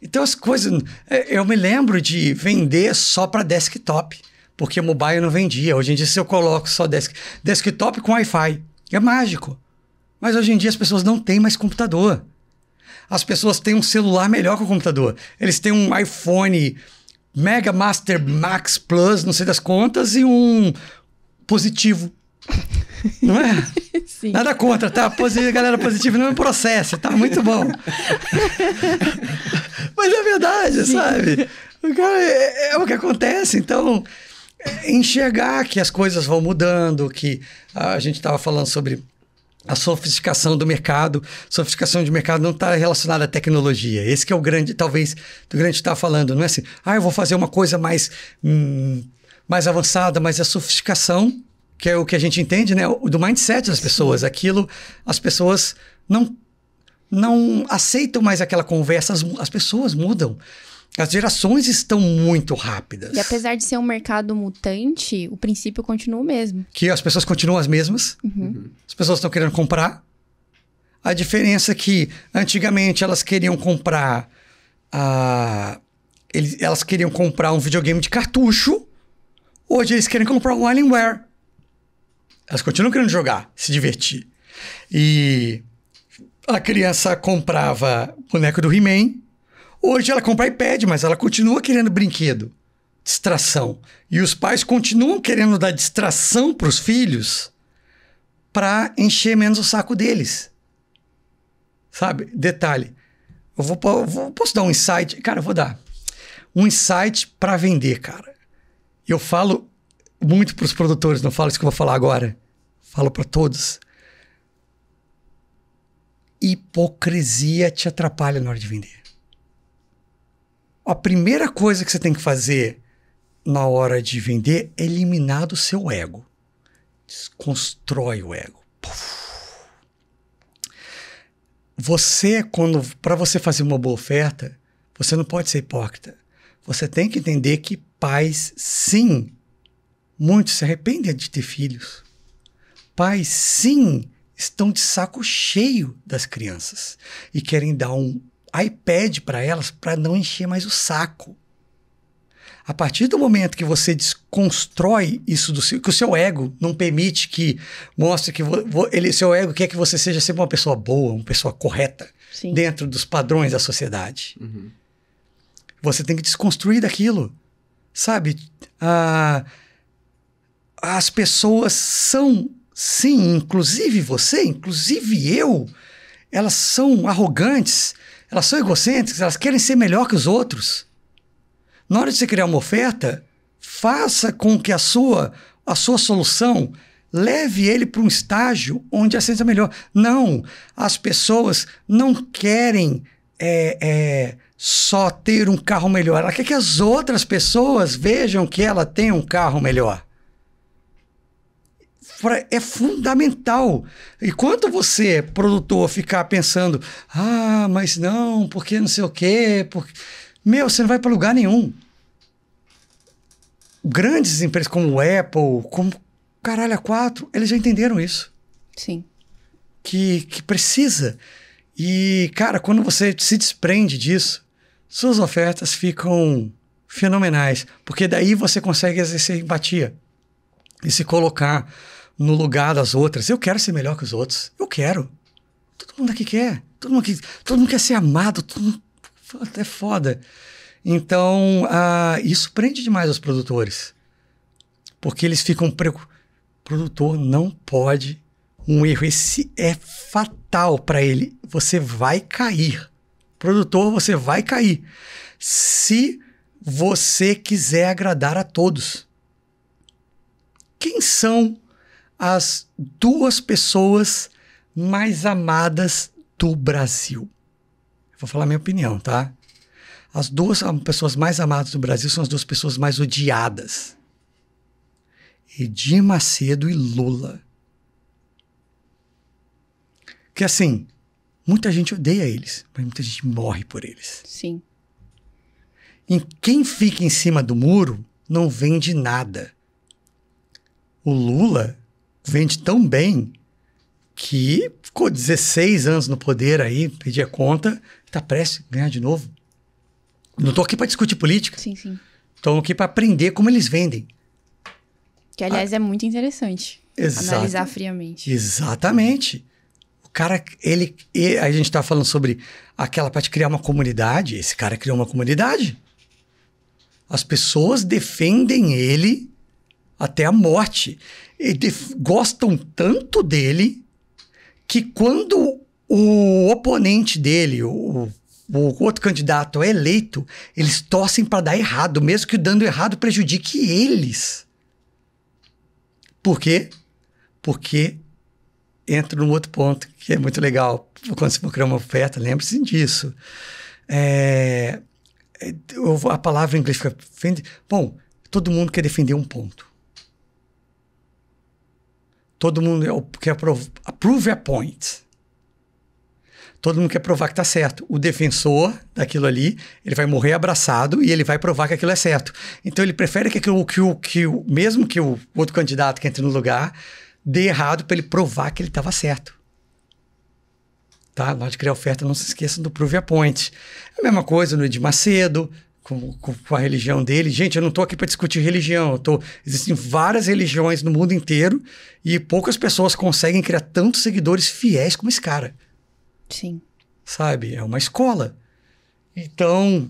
Então as coisas. é, Eu me lembro de vender só para desktop, porque mobile não vendia. Hoje em dia, se eu coloco só desk, desktop com Wi-Fi, é mágico. Mas hoje em dia as pessoas não têm mais computador as pessoas têm um celular melhor que o computador. Eles têm um iPhone Mega Master Max Plus, não sei das contas, e um positivo. Não é? Sim. Nada contra, tá? Galera positiva não me processa, tá muito bom. Mas é verdade, sabe? O cara, é, é o que acontece. Então, é enxergar que as coisas vão mudando, que a gente estava falando sobre a sofisticação do mercado. Sofisticação de mercado não está relacionada à tecnologia. Esse que é o grande, talvez, do grande está falando. Não é assim, ah, eu vou fazer uma coisa mais, hum, mais avançada, mas a sofisticação, que é o que a gente entende, né? o- Do mindset das pessoas. Aquilo, as pessoas não, não aceitam mais aquela conversa, as, as pessoas mudam. As gerações estão muito rápidas. E apesar de ser um mercado mutante, o princípio continua o mesmo. Que as pessoas continuam as mesmas. Uhum. As pessoas estão querendo comprar. A diferença é que antigamente elas queriam comprar a eles, elas queriam comprar um videogame de cartucho. Hoje eles querem comprar um Alienware. Elas continuam querendo jogar, se divertir. E a criança comprava boneco do He-Man. Hoje ela compra iPad, mas ela continua querendo brinquedo, distração. E os pais continuam querendo dar distração para os filhos para encher menos o saco deles. Sabe? Detalhe. Eu vou, vou, posso dar um insight? Cara, eu vou dar. Um insight para vender, cara. Eu falo muito para os produtores, não falo isso que eu vou falar agora. Falo para todos. Hipocrisia te atrapalha na hora de vender. A primeira coisa que você tem que fazer na hora de vender é eliminar do seu ego. Desconstrói o ego. Puf. Você, quando para você fazer uma boa oferta, você não pode ser hipócrita. Você tem que entender que pais, sim, muitos se arrependem de ter filhos. Pais, sim, estão de saco cheio das crianças e querem dar um iPad para elas para não encher mais o saco. A partir do momento que você desconstrói isso do seu, que o seu ego não permite que mostre que vo, ele, seu ego quer que você seja sempre uma pessoa boa, uma pessoa correta Sim. dentro dos padrões da sociedade. Uhum. Você tem que desconstruir daquilo, sabe? Ah, as pessoas são, sim, inclusive você, inclusive eu, elas são arrogantes, elas são egocêntricas, elas querem ser melhor que os outros. Na hora de você criar uma oferta, faça com que a sua, a sua solução leve ele para um estágio onde a ciência é melhor. Não, as pessoas não querem é, é, só ter um carro melhor. Ela quer que as outras pessoas vejam que ela tem um carro melhor. É fundamental. E quando você, produtor, ficar pensando, ah, mas não, porque não sei o quê, porque meu, você não vai para lugar nenhum. Grandes empresas como o Apple, como caralho a quatro, eles já entenderam isso. Sim. Que, que precisa. E, cara, quando você se desprende disso, suas ofertas ficam fenomenais. Porque daí você consegue exercer empatia e se colocar no lugar das outras. Eu quero ser melhor que os outros. Eu quero. Todo mundo aqui quer. Todo mundo, aqui, todo mundo quer ser amado. Mundo é foda. Então, uh, isso prende demais os produtores. Porque eles ficam. Pre... Produtor não pode. Um erro. Esse é fatal para ele. Você vai cair. Produtor, você vai cair. Se você quiser agradar a todos. Quem são as duas pessoas mais amadas do Brasil? Vou falar minha opinião, tá? As duas pessoas mais amadas do Brasil são as duas pessoas mais odiadas. Edir Macedo e Lula. Que assim, muita gente odeia eles, mas muita gente morre por eles. Sim. E quem fica em cima do muro não vende nada. O Lula vende tão bem que ficou 16 anos no poder aí, pedia conta, está prestes a ganhar de novo. Não estou aqui para discutir política. Sim, sim. Estou aqui para aprender como eles vendem. Que, aliás, ah, é muito interessante. Exato. Analisar friamente. Exatamente. O cara, ele, ele a gente está falando sobre aquela parte de criar uma comunidade. Esse cara criou uma comunidade. As pessoas defendem ele até a morte. E gostam tanto dele que quando o oponente dele, o, o outro candidato é eleito, eles torcem para dar errado, mesmo que dando errado prejudique eles. Por quê? Porque entra num outro ponto que é muito legal. Quando você criar uma oferta, lembre-se disso. É, é a palavra em inglês fica. Bom, todo mundo quer defender um ponto. Todo mundo quer approve a point. Todo mundo quer provar que tá certo. O defensor daquilo ali, ele vai morrer abraçado e ele vai provar que aquilo é certo. Então ele prefere que, aquilo, que, o, que o, mesmo que o outro candidato que entre no lugar dê errado para ele provar que ele estava certo. Tá? Na hora de criar oferta, não se esqueçam do Prove a Point. A mesma coisa no Edir Macedo, com, com, a religião dele. Gente, eu não estou aqui para discutir religião. Tô... Existem várias religiões no mundo inteiro e poucas pessoas conseguem criar tantos seguidores fiéis como esse cara. Sim. Sabe? É uma escola. Então,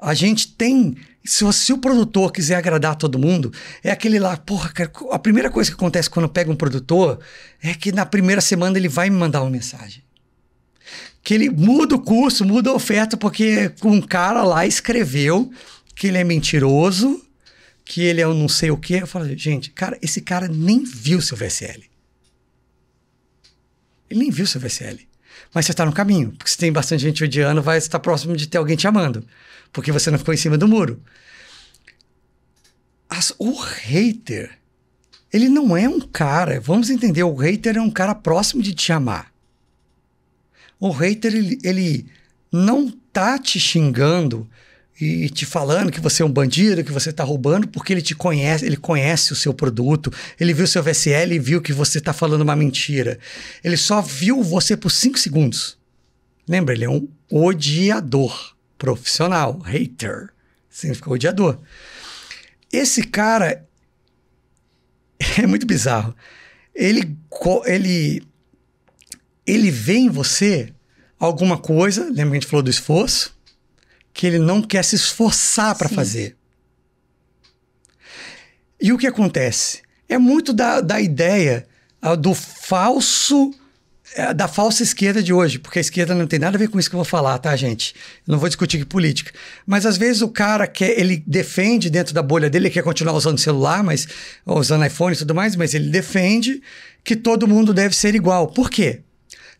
a gente tem. Se, se o produtor quiser agradar todo mundo, é aquele lá, porra, cara, a primeira coisa que acontece quando pega um produtor é que na primeira semana ele vai me mandar uma mensagem. Que ele muda o curso, muda a oferta, porque um cara lá escreveu que ele é mentiroso, que ele é um não sei o quê. Eu falo, gente, cara, esse cara nem viu seu VSL. Ele nem viu seu VSL mas você está no caminho. Porque se tem bastante gente odiando, vai estar próximo de ter alguém te amando. Porque você não ficou em cima do muro. As, o hater, ele não é um cara. Vamos entender, o hater é um cara próximo de te amar. O hater, ele, ele não tá te xingando e te falando que você é um bandido, que você está roubando, porque ele te conhece, ele conhece o seu produto, ele viu seu VSL e viu que você está falando uma mentira. Ele só viu você por cinco segundos. Lembra, ele é um odiador profissional, hater. Significa odiador. Esse cara é muito bizarro. Ele, ele, ele vê em você alguma coisa, lembra que a gente falou do esforço? que ele não quer se esforçar para fazer. E o que acontece? É muito da, da ideia do falso, uh, da falsa esquerda de hoje, porque a esquerda não tem nada a ver com isso que eu vou falar, tá, gente? Eu não vou discutir política. Mas às vezes o cara quer, ele defende dentro da bolha dele, ele quer continuar usando celular, mas usando iPhone e tudo mais, mas ele defende que todo mundo deve ser igual. Por quê?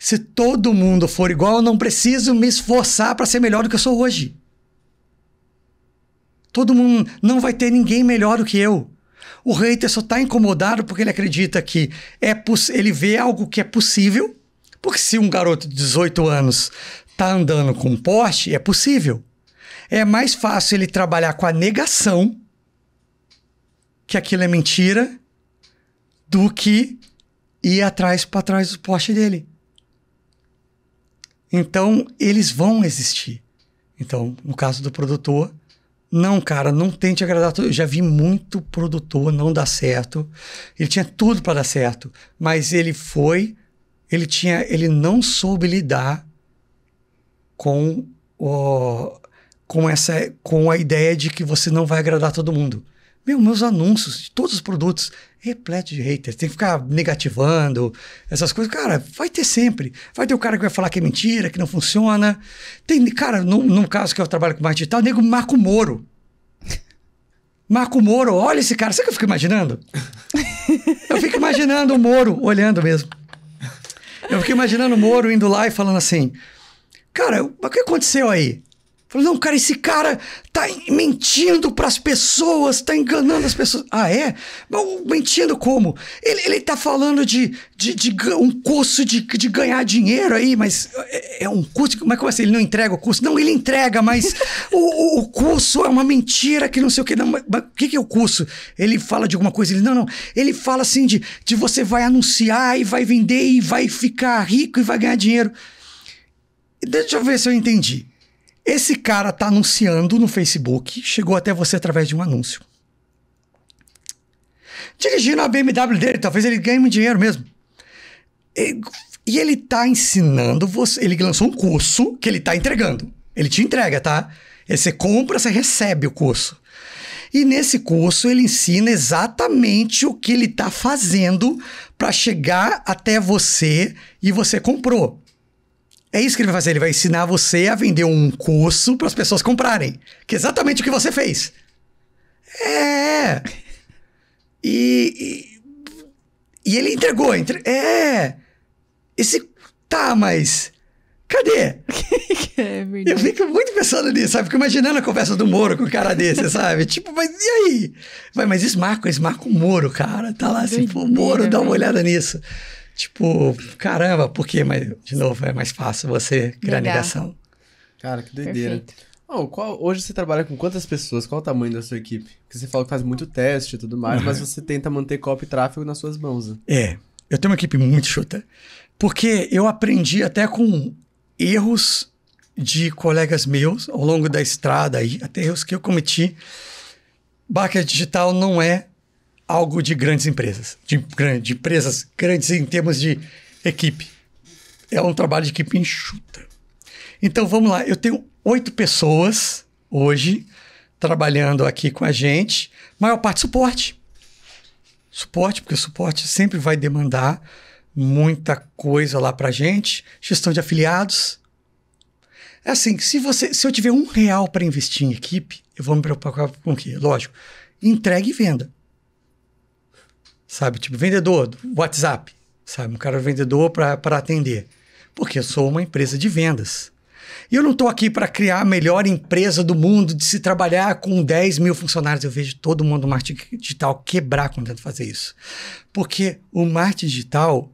Se todo mundo for igual, eu não preciso me esforçar para ser melhor do que eu sou hoje. Todo mundo não vai ter ninguém melhor do que eu. O hater só está incomodado porque ele acredita que é ele vê algo que é possível. Porque se um garoto de 18 anos está andando com um Porsche, é possível. É mais fácil ele trabalhar com a negação que aquilo é mentira do que ir atrás para trás do Porsche dele. Então, eles vão existir. Então, no caso do produtor, não, cara, não tente agradar. Eu já vi muito produtor não dar certo. Ele tinha tudo para dar certo, mas ele foi, ele tinha, ele não soube lidar com o, com essa, com a ideia de que você não vai agradar todo mundo. Meu, meus anúncios de todos os produtos repleto de haters. Tem que ficar negativando essas coisas. Cara, vai ter sempre. Vai ter o cara que vai falar que é mentira, que não funciona. Tem, cara, num, num caso que eu trabalho com marketing digital, nego Marco Moro. Marco Moro, olha esse cara. Sabe o que eu fico imaginando? eu fico imaginando o Moro, olhando mesmo. Eu fico imaginando o Moro indo lá e falando assim: Cara, o que aconteceu aí? Falei, não, cara, esse cara tá mentindo para as pessoas, tá enganando as pessoas. Ah, é? Mas mentindo como? Ele, ele tá falando de, de, de um curso de, de ganhar dinheiro aí, mas é, é um curso. Mas como assim? Ele não entrega o curso? Não, ele entrega, mas o, o, curso é uma mentira que não sei o que. Não, mas, mas, o que, que é o curso? Ele fala de alguma coisa? Ele, não, não. Ele fala assim de, de você vai anunciar e vai vender e vai ficar rico e vai ganhar dinheiro. Deixa eu ver se eu entendi. Esse cara tá anunciando no Facebook, chegou até você através de um anúncio. Dirigindo a BMW dele, talvez ele ganhe muito dinheiro mesmo. E ele tá ensinando você. Ele lançou um curso que ele tá entregando. Ele te entrega, tá? Você compra, você recebe o curso. E nesse curso ele ensina exatamente o que ele está fazendo para chegar até você e você comprou. É isso que ele vai fazer. Ele vai ensinar você a vender um curso para as pessoas comprarem. Que é exatamente o que você fez. É. E, e, e ele entregou. Entre, é. Esse. Tá, mas. Cadê? é Eu fico muito pensando nisso, sabe? Fico imaginando a conversa do Moro com um cara desse, sabe? Tipo, mas e aí? Vai, mas esse Marco, esse Marco Moro, cara, tá lá assim, pô, Moro, dá uma olhada nisso. Tipo, caramba, por quê? Mas, de novo, é mais fácil você criar Legal. negação. Cara, que doideira. Perfeito. Oh, qual- hoje você trabalha com quantas pessoas? Qual o tamanho da sua equipe? Porque você falou que faz muito teste e tudo mais, mas você tenta manter copy e tráfego nas suas mãos. né? É, eu tenho uma equipe muito chuta. Porque eu aprendi até com erros de colegas meus ao longo da estrada aí, até erros que eu cometi. Marketing digital não é algo de grandes empresas, de, de empresas grandes em termos de equipe. É um trabalho de equipe enxuta. Então vamos lá, eu tenho oito pessoas hoje trabalhando aqui com a gente, maior parte suporte. Suporte, porque o suporte sempre vai demandar muita coisa lá pra gente, gestão de afiliados. É assim, se você, se eu tiver um real para investir em equipe, eu vou me preocupar com o quê? Lógico, entrega e venda. Sabe, tipo, vendedor do WhatsApp, sabe, um cara vendedor para atender. Porque eu sou uma empresa de vendas. E eu não estou aqui para criar a melhor empresa do mundo de se trabalhar com 10 mil funcionários. Eu vejo todo mundo no marketing digital quebrar quando tenta fazer isso. Porque o marketing digital,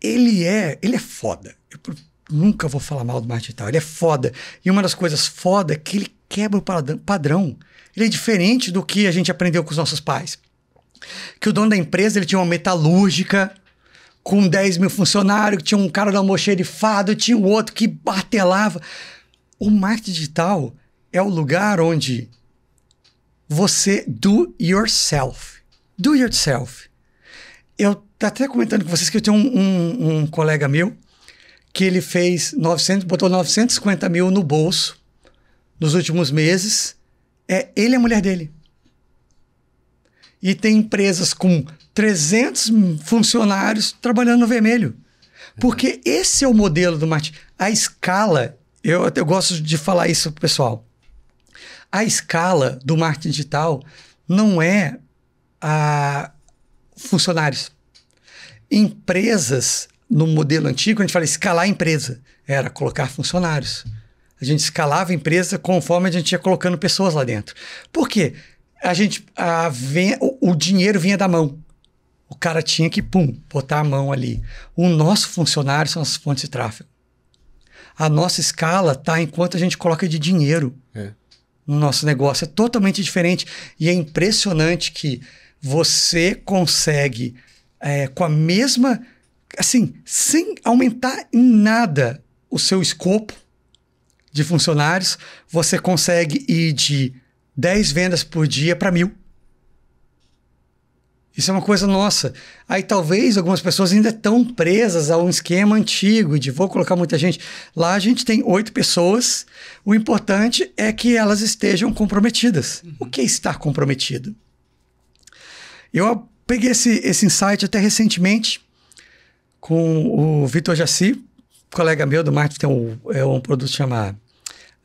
ele é, ele é foda. Eu nunca vou falar mal do marketing digital. Ele é foda. E uma das coisas foda é que ele quebra o padrão. Ele é diferente do que a gente aprendeu com os nossos pais. Que o dono da empresa ele tinha uma metalúrgica com 10 mil funcionários, tinha um cara do almoxerifado, tinha o outro que martelava. O marketing digital é o lugar onde você do yourself. Do yourself. Eu tô até comentando com vocês que eu tenho um, um- um colega meu que ele fez 900, botou 950 mil no bolso nos últimos meses. É ele e a mulher dele. E tem empresas com 300 funcionários trabalhando no vermelho. Porque esse é o modelo do marketing. A escala, eu, eu gosto de falar isso pro pessoal. A escala do marketing digital não é a funcionários. Empresas, no modelo antigo, a gente fala escalar a empresa. Era colocar funcionários. A gente escalava a empresa conforme a gente ia colocando pessoas lá dentro. Por quê? A gente, a, ven- o, o dinheiro vinha da mão. O cara tinha que, pum, botar a mão ali. O nosso funcionário são as fontes de tráfego. A nossa escala tá enquanto a gente coloca de dinheiro É. no nosso negócio. É totalmente diferente. E é impressionante que você consegue, é, com a mesma. Assim, sem aumentar em nada o seu escopo de funcionários, você consegue ir de 10 vendas por dia para mil. Isso é uma coisa nossa. Aí talvez algumas pessoas ainda estão presas a um esquema antigo de vou colocar muita gente. Lá a gente tem oito pessoas. O importante é que elas estejam comprometidas. O que é estar comprometido? Eu peguei esse, esse insight até recentemente com o Vitor Jaci, colega meu do marketing, tem um, é um produto chamado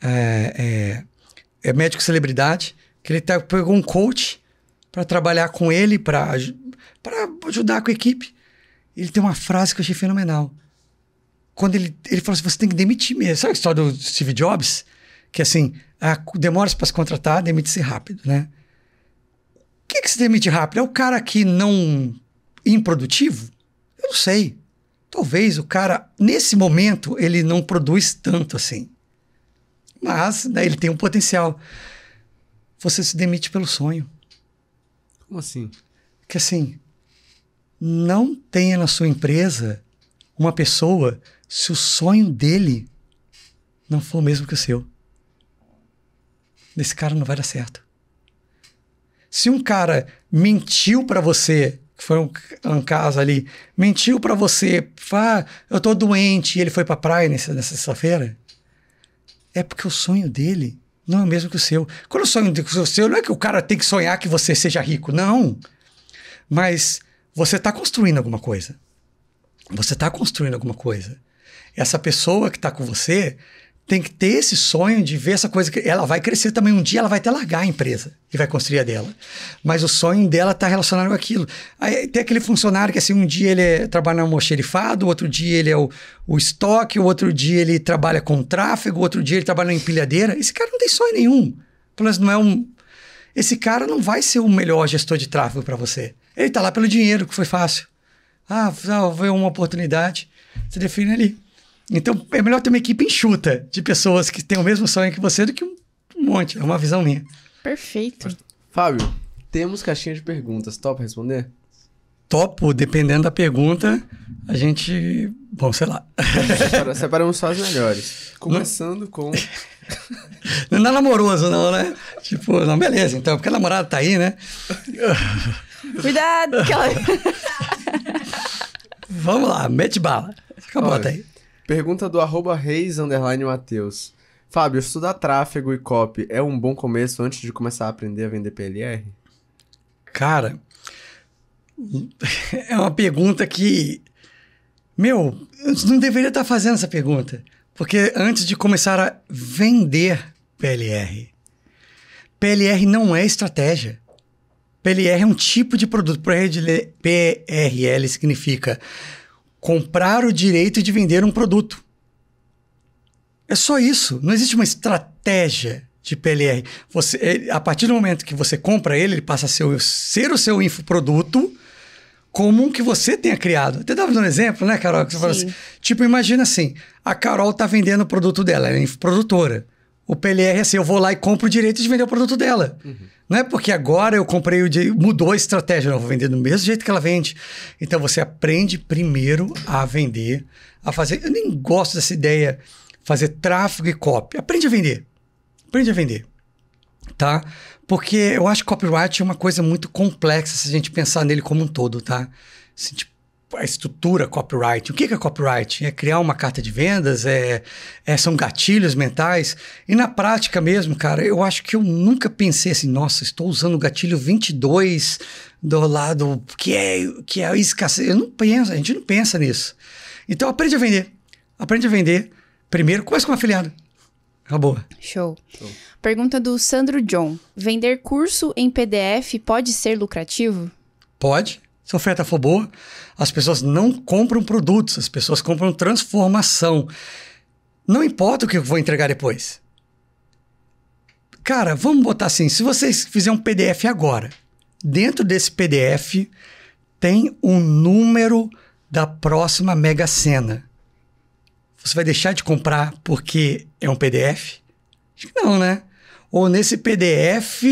é, é, é Médico Celebridade, que ele tá, pegou um coach para trabalhar com ele, para ajudar com a equipe. Ele tem uma frase que eu achei fenomenal. Quando ele, ele falou assim: você tem que demitir mesmo. Sabe a história do Steve Jobs? Que assim, ah, demora para se contratar, demite-se rápido, né? O que, que se demite rápido? É o cara que não improdutivo? Eu não sei. Talvez o cara, nesse momento, ele não produz tanto assim. Mas né, ele tem um potencial. Você se demite pelo sonho. Como assim? Que assim, não tenha na sua empresa uma pessoa se o sonho dele não for o mesmo que o seu. Esse cara não vai dar certo. Se um cara mentiu para você, que foi um, um caso ali, mentiu para você, ah, eu tô doente, e ele foi pra praia nessa, nessa sexta-feira, é porque o sonho dele não é o mesmo que o seu. Quando o sonho do seu não é que o cara tem que sonhar que você seja rico, não. Mas você está construindo alguma coisa. Você está construindo alguma coisa. Essa pessoa que está com você tem que ter esse sonho de ver essa coisa que ela vai crescer também. Um dia ela vai até largar a empresa e vai construir a dela. Mas o sonho dela está relacionado com aquilo. Aí tem aquele funcionário que assim, um dia ele é, trabalha no almoxerifado, outro dia ele é o, o estoque, o outro dia ele trabalha com tráfego, outro dia ele trabalha na empilhadeira. Esse cara não tem sonho nenhum. Pelo menos não é um. Esse cara não vai ser o melhor gestor de tráfego para você. Ele está lá pelo dinheiro, que foi fácil. Ah, veio uma oportunidade, você define ali. Então é melhor ter uma equipe enxuta de pessoas que têm o mesmo sonho que você do que um monte. É uma visão minha. Perfeito. Fábio, temos caixinha de perguntas. Topa responder? Topo, dependendo da pergunta, a gente. Bom, sei lá. Separa- Separamos só as melhores. Começando com. Não é namoroso, não, né? Tipo, não, beleza, então, porque a namorada tá aí, né? Cuidado! Aquela... Vamos lá, mete bala. Acabou, Olha, tá aí. Pergunta do arroba reis. Fábio, estudar tráfego e copy é um bom começo antes de começar a aprender a vender PLR? Cara, é uma pergunta que. Meu, eu não deveria estar fazendo essa pergunta. Porque antes de começar a vender PLR, PLR não é estratégia. PLR é um tipo de produto. PRL significa comprar o direito de vender um produto. É só isso. Não existe uma estratégia de PLR. Você, ele- a partir do momento que você compra ele, ele passa a ser, o- ser o seu infoproduto como um que você tenha criado. Até dava um exemplo, né, Carol? Assim, tipo, imagina assim, a Carol tá vendendo o produto dela, ela é infoprodutora. O PLR é assim, eu vou lá e compro o direito de vender o produto dela. Não é porque agora eu comprei o direito, mudou a estratégia, não, eu vou vender do mesmo jeito que ela vende. Então você aprende primeiro a vender, a fazer. Eu nem gosto dessa ideia, fazer tráfego e copy. Aprende a vender. Aprende a vender tá? Porque eu acho que copyright é uma coisa muito complexa se a gente pensar nele como um todo, tá? Assim, tipo, a estrutura copyright. O que é copyright? É criar uma carta de vendas? É, é- são gatilhos mentais? E na prática mesmo, cara, eu acho que eu nunca pensei assim, nossa, estou usando o gatilho 22 do lado que é, que é a escassez. Eu não penso, a gente não pensa nisso. Então aprende a vender. Aprende a vender. Primeiro, começa com um afiliado. Acabou. Show. Pergunta do Sandro John. Vender curso em PDF pode ser lucrativo? Pode. Se a oferta for boa, as pessoas não compram produtos, as pessoas compram transformação. Não importa o que eu vou entregar depois. Cara, vamos botar assim: se vocês fizerem um PDF agora, dentro desse PDF tem um número da próxima Mega Sena. Você vai deixar de comprar porque é um PDF? Acho que não, né? Ou nesse PDF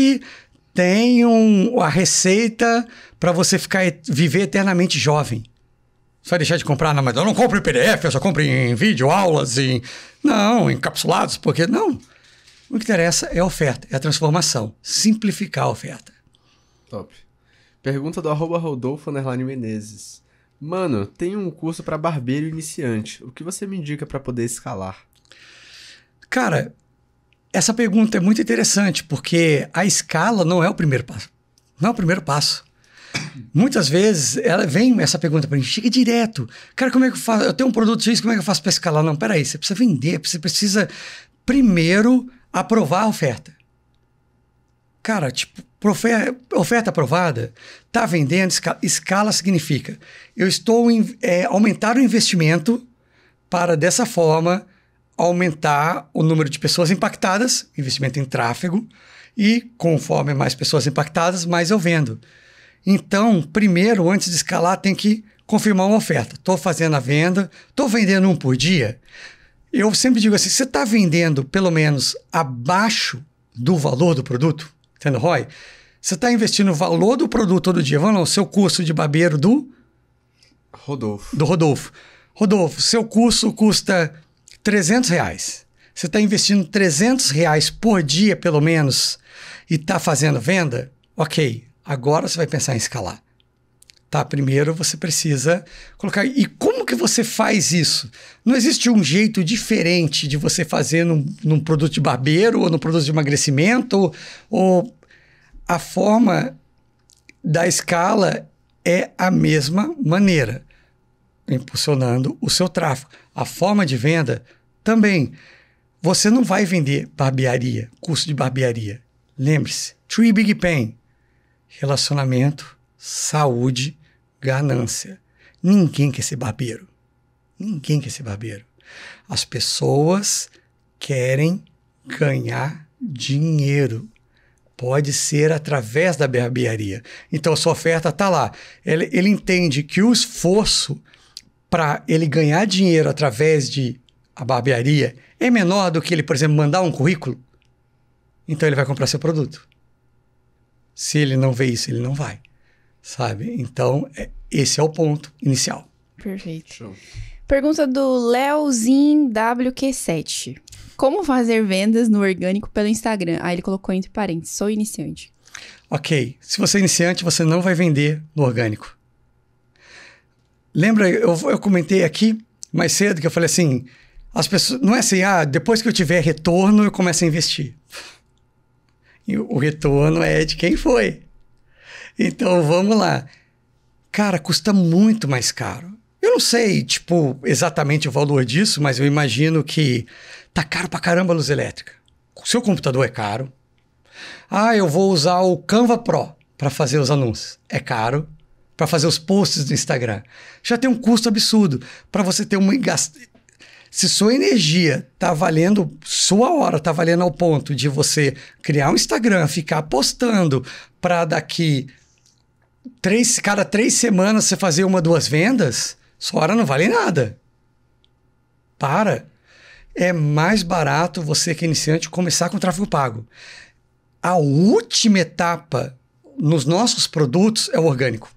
tem um, a receita para você ficar viver eternamente jovem. Você vai deixar de comprar? Não, mas eu não compro em PDF, eu só compro em vídeo, aulas, em. Não, encapsulados, porque não. O que interessa é a oferta, é a transformação. Simplificar a oferta. Top. Pergunta do arroba Rodolfo Menezes. Mano, tem um curso pra barbeiro iniciante. O que você me indica pra poder escalar? Cara, essa pergunta é muito interessante, porque a escala não é o primeiro passo. Não é o primeiro passo. Muitas vezes ela vem essa pergunta para mim, chega direto. Cara, como é que eu faço? Eu tenho um produto X, como é que eu faço para escalar? Não, peraí, você precisa vender, você precisa primeiro aprovar a oferta. Cara, tipo, oferta aprovada, tá vendendo, escala, escala significa eu estou em é, aumentar o investimento para dessa forma aumentar o número de pessoas impactadas, investimento em tráfego, e conforme mais pessoas impactadas, mais eu vendo. Então, primeiro, antes de escalar, tem que confirmar uma oferta. Estou fazendo a venda, estou vendendo um por dia. Eu sempre digo assim: você está vendendo pelo menos abaixo do valor do produto, tendo ROI? Você está investindo o valor do produto todo dia. Vamos lá, o seu curso de barbeiro do Rodolfo. do Rodolfo. Rodolfo, seu curso custa 300 reais. Você está investindo 300 reais por dia, pelo menos, e está fazendo venda? Ok, agora você vai pensar em escalar. Tá, primeiro você precisa colocar. E como que você faz isso? Não existe um jeito diferente de você fazer num, num produto de barbeiro ou num produto de emagrecimento, ou, ou a forma da escala é a mesma maneira impulsionando o seu tráfego. A forma de venda também. Você não vai vender barbearia, curso de barbearia. Lembre-se, Three Big Pain. Relacionamento, saúde, ganância. Ninguém quer ser barbeiro. Ninguém quer ser barbeiro. As pessoas querem ganhar dinheiro. Pode ser através da barbearia. Então sua oferta está lá. Ele, ele entende que o esforço para ele ganhar dinheiro através de a barbearia é menor do que ele, por exemplo, mandar um currículo. Então ele vai comprar seu produto. Se ele não vê isso, ele não vai. Sabe? Então, é, esse é o ponto inicial. Perfeito. Show. Pergunta do Leozin WQ7. Como fazer vendas no orgânico pelo Instagram? Aí ele colocou entre parênteses, sou iniciante. Ok, se você é iniciante, você não vai vender no orgânico. Lembra, eu, eu comentei aqui mais cedo que eu falei assim: as pessoas. Não é assim, ah, depois que eu tiver retorno, eu começo a investir. E o retorno é de quem foi. Então vamos lá. Cara, custa muito mais caro. Eu não sei, tipo, exatamente o valor disso, mas eu imagino que tá caro pra caramba a luz elétrica. O seu computador é caro. Ah, eu vou usar o Canva Pro para fazer os anúncios. É caro. Para fazer os posts do Instagram. Já tem um custo absurdo. Para você ter uma. Se sua energia tá valendo, sua hora tá valendo ao ponto de você criar um Instagram, ficar postando para daqui três, cada três semanas você fazer uma, duas vendas, sua hora não vale nada. Para. É mais barato você que é iniciante começar com tráfego pago. A última etapa nos nossos produtos é o orgânico.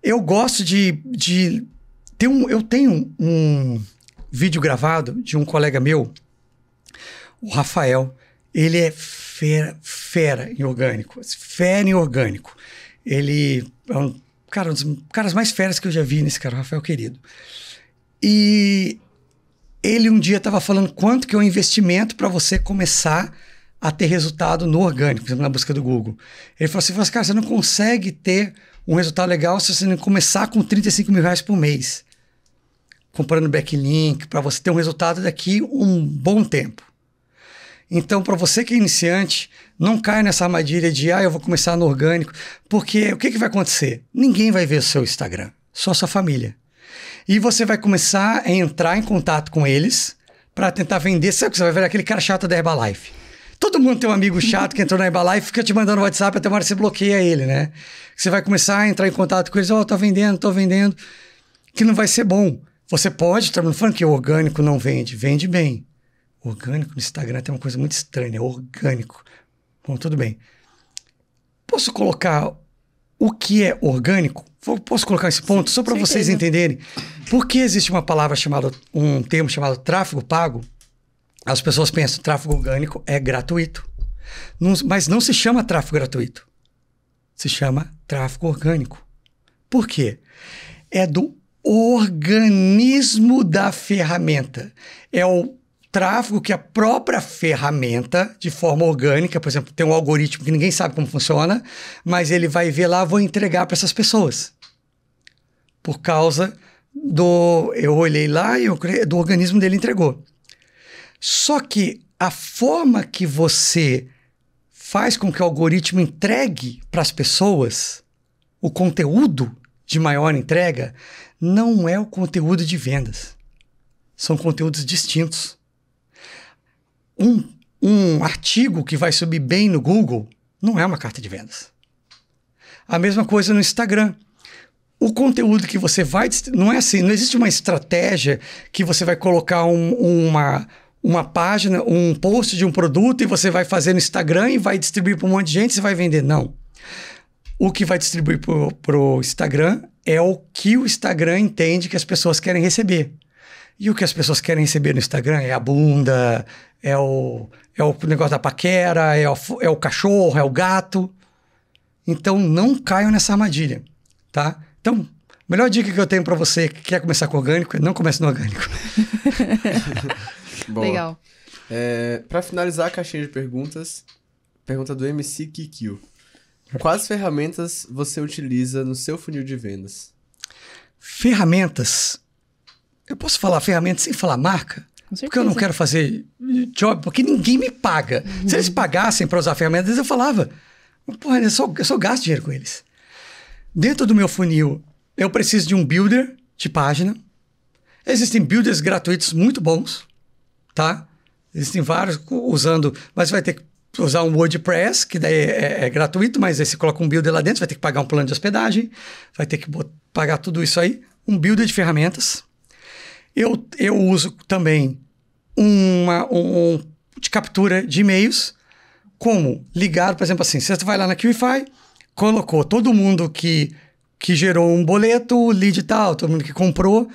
Eu gosto de, de ter um. Eu tenho um vídeo gravado de um colega meu, o Rafael. Ele é fera, fera em orgânico. Fera em orgânico. Ele é um cara, um dos caras mais feras que eu já vi nesse cara, o Rafael querido. E ele um dia estava falando quanto que é o investimento para você começar a ter resultado no orgânico, por exemplo, na busca do Google. Ele falou assim, cara, você não consegue ter um resultado legal se você não começar com 35 mil reais por mês. Comprando backlink, para você ter um resultado daqui um bom tempo. Então, para você que é iniciante, não cai nessa armadilha de, ah, eu vou começar no orgânico, porque o que, que vai acontecer? Ninguém vai ver o seu Instagram, só sua família. E você vai começar a entrar em contato com eles para tentar vender. Sabe que você vai ver aquele cara chato da Herbalife? Todo mundo tem um amigo chato que entrou na Herbalife e fica te mandando WhatsApp até uma hora você bloqueia ele, né? Você vai começar a entrar em contato com eles, ó, oh, tô vendendo, tô vendendo, que não vai ser bom. Você pode, tá falando que o orgânico não vende, vende bem. Orgânico no Instagram tem uma coisa muito estranha, é orgânico. Bom, tudo bem. Posso colocar o que é orgânico? Posso colocar esse ponto só para vocês entenderem? Por que existe uma palavra chamada, um termo chamado tráfego pago? As pessoas pensam tráfego orgânico é gratuito. Não, mas não se chama tráfego gratuito. Se chama tráfego orgânico. Por quê? É do organismo da ferramenta. É o tráfego que a própria ferramenta, de forma orgânica, por exemplo, tem um algoritmo que ninguém sabe como funciona, mas ele vai ver lá, vou entregar para essas pessoas. Por causa do. Eu olhei lá e do organismo dele entregou. Só que a forma que você faz com que o algoritmo entregue para as pessoas o conteúdo de maior entrega não é o conteúdo de vendas. São conteúdos distintos. Um, um artigo que vai subir bem no Google não é uma carta de vendas. A mesma coisa no Instagram. O conteúdo que você vai. Não é assim, não existe uma estratégia que você vai colocar um, uma uma página, um post de um produto e você vai fazer no Instagram e vai distribuir para um monte de gente e você vai vender. Não. O que vai distribuir para o Instagram é o que o Instagram entende que as pessoas querem receber. E o que as pessoas querem receber no Instagram é a bunda, é o, é o negócio da paquera, é o, é o cachorro, é o gato. Então não caiam nessa armadilha, tá? Então, melhor dica que eu tenho para você que quer começar com orgânico é não comece no orgânico. Legal. É, para finalizar a caixinha de perguntas, pergunta do MC Kikyo. Quais ferramentas você utiliza no seu funil de vendas? Ferramentas. Eu posso falar ferramentas sem falar marca? Porque eu não quero fazer job, porque ninguém me paga. Uhum. Se eles pagassem para usar ferramentas, eu falava. Porra, eu só, eu só gasto dinheiro com eles. Dentro do meu funil, eu preciso de um builder de página. Existem builders gratuitos muito bons tá? Existem vários usando, mas vai ter que usar um WordPress, que daí é, é, gratuito, mas aí você coloca um builder lá dentro, vai ter que pagar um plano de hospedagem, vai ter que pagar tudo isso aí. Um builder de ferramentas. Eu, eu uso também uma, um, um de captura de e-mails, como ligar, por exemplo, assim, você vai lá na QIFI, colocou todo mundo que, que gerou um boleto, lead e tal, todo mundo que comprou,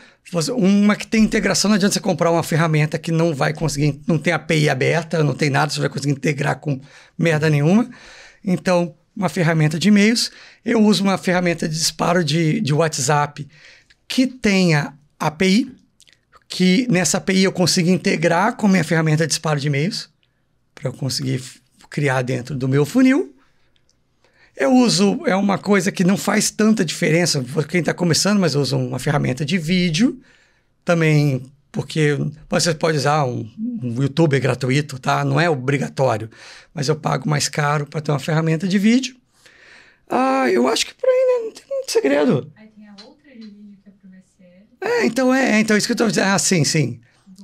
uma que tem integração, não adianta você comprar uma ferramenta que não vai conseguir, não tem API aberta, não tem nada, você vai conseguir integrar com merda nenhuma. Então, uma ferramenta de e-mails. Eu uso uma ferramenta de disparo de, de WhatsApp que tenha API, que nessa API eu consiga integrar com minha ferramenta de disparo de e-mails, para eu conseguir criar dentro do meu funil. Eu uso, é uma coisa que não faz tanta diferença para quem está começando, mas eu uso uma ferramenta de vídeo também, porque você pode usar um, um YouTube gratuito, tá? Não é obrigatório, mas eu pago mais caro para ter uma ferramenta de vídeo. Ah, eu acho que por aí né, não tem muito segredo. Aí tem a outra de vídeo que é para o VCL. É, então é, então é isso que eu estou dizendo. Ah, sim, sim.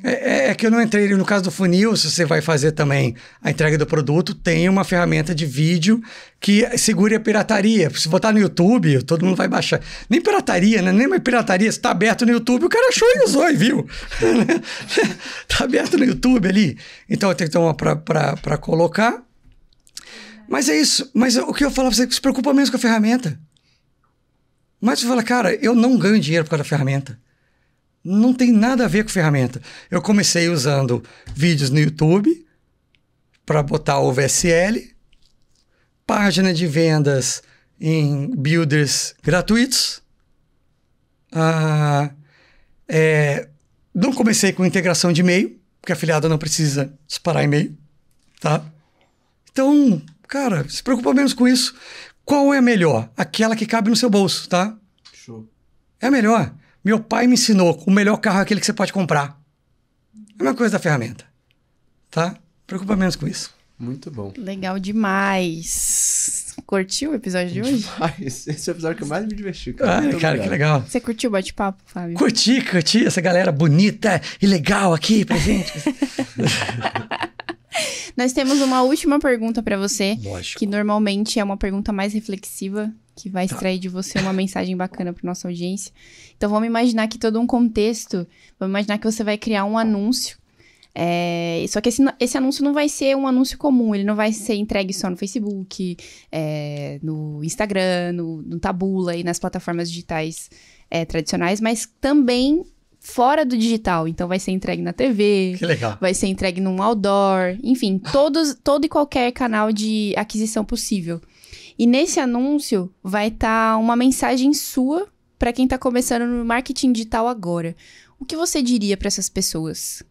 É, é, é, que eu não entrei no caso do funil, se você vai fazer também a entrega do produto, tem uma ferramenta de vídeo que segure a pirataria. Se botar no YouTube, todo mundo vai baixar. Nem pirataria, né? Nem mais pirataria. Se tá aberto no YouTube, o cara achou e usou e viu. tá aberto no YouTube ali. Então eu tenho que ter uma para colocar. Mas é isso. Mas o que eu falo, você se preocupa menos com a ferramenta. Mas você fala, cara, eu não ganho dinheiro por causa da ferramenta não tem nada a ver com ferramenta. Eu comecei usando vídeos no YouTube para botar o VSL, página de vendas em builders gratuitos. Ah, é, não comecei com integração de e-mail, porque a afiliado não precisa disparar e-mail, tá? Então, cara, se preocupa menos com isso. Qual é a melhor? Aquela que cabe no seu bolso, tá? Show. É a melhor. Meu pai me ensinou o melhor carro é aquele que você pode comprar. É a mesma coisa da ferramenta. Tá? Preocupa menos com isso. Muito bom. Legal demais. Curtiu o episódio de hoje? Demais. Esse é o episódio que eu mais me diverti, cara. Ah, cara, obrigado. que legal. Você curtiu o bate-papo, Fábio? Curti, curti essa galera bonita e legal aqui pra gente. Nós temos uma última pergunta para você. Lógico. Que normalmente é uma pergunta mais reflexiva, que vai extrair de você uma mensagem bacana para nossa audiência. Então vamos imaginar que todo um contexto, vamos imaginar que você vai criar um anúncio. É, só que esse, esse anúncio não vai ser um anúncio comum, ele não vai ser entregue só no Facebook, é, no Instagram, no, no Tabula e nas plataformas digitais é, tradicionais, mas também fora do digital. Então vai ser entregue na TV. Que legal. Vai ser entregue num outdoor. Enfim, todos, todo e qualquer canal de aquisição possível. E nesse anúncio vai estar tá uma mensagem sua para quem está começando no marketing digital agora. O que você diria para essas pessoas?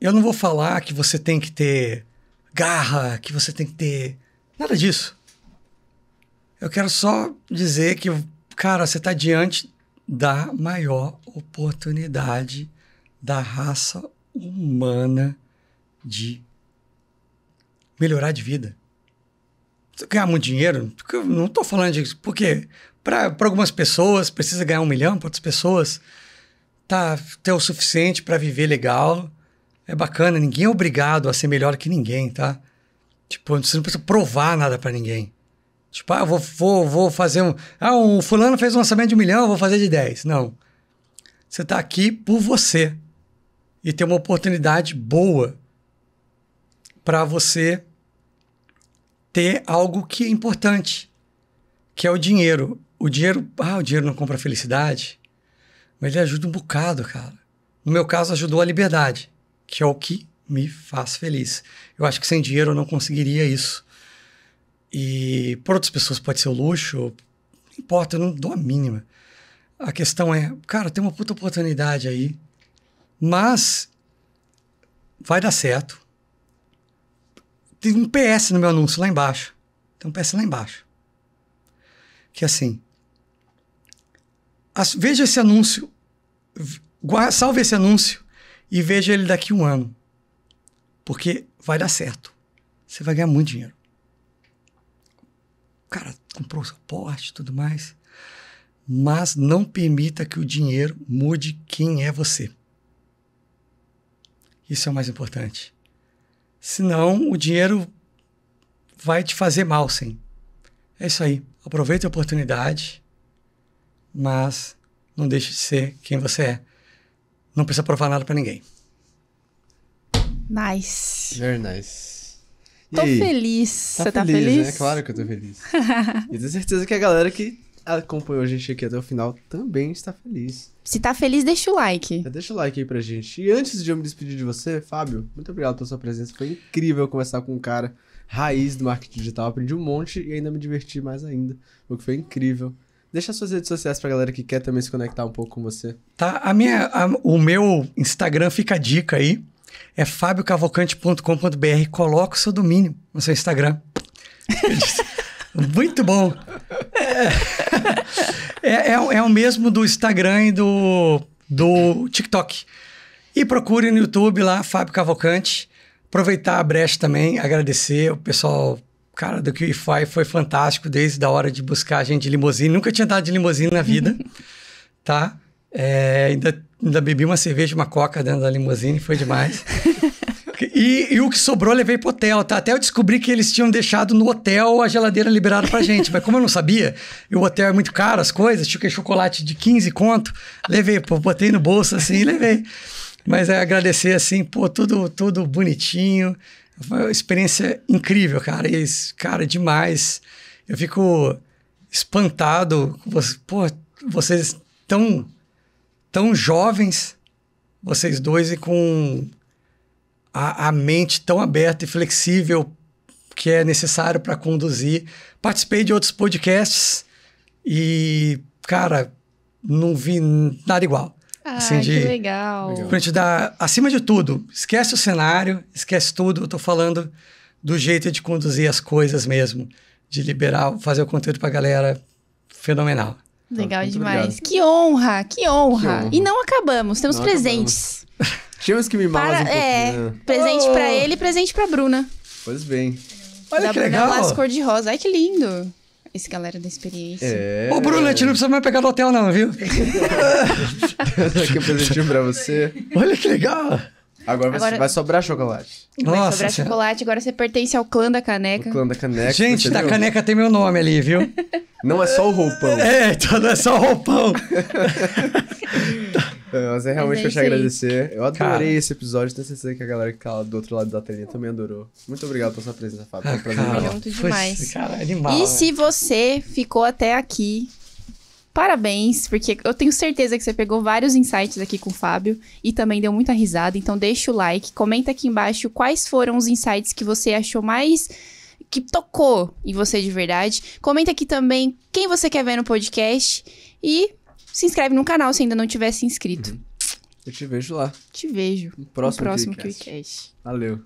Eu não vou falar que você tem que ter garra, que você tem que ter nada disso. Eu quero só dizer que, cara, você está diante da maior oportunidade da raça humana de melhorar de vida. Ganhar muito dinheiro, não estou falando disso, porque para algumas pessoas precisa ganhar um milhão, para outras pessoas tá ter o suficiente para viver legal. É bacana, ninguém é obrigado a ser melhor que ninguém, tá? Tipo, você não precisa provar nada para ninguém. Tipo, ah, vou, vou, vou fazer um. Ah, um fulano fez um lançamento de um milhão, vou fazer de 10. Não. Você está aqui por você. E tem uma oportunidade boa para você ter algo que é importante, que é o dinheiro. O dinheiro, ah, o dinheiro não compra felicidade, mas ele ajuda um bocado, cara. No meu caso, ajudou a liberdade, que é o que me faz feliz. Eu acho que sem dinheiro eu não conseguiria isso. E por outras pessoas pode ser o luxo, não importa, eu não dou a mínima. A questão é, cara, tem uma puta oportunidade aí, mas vai dar certo. Tem um PS no meu anúncio lá embaixo. Tem um PS lá embaixo. Que é assim, as, veja esse anúncio, guarda, salve esse anúncio e veja ele daqui um ano. Porque vai dar certo. Você vai ganhar muito dinheiro o cara comprou seu porte e tudo mais. Mas não permita que o dinheiro mude quem é você. Isso é o mais importante. Senão, o dinheiro vai te fazer mal, sim. É isso aí. Aproveite a oportunidade, mas não deixe de ser quem você é. Não precisa provar nada para ninguém. Nice. Very nice. E Tô aí? feliz. Você tá feliz? né? Claro que eu tô feliz. e tenho certeza que a galera que acompanhou a gente aqui até o final também está feliz. Se tá feliz, deixa o like. Já deixa o like aí pra gente. E antes de eu me despedir de você, Fábio, muito obrigado pela sua presença. Foi incrível conversar com um cara raiz do marketing digital. Aprendi um monte e ainda me diverti mais ainda. O que foi incrível. Deixa suas redes sociais pra galera que quer também se conectar um pouco com você. Tá? A minha, a- o meu Instagram fica a dica aí. É fabiocavalcante.com.br. Coloca o seu domínio no seu Instagram. Muito bom. É, é, é o- é o mesmo do Instagram e do, do TikTok. E procure no YouTube lá, Fábio Cavalcante. Aproveitar a brecha também, agradecer o pessoal, cara, do QIFI foi fantástico desde a hora de buscar a gente de limusine. Nunca tinha dado de limusine na vida, tá? É, ainda, ainda bebi uma cerveja uma coca dentro da limusine, foi demais. E, e o que sobrou eu levei pro hotel, tá? Até eu descobri que eles tinham deixado no hotel a geladeira liberada pra gente. Mas como eu não sabia, e o hotel é muito caro, as coisas, tinha chocolate de 15 conto, levei, pô, botei no bolso assim e levei. Mas é agradecer assim, pô, tudo, tudo bonitinho. Foi uma experiência incrível, cara. E, cara, demais. Eu fico espantado. pô, vocês tão, tão jovens, vocês dois, e com a, a mente tão aberta e flexível que é necessário para conduzir. Participei de outros podcasts e, cara, não vi nada igual. Ah, Assim, de- que legal. Legal. Pra gente dar, acima de tudo, esquece o cenário, esquece tudo. Eu tô falando do jeito de conduzir as coisas mesmo, de liberar, fazer o conteúdo pra galera fenomenal. Legal Muito demais. obrigado. Que honra, que honra, Que honra. E não acabamos, temos Não presentes. Tínhamos que mimar Para, um é, pouquinho. né? presente Oh. pra ele e presente pra Bruna. Pois bem. Olha da que Bruna legal. Laço cor-de-rosa. Ai, que lindo. Esse galera da experiência. É. Ô, Bruno, a gente não precisa mais pegar no hotel, não, viu? Aqui um presentinho pra você. Olha que legal. Agora, vai- Agora- vai sobrar chocolate. Vai Nossa sobrar Senhora. chocolate, agora você pertence ao clã da O caneca. clã da caneca. Gente, da viu? caneca tem meu nome ali, viu? Não é só o roupão. É, então não é só roupão. É, Mas é realmente Mas pra é te isso aí. agradecer. Eu adorei Cara. esse episódio. Tenho certeza que a galera que tá lá do outro lado da telinha também adorou. Muito obrigado pela sua presença, Fábio. Foi um Ah, prazer. Junto foi- demais. Cara, animal. E se você ficou até aqui, parabéns, porque eu tenho certeza que você pegou vários insights aqui com o Fábio e também deu muita risada. Então deixa o like, comenta aqui embaixo quais foram os insights que você achou mais que tocou em você de verdade. Comenta aqui também quem você quer ver no podcast e se inscreve no canal se ainda não tiver se inscrito. Eu te vejo lá. Te vejo No próximo, no próximo KiwiCast. KiwiCast. Valeu.